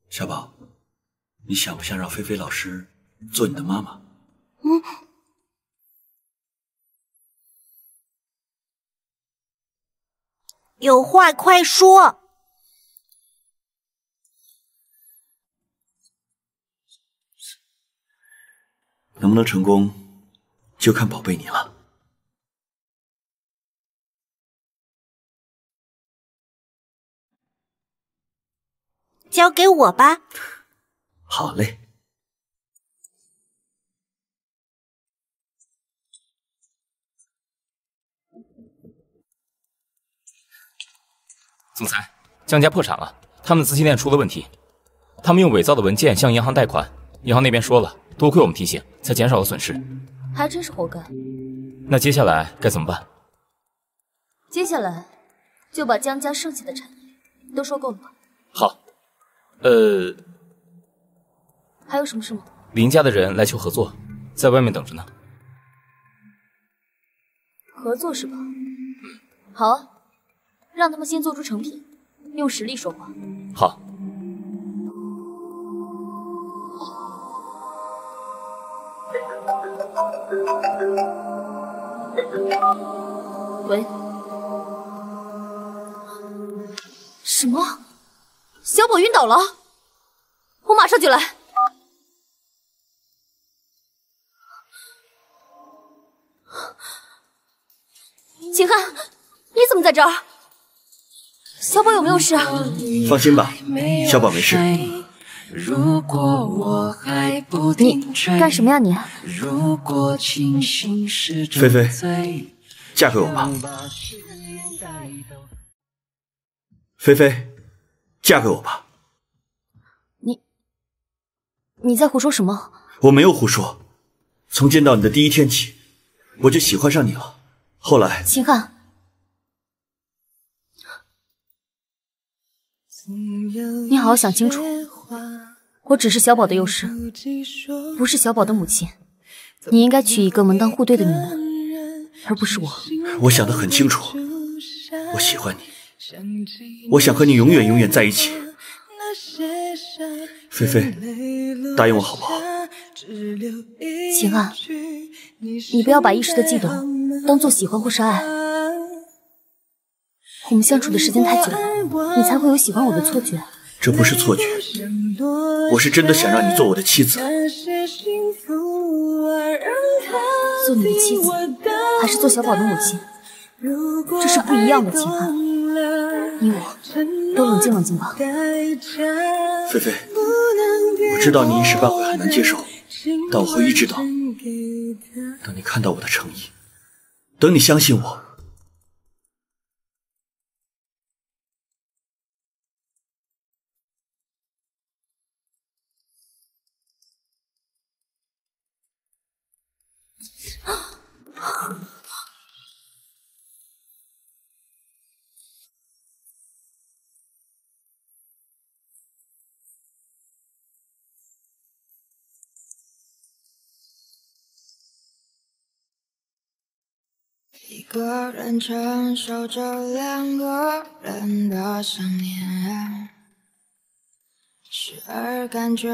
小宝，你想不想让菲菲老师做你的妈妈？嗯。有话快说。能不能成功，就看宝贝你了。交给我吧。好嘞。总裁，江家破产了，他们的资金链出了问题，他们用伪造的文件向银行贷款，银行那边说了，多亏我们提醒，才减少了损失。还真是活该。那接下来该怎么办？接下来就把江家剩下的产业都收购了吧。好。呃，还有什么事吗？林家的人来求合作，在外面等着呢。合作是吧？好啊，让他们先做出成品，用实力说话。好。喂？什么？小宝晕倒了？我马上就来。秦汉，你怎么在这儿？小宝有没有事啊？放心吧，小宝没事。你干什么呀你？菲菲，嫁给我吧。菲菲，嫁给我吧。你你在胡说什么？我没有胡说。从见到你的第一天起，我就喜欢上你了。后来，秦汉，你好好想清楚。我只是小宝的幼师，不是小宝的母亲。你应该娶一个门当户对的女人，而不是我。我想得很清楚，我喜欢你。我想和你永远永远在一起，菲菲，答应我好不好？秦安，你不要把一时的悸动当做喜欢或是爱。我们相处的时间太久了，你才会有喜欢我的错觉。这不是错觉，我是真的想让你做我的妻子。做你的妻子，还是做小宝的母亲？这是不一样的，秦安。你我都冷静冷静吧。菲菲，我知道你一时半会很难接受，但我会一直等，等你看到我的诚意，等你相信我。个人承受着两个人的想念，时而感觉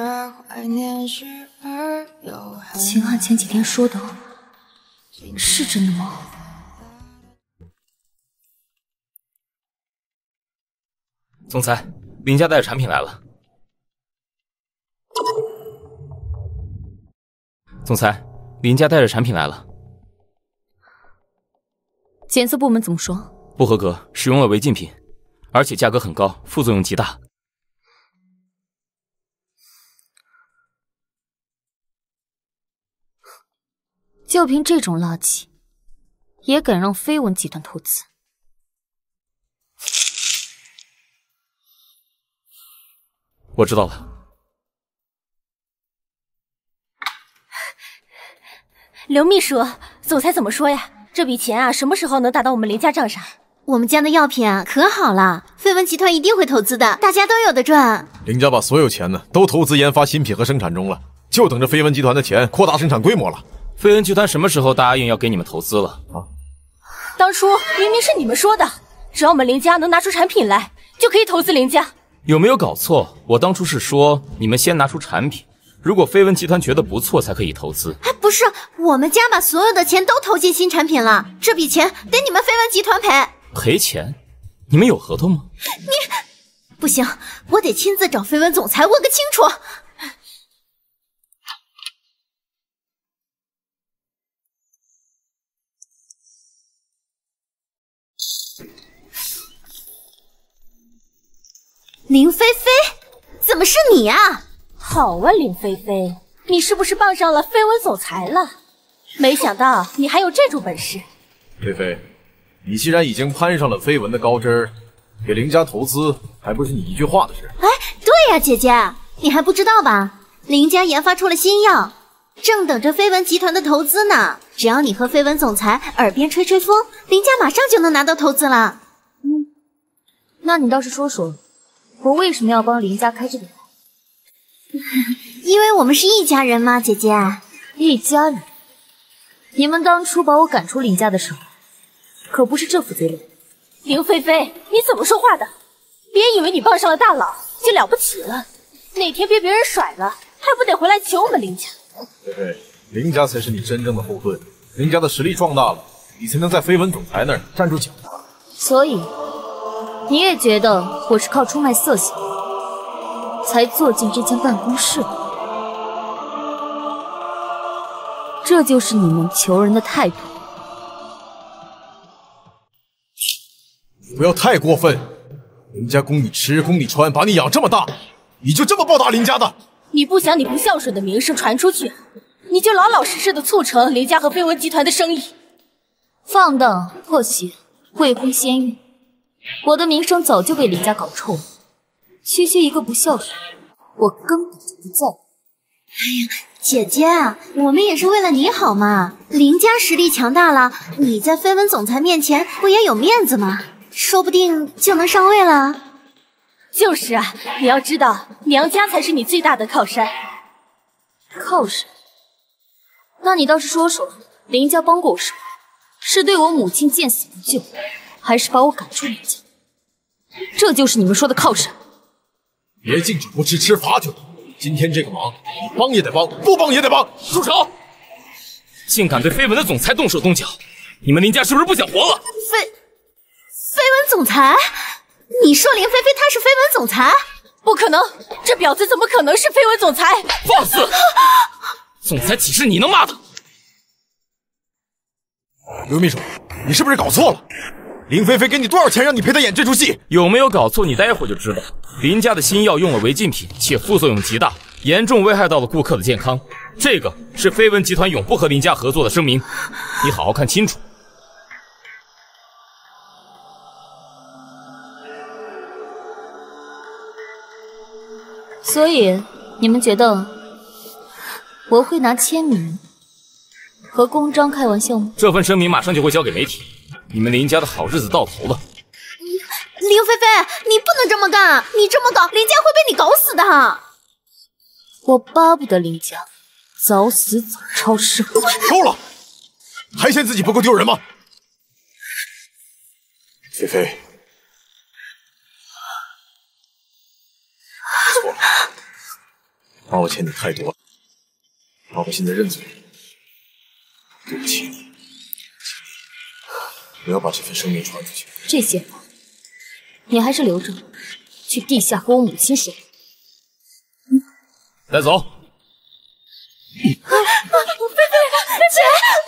怀念，时而又恨。秦汉前几天说的是真的吗？总裁，林家带着产品来了。总裁，林家带着产品来了。检测部门怎么说？不合格，使用了违禁品，而且价格很高，副作用极大。就凭这种垃圾，也敢让绯闻集团投资？我知道了。刘秘书，总裁怎么说呀？这笔钱啊，什么时候能打到我们林家账上？我们家的药品啊，可好了，绯闻集团一定会投资的，大家都有的赚。林家把所有钱呢，都投资研发新品和生产中了，就等着绯闻集团的钱扩大生产规模了。绯闻集团什么时候答应要给你们投资了啊？当初明明是你们说的，只要我们林家能拿出产品来，就可以投资林家。有没有搞错？我当初是说你们先拿出产品。如果绯闻集团觉得不错，才可以投资。哎，不是，我们家把所有的钱都投进新产品了，这笔钱得你们绯闻集团赔。赔钱？你们有合同吗？你不行，我得亲自找绯闻总裁问个清楚。林菲菲，怎么是你啊？好啊，林菲菲，你是不是傍上了绯闻总裁了？没想到你还有这种本事。菲菲，你既然已经攀上了绯闻的高枝，给林家投资还不是你一句话的事？哎，对呀，姐姐，你还不知道吧？林家研发出了新药，正等着绯闻集团的投资呢。只要你和绯闻总裁耳边吹吹风，林家马上就能拿到投资了。嗯，那你倒是说说，我为什么要帮林家开这个 因为我们是一家人嘛，姐姐。一家人？你们当初把我赶出林家的时候，可不是这副嘴脸。林菲菲，你怎么说话的？别以为你傍上了大佬就了不起了，哪天被别人甩了，还不得回来求我们林家？菲菲，林家才是你真正的后盾，林家的实力壮大了，你才能在绯闻总裁那儿站住脚。所以，你也觉得我是靠出卖色相才坐进这间办公室的？这就是你们求人的态度？不要太过分！林家供你吃，供你穿，把你养这么大，你就这么报答林家的？你不想你不孝顺的名声传出去，你就老老实实的促成林家和绯闻集团的生意。放荡破鞋，未婚先孕，我的名声早就被林家搞臭了。区区一个不孝子，我根本就不在乎。哎呀，姐姐，我们也是为了你好嘛。林家实力强大了，你在绯闻总裁面前不也有面子吗？说不定就能上位了。就是啊，你要知道，娘家才是你最大的靠山。靠山？那你倒是说说，林家帮过我什么？是对我母亲见死不救，还是把我赶出林家？这就是你们说的靠山？别禁止不吃吃罚酒。今天这个忙，你帮也得帮，不帮也得帮。住手！竟敢对绯闻的总裁动手动脚，你们林家是不是不想活了？绯绯闻总裁？你说林菲菲她是绯闻总裁？不可能，这婊子怎么可能是绯闻总裁？放肆！总裁岂是你能骂的？刘秘书，你是不是搞错了？林菲菲给你多少钱让你陪她演这出戏？有没有搞错？你待会儿就知道。林家的新药用了违禁品，且副作用极大，严重危害到了顾客的健康。这个是绯闻集团永不和林家合作的声明，你好好看清楚。所以你们觉得我会拿签名和公章开玩笑吗？这份声明马上就会交给媒体。你们林家的好日子到头了。林菲菲，你不能这么干！你这么搞，林家会被你搞死的。我巴不得林家早死早超生。够了，还嫌自己不够丢人吗？菲菲，错了，妈，我欠你太多了。妈，我现在认罪，对不起你。不要把这份声明传出去。这些话，你还是留着，去地下和我母亲说。嗯，带走。菲菲，姐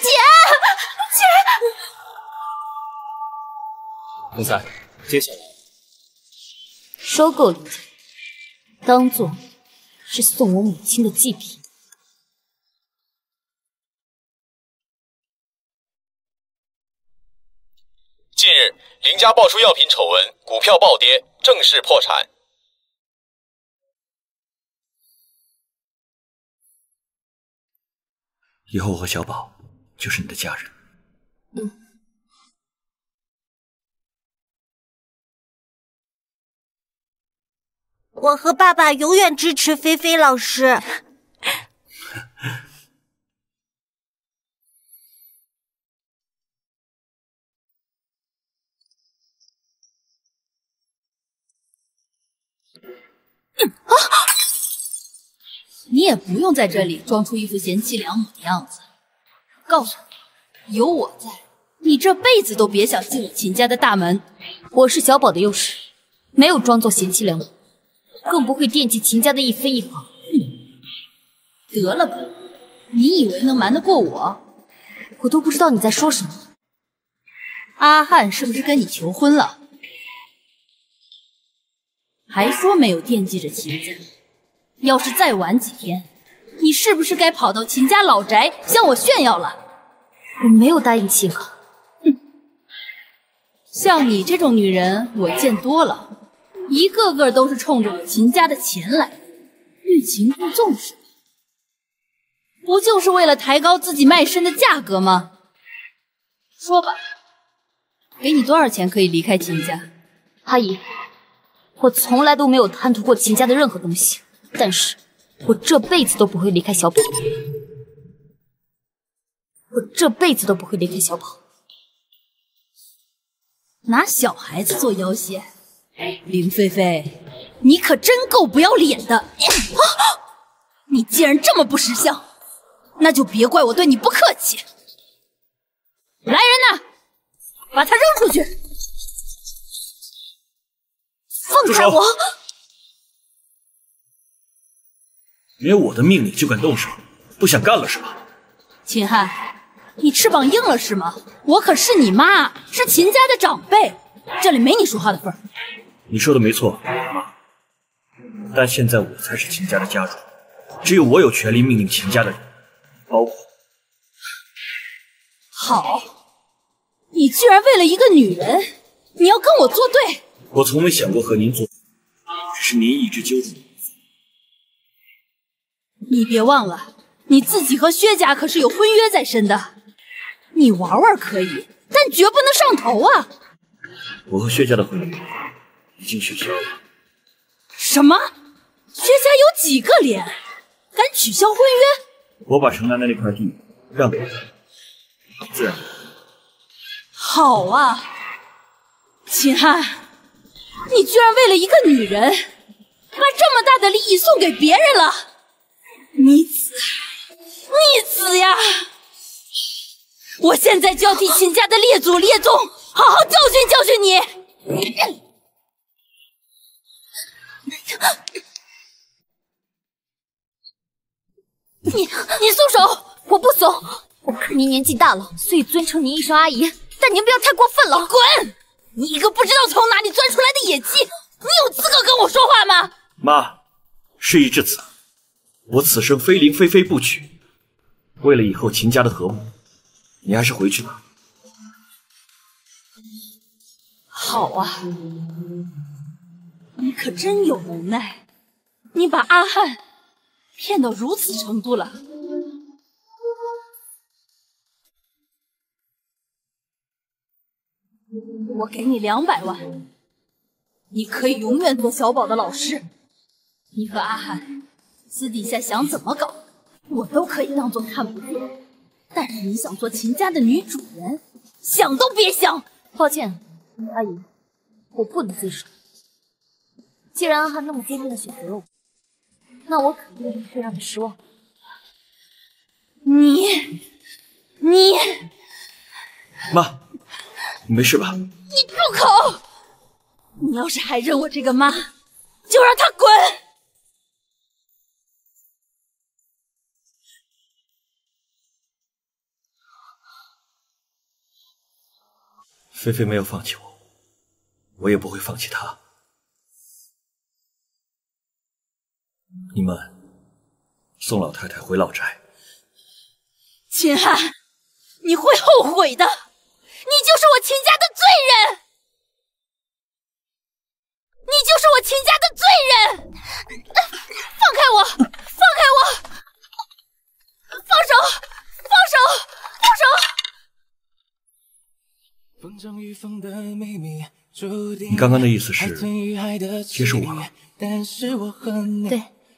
姐姐。总裁，接下来收购林家，当做是送我母亲的祭品。近日，林家爆出药品丑闻，股票暴跌，正式破产。以后我和小宝就是你的家人。嗯。我和爸爸永远支持菲菲老师。啊！你也不用在这里装出一副贤妻良母的样子。告诉你，有我在，你这辈子都别想进我秦家的大门。我是小宝的幼师，没有装作贤妻良母，更不会惦记秦家的一分一毫。得了吧，你以为能瞒得过我？我都不知道你在说什么。阿汉是不是跟你求婚了？还说没有惦记着秦家，要是再晚几天，你是不是该跑到秦家老宅向我炫耀了？我没有答应秦哥。哼，像你这种女人我见多了，一个个都是冲着我秦家的钱来的，欲擒故纵是吧？不就是为了抬高自己卖身的价格吗？说吧，给你多少钱可以离开秦家？阿姨。我从来都没有贪图过秦家的任何东西，但是我这辈子都不会离开小宝，我这辈子都不会离开小宝。拿小孩子做要挟，林菲菲，你可真够不要脸的！你既然这么不识相，那就别怪我对你不客气。来人呐，把他扔出去！放开我！没有我的命令就敢动手，不想干了是吧？秦汉，你翅膀硬了是吗？我可是你妈，是秦家的长辈，这里没你说话的份儿。你说的没错，妈。但现在我才是秦家的家主，只有我有权利命令秦家的人，包括……好，你居然为了一个女人，你要跟我作对？我从没想过和您作对，只是您一直揪着我。你别忘了，你自己和薛家可是有婚约在身的。你玩玩可以，但绝不能上头啊！我和薛家的婚约已经取消了。什么？薛家有几个脸，敢取消婚约？我把城南的那块地让给他，自然。好啊，秦汉，你居然为了一个女人，把这么大的利益送给别人了！逆子，逆子呀！我现在就要替秦家的列祖列宗好好教训教训你！你你松手！我不松！我看您年纪大了，所以尊称您一声阿姨，但您不要太过分了。滚！你一个不知道从哪里钻出来的野鸡，你有资格跟我说话吗？妈，事已至此，我此生非林非非不娶。为了以后秦家的和睦，你还是回去吧。好啊，你可真有能耐，你把阿汉骗到如此程度了。我给你两百万，你可以永远做小宝的老师。你和阿汉私底下想怎么搞，我都可以当做看不见。但是你想做秦家的女主人，想都别想！抱歉，阿姨，我不能接受。既然阿汉那么坚定的选择了我，那我肯定不会让你失望。你，你，妈，你没事吧？你住口！你要是还认我这个妈，就让她滚！菲菲没有放弃我，我也不会放弃她。你们送老太太回老宅。秦汉，你会后悔的！你就是我秦家的罪人，你就是我秦家的罪人！放开我！放开我！放手！放手！放手！你刚刚的意思是接受我？对。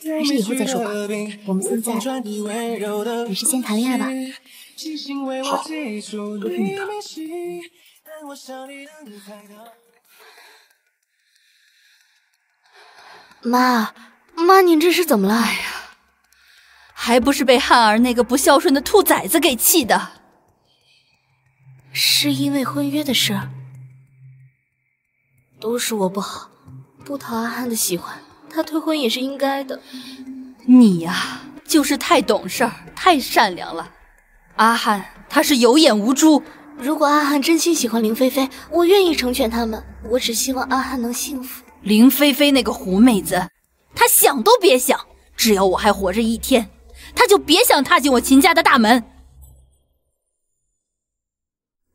还是以后再说吧，我们现在还是先谈恋爱吧。好，都听你的。妈，妈，您这是怎么了？哎呀，还不是被汉儿那个不孝顺的兔崽子给气的。是因为婚约的事，都是我不好，不讨阿汉的喜欢。他退婚也是应该的。你呀，就是太懂事儿，太善良了。阿汉他是有眼无珠。如果阿汉真心喜欢林菲菲，我愿意成全他们。我只希望阿汉能幸福。林菲菲那个狐妹子，她想都别想。只要我还活着一天，她就别想踏进我秦家的大门。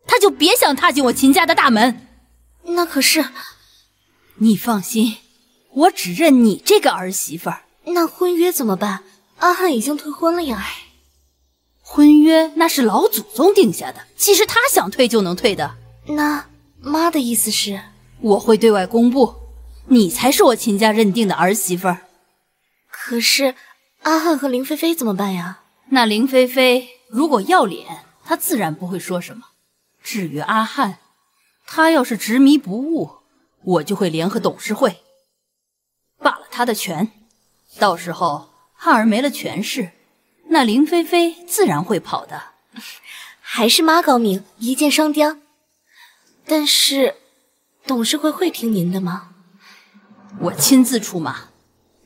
她就别想踏进我秦家的大门。那可是，你放心，我只认你这个儿媳妇儿。那婚约怎么办？阿汉已经退婚了呀。婚约那是老祖宗定下的，岂是他想退就能退的？那妈的意思是，我会对外公布，你才是我秦家认定的儿媳妇儿。可是阿汉和林菲菲怎么办呀？那林菲菲如果要脸，她自然不会说什么。至于阿汉，他要是执迷不悟，我就会联合董事会他的权。到时候汉儿没了权势，那林菲菲自然会跑的。还是妈高明，一箭双雕。但是董事会会听您的吗？我亲自出马，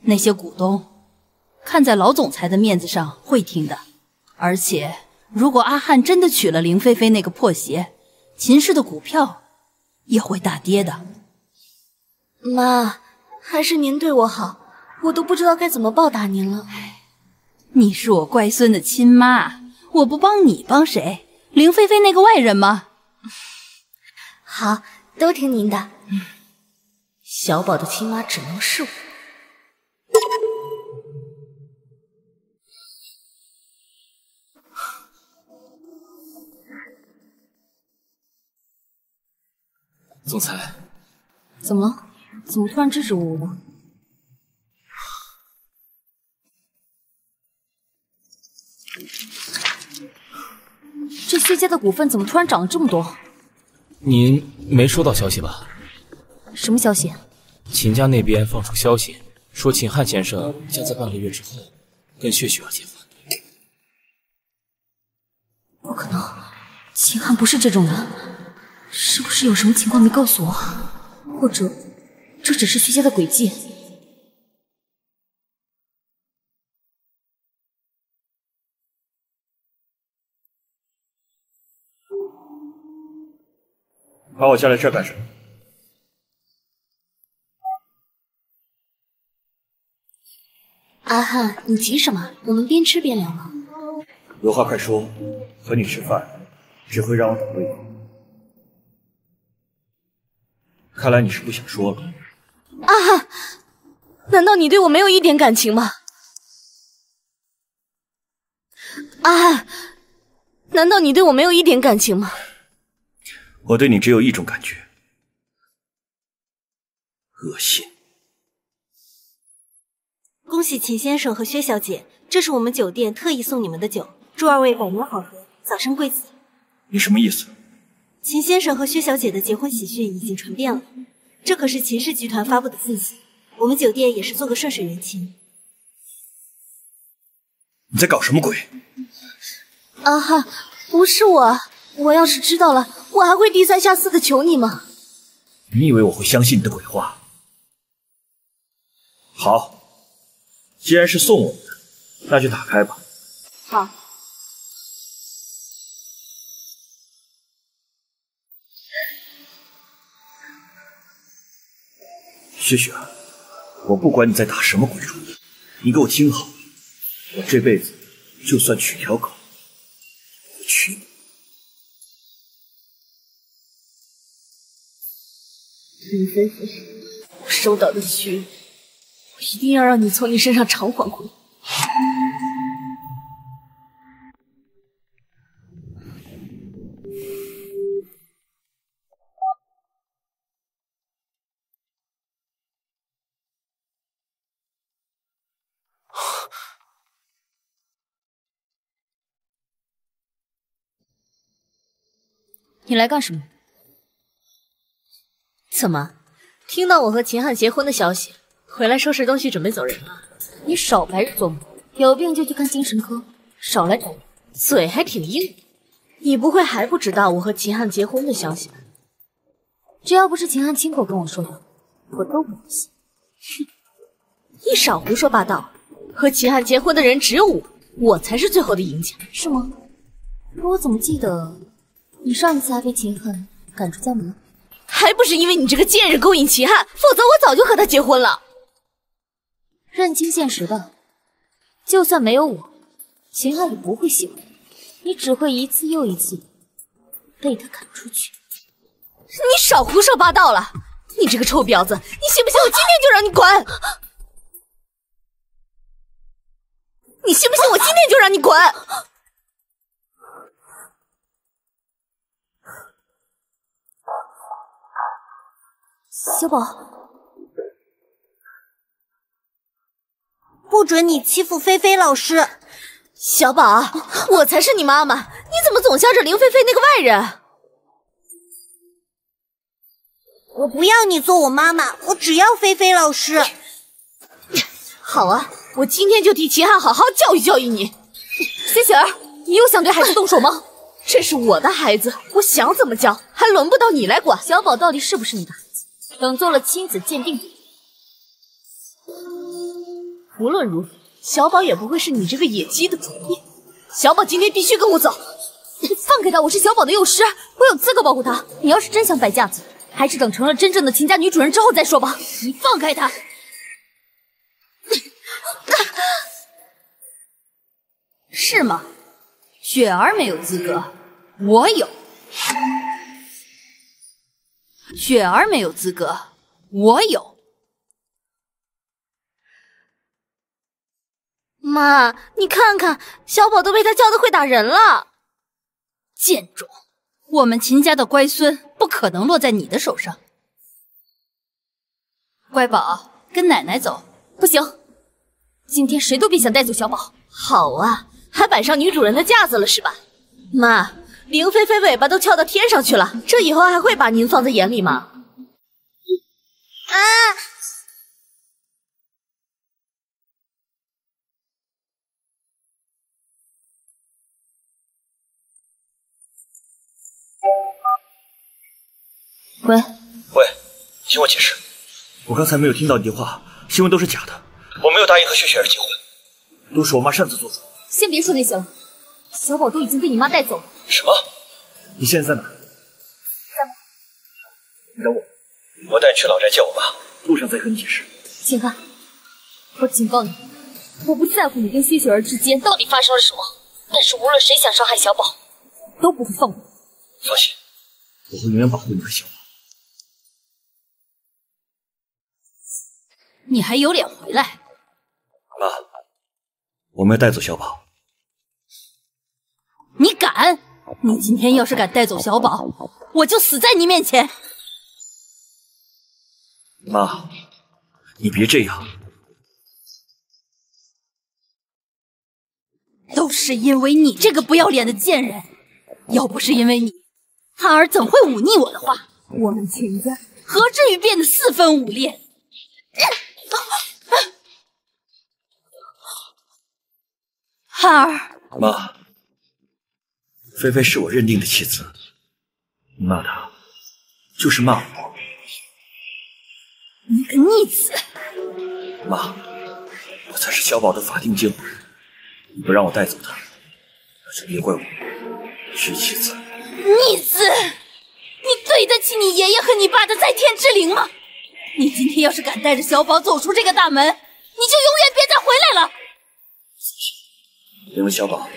那些股东看在老总裁的面子上会听的。而且，如果阿汉真的娶了林菲菲那个破鞋，秦氏的股票也会大跌的。妈，还是您对我好，我都不知道该怎么报答您了。你是我乖孙的亲妈，我不帮你帮谁？林菲菲那个外人吗？好，都听您的。小宝的亲妈只能是我。总裁，怎么了？怎么突然支支吾吾的？这薛家的股份怎么突然涨了这么多？您没收到消息吧？什么消息？秦家那边放出消息，说秦汉先生将在半个月之后跟薛雪要结婚。不可能，秦汉不是这种人，是不是有什么情况没告诉我？或者，这只是徐家的诡计？把我叫来这儿干什么？阿汉，你急什么？我们边吃边聊嘛。有话快说，和你吃饭只会让我等胃口。看来你是不想说了。阿汉，难道你对我没有一点感情吗？阿汉，难道你对我没有一点感情吗？我对你只有一种感觉，恶心。恭喜秦先生和薛小姐，这是我们酒店特意送你们的酒，祝二位百年好合，早生贵子。你什么意思？秦先生和薛小姐的结婚喜讯已经传遍了，这可是秦氏集团发布的信息，我们酒店也是做个顺水人情。你在搞什么鬼？阿汉，不是我，我要是知道了，我还会低三下四的求你吗？你以为我会相信你的鬼话？好，既然是送我们的，那就打开吧。好。雪雪，我不管你在打什么鬼主意，你给我听好，我这辈子就算娶条狗，娶你。林菲菲，我收到的血，我一定要让你从你身上偿还回来。你来干什么？怎么，听到我和秦汉结婚的消息，回来收拾东西准备走人了？你少白日做梦，有病就去看精神科，少来找我。嘴还挺硬，你不会还不知道我和秦汉结婚的消息吧？只要不是秦汉亲口跟我说的，我都不会信。哼，你少胡说八道！和秦汉结婚的人只有我，我才是最后的赢家，是吗？可我怎么记得你上一次还被秦汉赶出家门？还不是因为你这个贱人勾引秦汉，否则我早就和他结婚了。认清现实吧，就算没有我，秦汉也不会喜欢你，你只会一次又一次被他赶出去。你少胡说八道了！你这个臭婊子，你信不信我今天就让你滚？你信不信我今天就让你滚？小宝，不准你欺负菲菲老师！小宝，我才是你妈妈，你怎么总向着林菲菲那个外人？我不要你做我妈妈，我只要菲菲老师。好啊，我今天就替秦汉好好教育教育你。谢雪儿，你又想对孩子动手吗？这是我的孩子，我想怎么教，还轮不到你来管。小宝到底是不是你的？等做了亲子鉴定，无论如何，小宝也不会是你这个野鸡的主意。小宝今天必须跟我走，放开他！我是小宝的幼师，我有资格保护他。你要是真想摆架子，还是等成了真正的秦家女主人之后再说吧。你放开他！是吗？雪儿没有资格，我有。雪儿没有资格，我有。妈，你看看，小宝都被他教的会打人了。贱种！我们秦家的乖孙不可能落在你的手上。乖宝，跟奶奶走。不行，今天谁都别想带走小宝。好啊，还摆上女主人的架子了是吧？妈。林菲菲尾巴都翘到天上去了，这以后还会把您放在眼里吗？啊！喂喂，听我解释，我刚才没有听到你的话，新闻都是假的，我没有答应和雪雪儿结婚，都是我妈擅自做主。先别说那些了，小宝都已经被你妈带走了。什么？你现在在哪？在吗？你等我，我带你去老宅见我妈，路上再和你解释。秦汉，我警告你，我不在乎你跟薛雪儿之间到底发生了什么，但是无论谁想伤害小宝，都不会放过。放心，我会永远保护你和小宝。你还有脸回来？妈，我们要带走小宝。你敢！你今天要是敢带走小宝，我就死在你面前。妈，你别这样。都是因为你这个不要脸的贱人！要不是因为你，汉儿怎会忤逆我的话？我们秦家何至于变得四分五裂？汉儿，妈。菲菲是我认定的妻子，你骂她就是骂我。你个逆子！妈，我才是小宝的法定监护人，你不让我带走他，那就别怪我是妻子。逆子！你对得起你爷爷和你爸的在天之灵吗？你今天要是敢带着小宝走出这个大门，你就永远别再回来了。因为小宝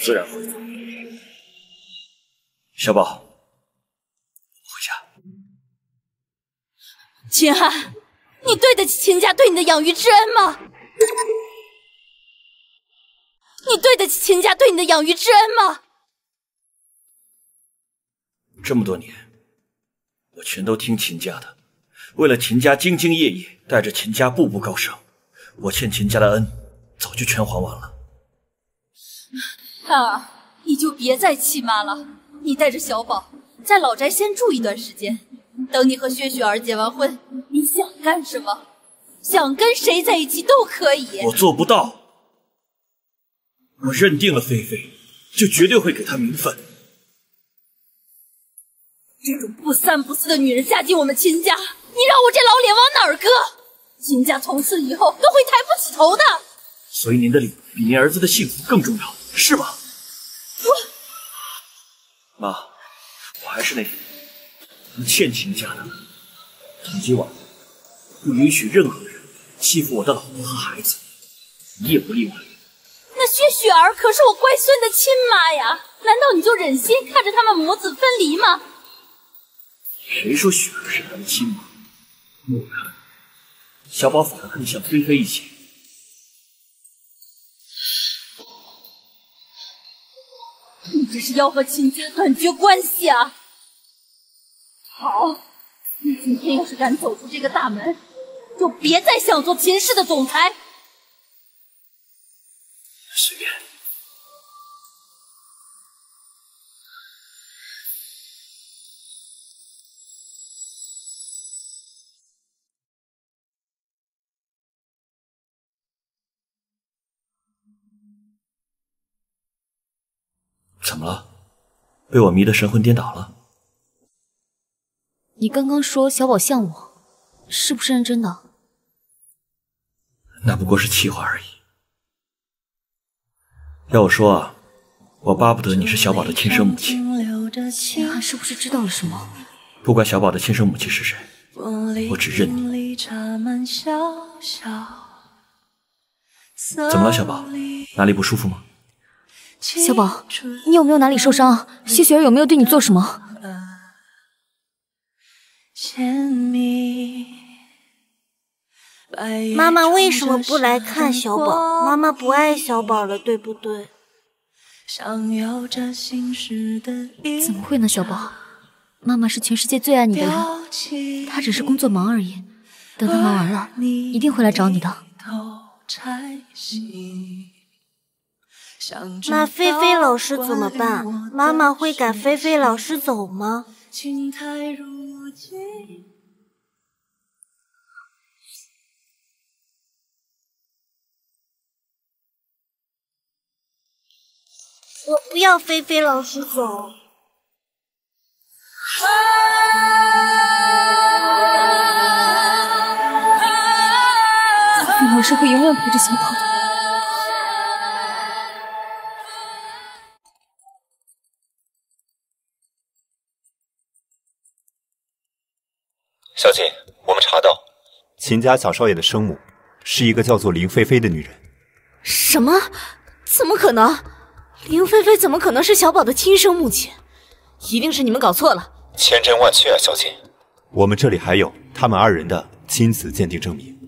自然会走。小宝，回家。秦汉，你对得起秦家对你的养育之恩吗？你对得起秦家对你的养育之恩吗？这么多年，我全都听秦家的，为了秦家兢兢业业，带着秦家步步高升。我欠秦家的恩，早就全还完了。汉儿，你就别再气妈了。你带着小宝在老宅先住一段时间，等你和薛雪儿结完婚，你想干什么，想跟谁在一起都可以。我做不到。我认定了菲菲，就绝对会给她名分。这种不三不四的女人嫁进我们秦家，你让我这老脸往哪儿搁？秦家从此以后都会抬不起头的。所以您的脸比您儿子的幸福更重要，是吗？我。妈，我还是那句，我欠秦家的。从今往后，不允许任何人欺负我的老婆和孩子，你也不例外。那薛雪儿可是我乖孙的亲妈呀，难道你就忍心看着他们母子分离吗？谁说雪儿是他的亲妈？我看，小宝反而更像菲菲一些。这是要和秦家断绝关系啊！好，你今天要是敢走出这个大门，就别再想做秦氏的总裁。么了？被我迷得神魂颠倒了？你刚刚说小宝像我，是不是认真的？那不过是气话而已。要我说啊，我巴不得你是小宝的亲生母亲。秦汉是不是知道了什么？不管小宝的亲生母亲是谁，我只认你。怎么了，小宝？哪里不舒服吗？小宝，你有没有哪里受伤？谢雪儿有没有对你做什么？妈妈为什么不来看小宝？妈妈不爱小宝了，对不对？怎么会呢，小宝？妈妈是全世界最爱你的人，她只是工作忙而已。等她忙完了，一定会来找你的。那菲菲老师怎么办？妈妈会赶菲菲老师走吗？我不要菲菲老师走。菲菲老师会永远陪着小宝的。小姐，我们查到，秦家小少爷的生母是一个叫做林菲菲的女人。什么？怎么可能？林菲菲怎么可能是小宝的亲生母亲？一定是你们搞错了。千真万确啊，小姐。我们这里还有他们二人的亲子鉴定证明。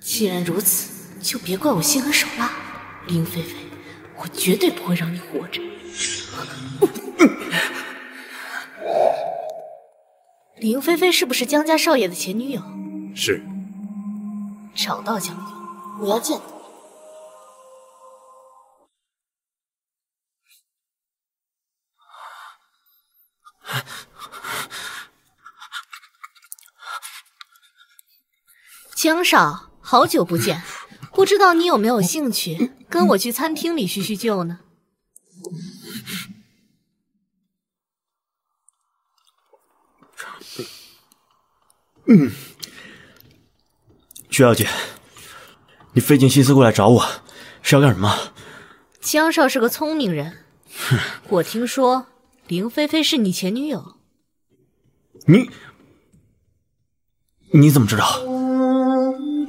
既然如此，就别怪我心狠手辣。林菲菲，我绝对不会让你活着。林菲菲是不是江家少爷的前女友？是。找到江家，我要见他。江少，好久不见，不知道你有没有兴趣跟我去餐厅里叙叙旧呢？嗯，徐小姐，你费尽心思过来找我，是要干什么？江少是个聪明人，我听说林菲菲是你前女友。你你怎么知道？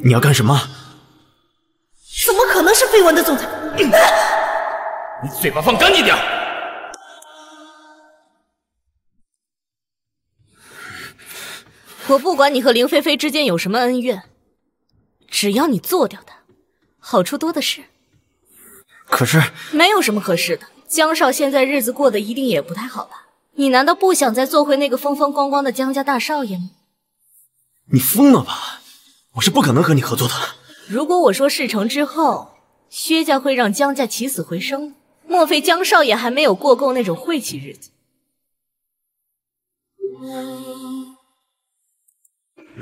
你要干什么？怎么可能是绯闻的总裁？你嘴巴放干净点！我不管你和林菲菲之间有什么恩怨，只要你做掉他，好处多的是。可是没有什么可是的，江少现在日子过得一定也不太好吧？你难道不想再做回那个风风光光的江家大少爷吗？你疯了吧！我是不可能和你合作的。如果我说事成之后，薛家会让江家起死回生，莫非江少爷还没有过够那种晦气日子？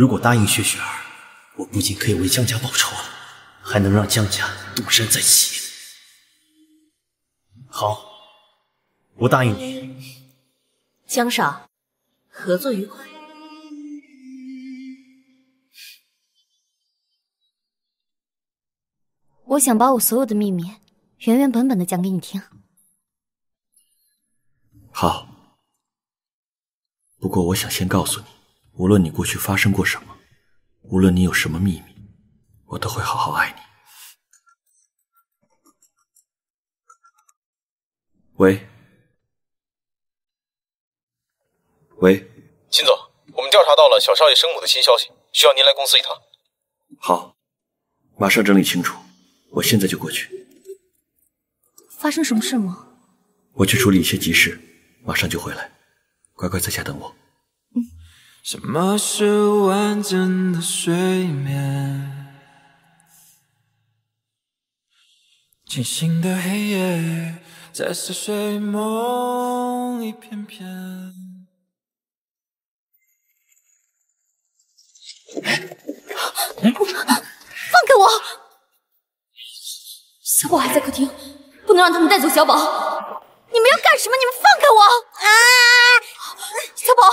如果答应薛雪儿，我不仅可以为江家报仇，还能让江家东山再起。好，我答应你。江少，合作愉快。我想把我所有的秘密原原本本的讲给你听。好，不过我想先告诉你，无论你过去发生过什么无论你有什么秘密我都会好好爱你。喂。喂。秦总我们调查到了小少爷生母的新消息需要您来公司一趟。好。马上整理清楚我现在就过去。发生什么事吗？我去处理一些急事马上就回来。乖乖在家等我。什么是完整的睡眠？清醒的黑夜，在撕睡梦一片片。放开我！小宝还在客厅，不能让他们带走小宝。你们要干什么？你们放开我！啊！小宝，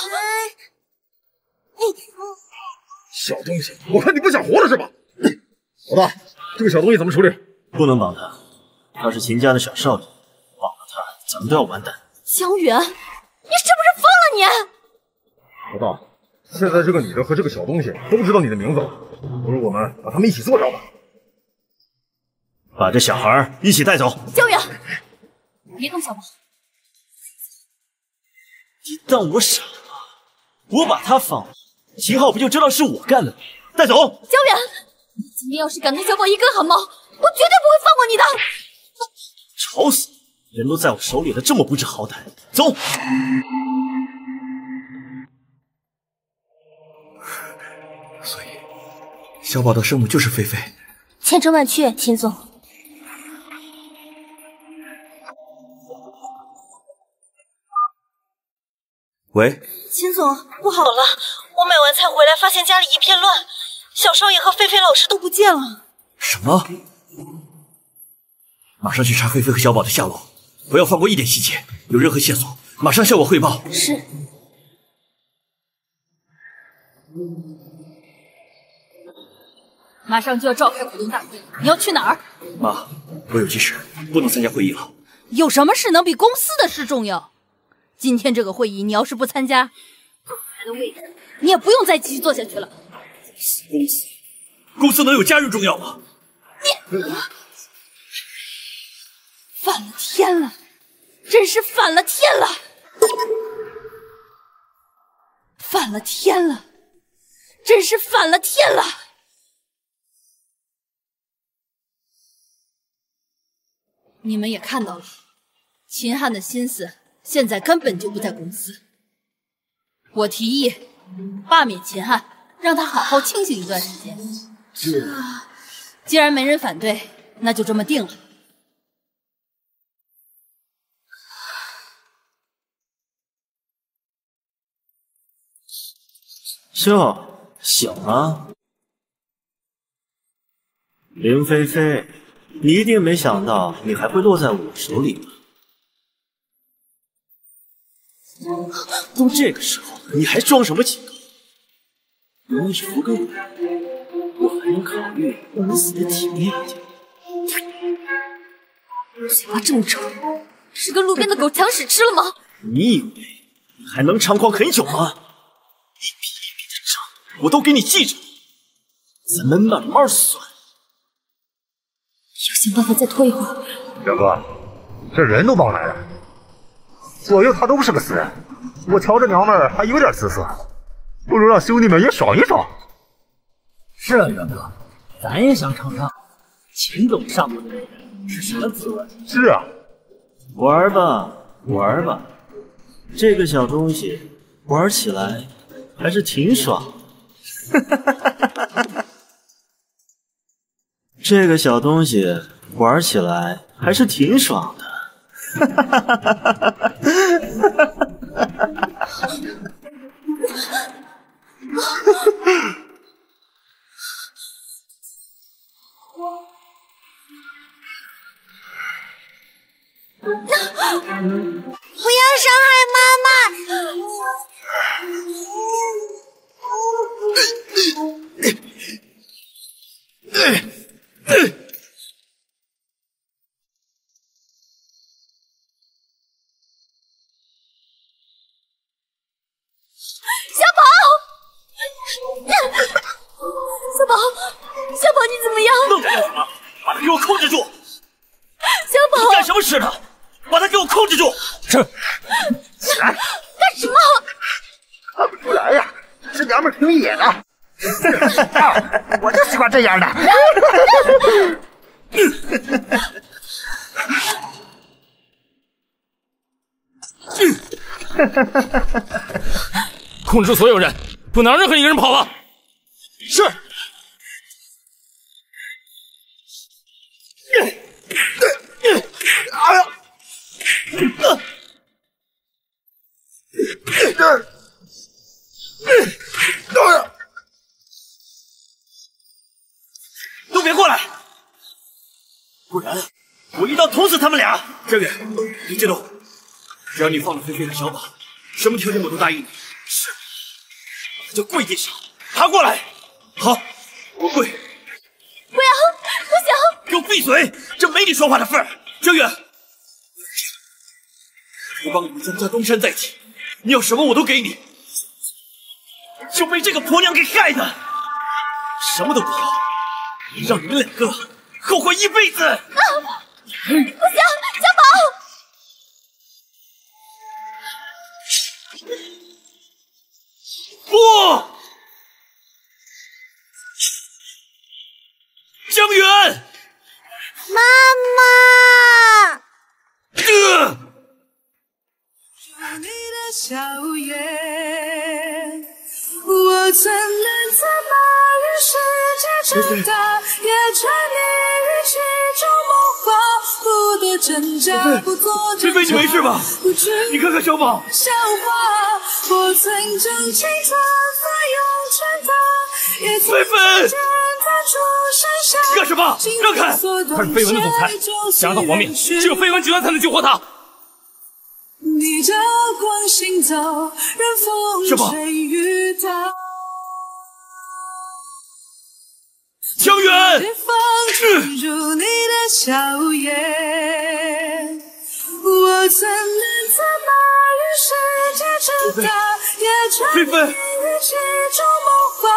小东西，我看你不想活了是吧？老大，这个小东西怎么处理？不能绑他，他是秦家的小少爷，绑了他，咱们都要完蛋。江远，你是不是疯了你？老大，现在这个女的和这个小东西都知道你的名字了，不如我们把他们一起做掉吧。把这小孩一起带走。江远，别动小宝。你当我傻吗？我把他放了，秦昊不就知道是我干的？带走。江远，你今天要是敢动小宝一根汗毛，我绝对不会放过你的。吵死！人都在我手里了，这么不知好歹。走。所以，小宝的生母就是菲菲。千真万确，秦总。喂，秦总，不好了！我买完菜回来，发现家里一片乱，小少爷和菲菲老师都不见了。什么？马上去查菲菲和小宝的下落，不要放过一点细节。有任何线索，马上向我汇报。是。马上就要召开股东大会，你要去哪儿？妈，我有急事，不能参加会议了。有什么事能比公司的事重要？今天这个会议，你要是不参加，还的位置，你也不用再继续做下去了。公司，公司能有家人重要吗？你反了天了，真是反了天了，反了天了，真是反了天了。你们也看到了，秦汉的心思。现在根本就不在公司。我提议罢免秦汉，让他好好清醒一段时间。这，既然没人反对，那就这么定了。笑，小吗？林菲菲，你一定没想到你还会落在我手里吧？都这个时候了，你还装什么清高？如果你服个我，我还能考虑让你死的体面一点。嘴巴这么臭，是跟路边的狗抢屎吃了吗？你以为你还能猖狂很久吗？一笔一笔的账我都给你记着，咱们慢慢算。要想办法再拖一会儿。表哥，这人都帮来了。左右他都不是个死人，我瞧这娘们儿还有点姿色，不如让兄弟们也爽一爽。是啊，元哥，咱也想尝尝秦总上过的女人是什么滋味。是啊，玩吧，玩吧，这个小东西玩起来还是挺爽。哈哈哈哈哈哈这个小东西玩起来还是挺爽的。哈哈哈哈哈！不 要不要伤害妈妈！小宝，小宝，小宝，你怎么样？愣着干什么？把他给我控制住！小宝，你干什么使的？把他给我控制住！是。起来！干什么？看不出来呀，这娘们挺野的。我就喜欢这样的。控制所有人，不能让任何一个人跑了。是。哎呀！都别过来，不然我一刀捅死他们俩！江远，别激动，只要你放了菲菲和小宝，什么条件我都答应你。是，那就跪地上，爬过来。好，我跪。不要，不行！给我闭嘴，这没你说话的份儿。江远，我帮你们江家东山再起，你要什么我都给你。就被这个婆娘给害的，什么都不要，让你们两个后悔一辈子。啊！不行，菲菲，你没事吧？你看看小宝。笑话，我曾将青春翻涌成她，也曾菲你，干什么？让开！他是绯闻的总裁，想让他亡命，只有绯闻集团才能救活他。逆着光行走，任风吹雨打。江远，进入你的笑颜。我曾难在马里世界长大，也沉溺于其中梦话，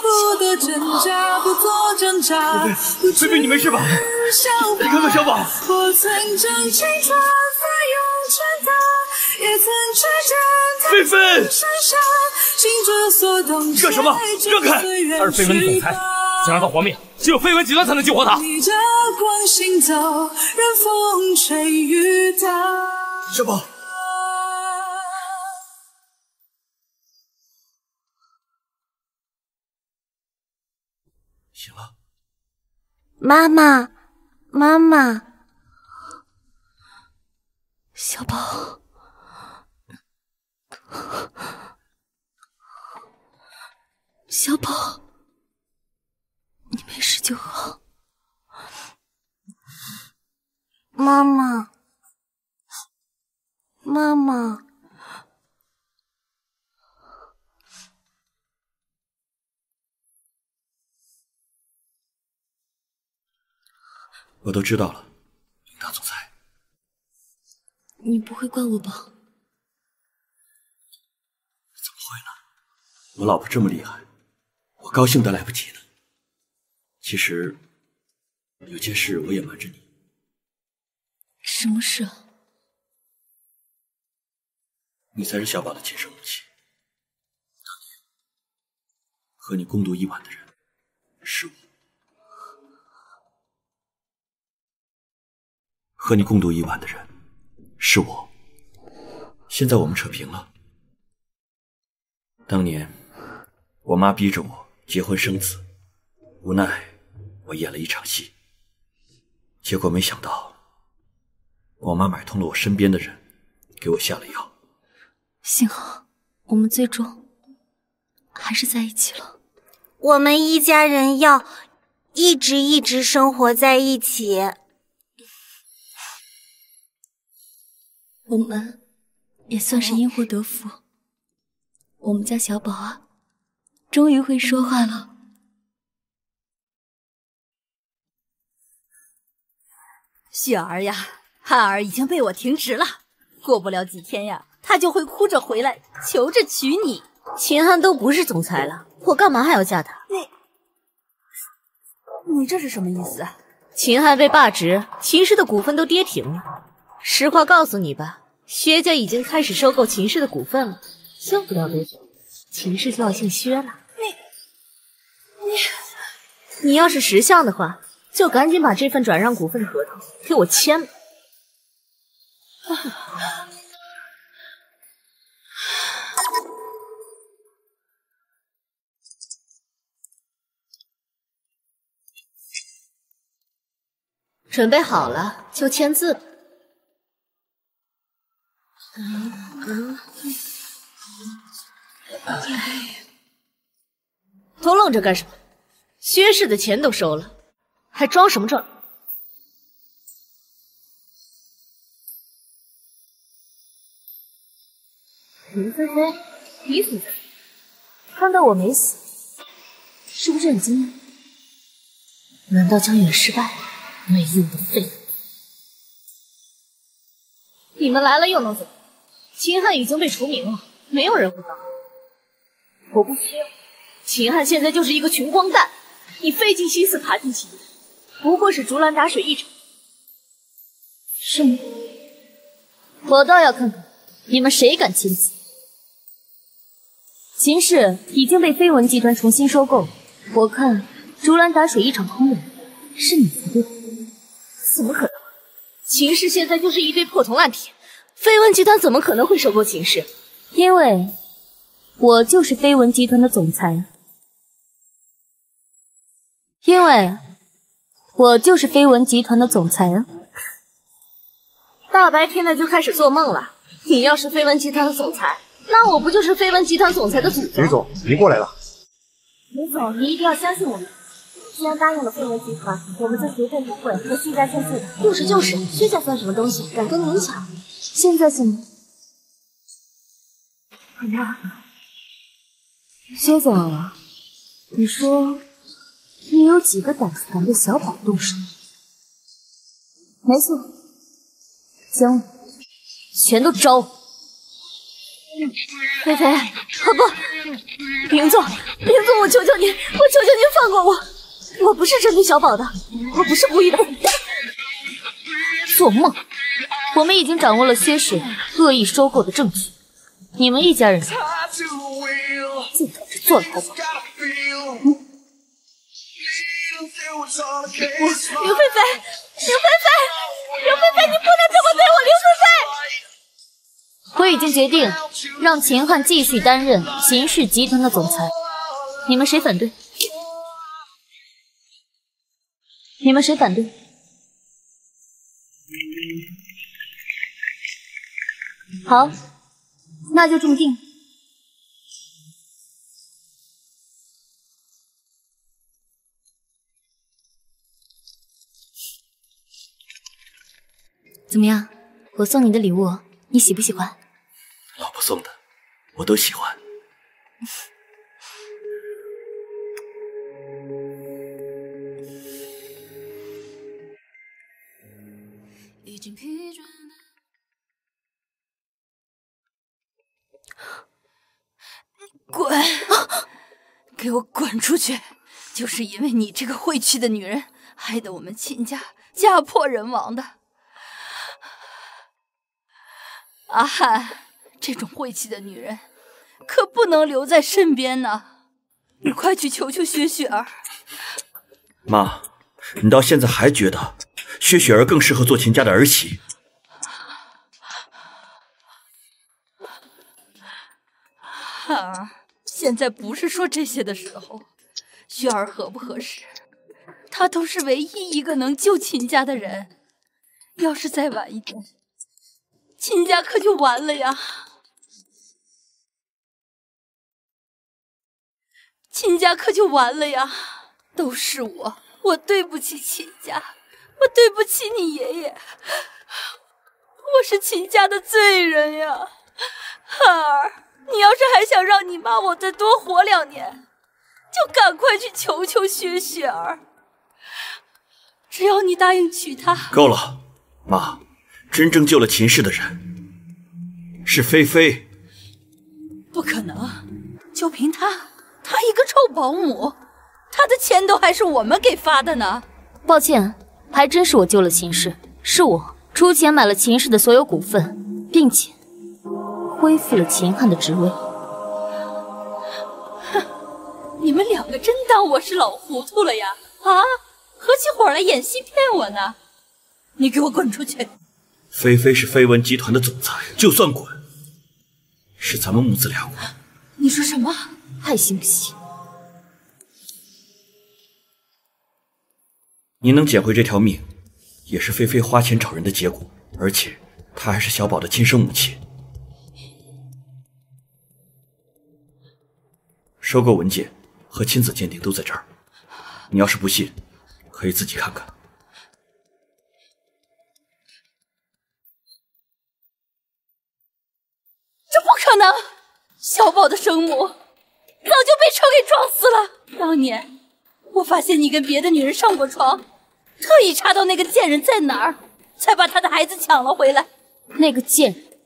不得挣扎，不做挣扎。菲菲，你没事吧？你看看小宝。我曾将青春翻涌成她，也曾追着她菲菲，心之所动。干什么？让开！他是绯闻的总裁，想让他活命，只有绯闻集团才能救活他。逆着光行走，任风吹雨打。小宝，醒了。妈妈，妈妈，小宝，小宝，你没事就好。妈妈，妈妈，我都知道了，大总裁，你不会怪我吧？怎么会呢？我老婆这么厉害，我高兴的来不及呢。其实有件事我也瞒着你，什么事啊？你才是小宝的亲生母亲。当年和你共度一晚的人是我，和你共度一晚的人是我。现在我们扯平了。当年我妈逼着我结婚生子，无奈我演了一场戏，结果没想到我妈买通了我身边的人，给我下了药。幸好我们最终还是在一起了。我们一家人要一直一直生活在一起。我们也算是因祸得福。我们家小宝啊，终于会说话了。雪儿呀，汉儿已经被我停职了，过不了几天呀，他就会哭着回来，求着娶你。秦汉都不是总裁了，我干嘛还要嫁他？你，你这是什么意思啊？秦汉被罢职，秦氏的股份都跌停了，实话告诉你吧，薛家已经开始收购秦氏的股份了，用不了多久，秦氏就要姓薛了。你你你要是识相的话，就赶紧把这份转让股份的合同给我签了。准备好了就签字吧。都愣着干什么？薛氏的钱都收了，还装什么装？林菲菲，你怎么？看到我没死，是不是很惊讶？难道江远失败了？没用的废物！你们来了又能怎么？秦汉已经被除名了，没有人会帮。我不需要。秦汉现在就是一个穷光蛋，你费尽心思爬进秦家，不过是竹篮打水一场，是吗？我倒要看看你们谁敢签字。秦氏已经被飞文集团重新收购，我看竹篮打水一场空的是你。怎么可能？秦氏现在就是一堆破铜烂铁，绯闻集团怎么可能会收购秦氏？因为我就是绯闻集团的总裁。因为我就是绯闻集团的总裁啊！大白天的就开始做梦了。你要是绯闻集团的总裁，那我不就是绯闻集团总裁的祖宗？李总，您过来了。李总，您一定要相信我们。既然答应了飞文集团，我们就绝对不会和薛家签字的。就是就是，薛家算什么东西，敢跟您抢？现在怎么？妈，薛总，你说。你有几个胆子敢对小宝动手？没错，行全都招。菲菲，啊不，明总，明总，我求求您，我求求您放过我，我不是针对小宝的，我不是故意的。做梦！我们已经掌握了些许恶意收购的证据，你们一家人尽等着坐牢吧。刘菲菲，刘菲菲，刘菲菲，你不能这么对我，刘菲菲！我已经决定让秦汉继续担任秦氏集团的总裁，你们谁反对？你们谁反对？好，那就这么定。怎么样，我送你的礼物，你喜不喜欢？老婆送的，我都喜欢。滚！给我滚出去！就是因为你这个晦气的女人，害得我们秦家家破人亡的。阿汉，这种晦气的女人可不能留在身边呢。你快去求求薛雪儿。妈，你到现在还觉得薛雪儿更适合做秦家的儿媳？汉儿，现在不是说这些的时候。雪儿合不合适？她都是唯一一个能救秦家的人。要是再晚一点。秦家可就完了呀！秦家可就完了呀！都是我，我对不起秦家，我对不起你爷爷，我是秦家的罪人呀！汉儿，你要是还想让你妈我再多活两年，就赶快去求求薛雪儿。只要你答应娶她，够了，妈。真正救了秦氏的人是菲菲，不可能，就凭她，她一个臭保姆，她的钱都还是我们给发的呢。抱歉，还真是我救了秦氏，是我出钱买了秦氏的所有股份，并且恢复了秦汉的职位。哼，你们两个真当我是老糊涂了呀？啊，合起伙来演戏骗我呢？你给我滚出去！菲菲是绯闻集团的总裁，就算滚，是咱们母子俩滚。你说什么？还行不行？你能捡回这条命，也是菲菲花钱找人的结果，而且她还是小宝的亲生母亲。收购文件和亲子鉴定都在这儿，你要是不信，可以自己看看。这不可能！小宝的生母早就被车给撞死了。当年我发现你跟别的女人上过床。特意查到那个贱人在哪儿，才把他的孩子抢了回来。那个贱人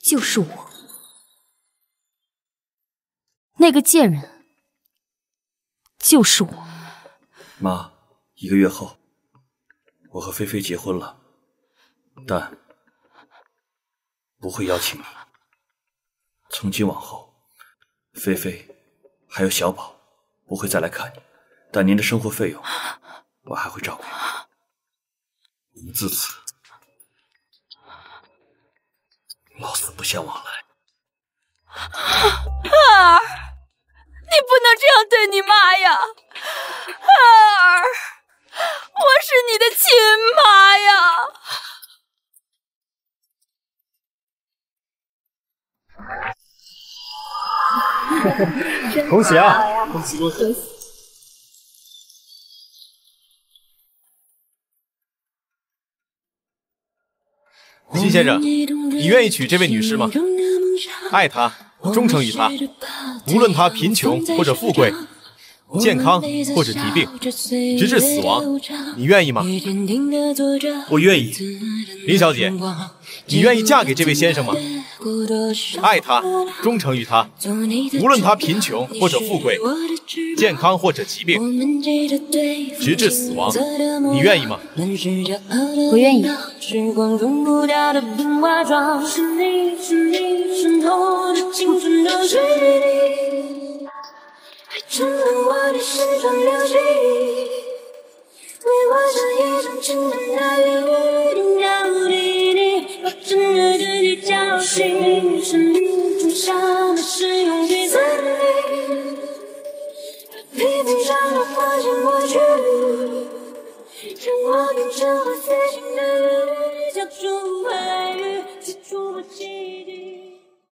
就是我，那个贱人就是我。妈，一个月后，我和菲菲结婚了，但不会邀请你。从今往后，菲菲还有小宝不会再来看你，但您的生活费用。我还会照顾你。我们自此老死不相往来。儿，你不能这样对你妈呀！儿，我是你的亲妈呀！恭喜啊！恭喜恭喜！金先生，你愿意娶这位女士吗？爱她，忠诚于她，无论她贫穷或者富贵，健康或者疾病，直至死亡，你愿意吗？我愿意。林小姐，你愿意嫁给这位先生吗？爱他，忠诚于他，无论他贫穷或者富贵，健康或者疾病，直至死亡，你愿意吗？我愿意。沉沦我的时光流去，为我下一场倾盆大雨，淋点滴滴把沉睡的你叫醒。生命中伤的是勇气，森林把疲惫伤痛化成过去，让我变成会飞行的鱼，跳出海域，再触摸奇迹。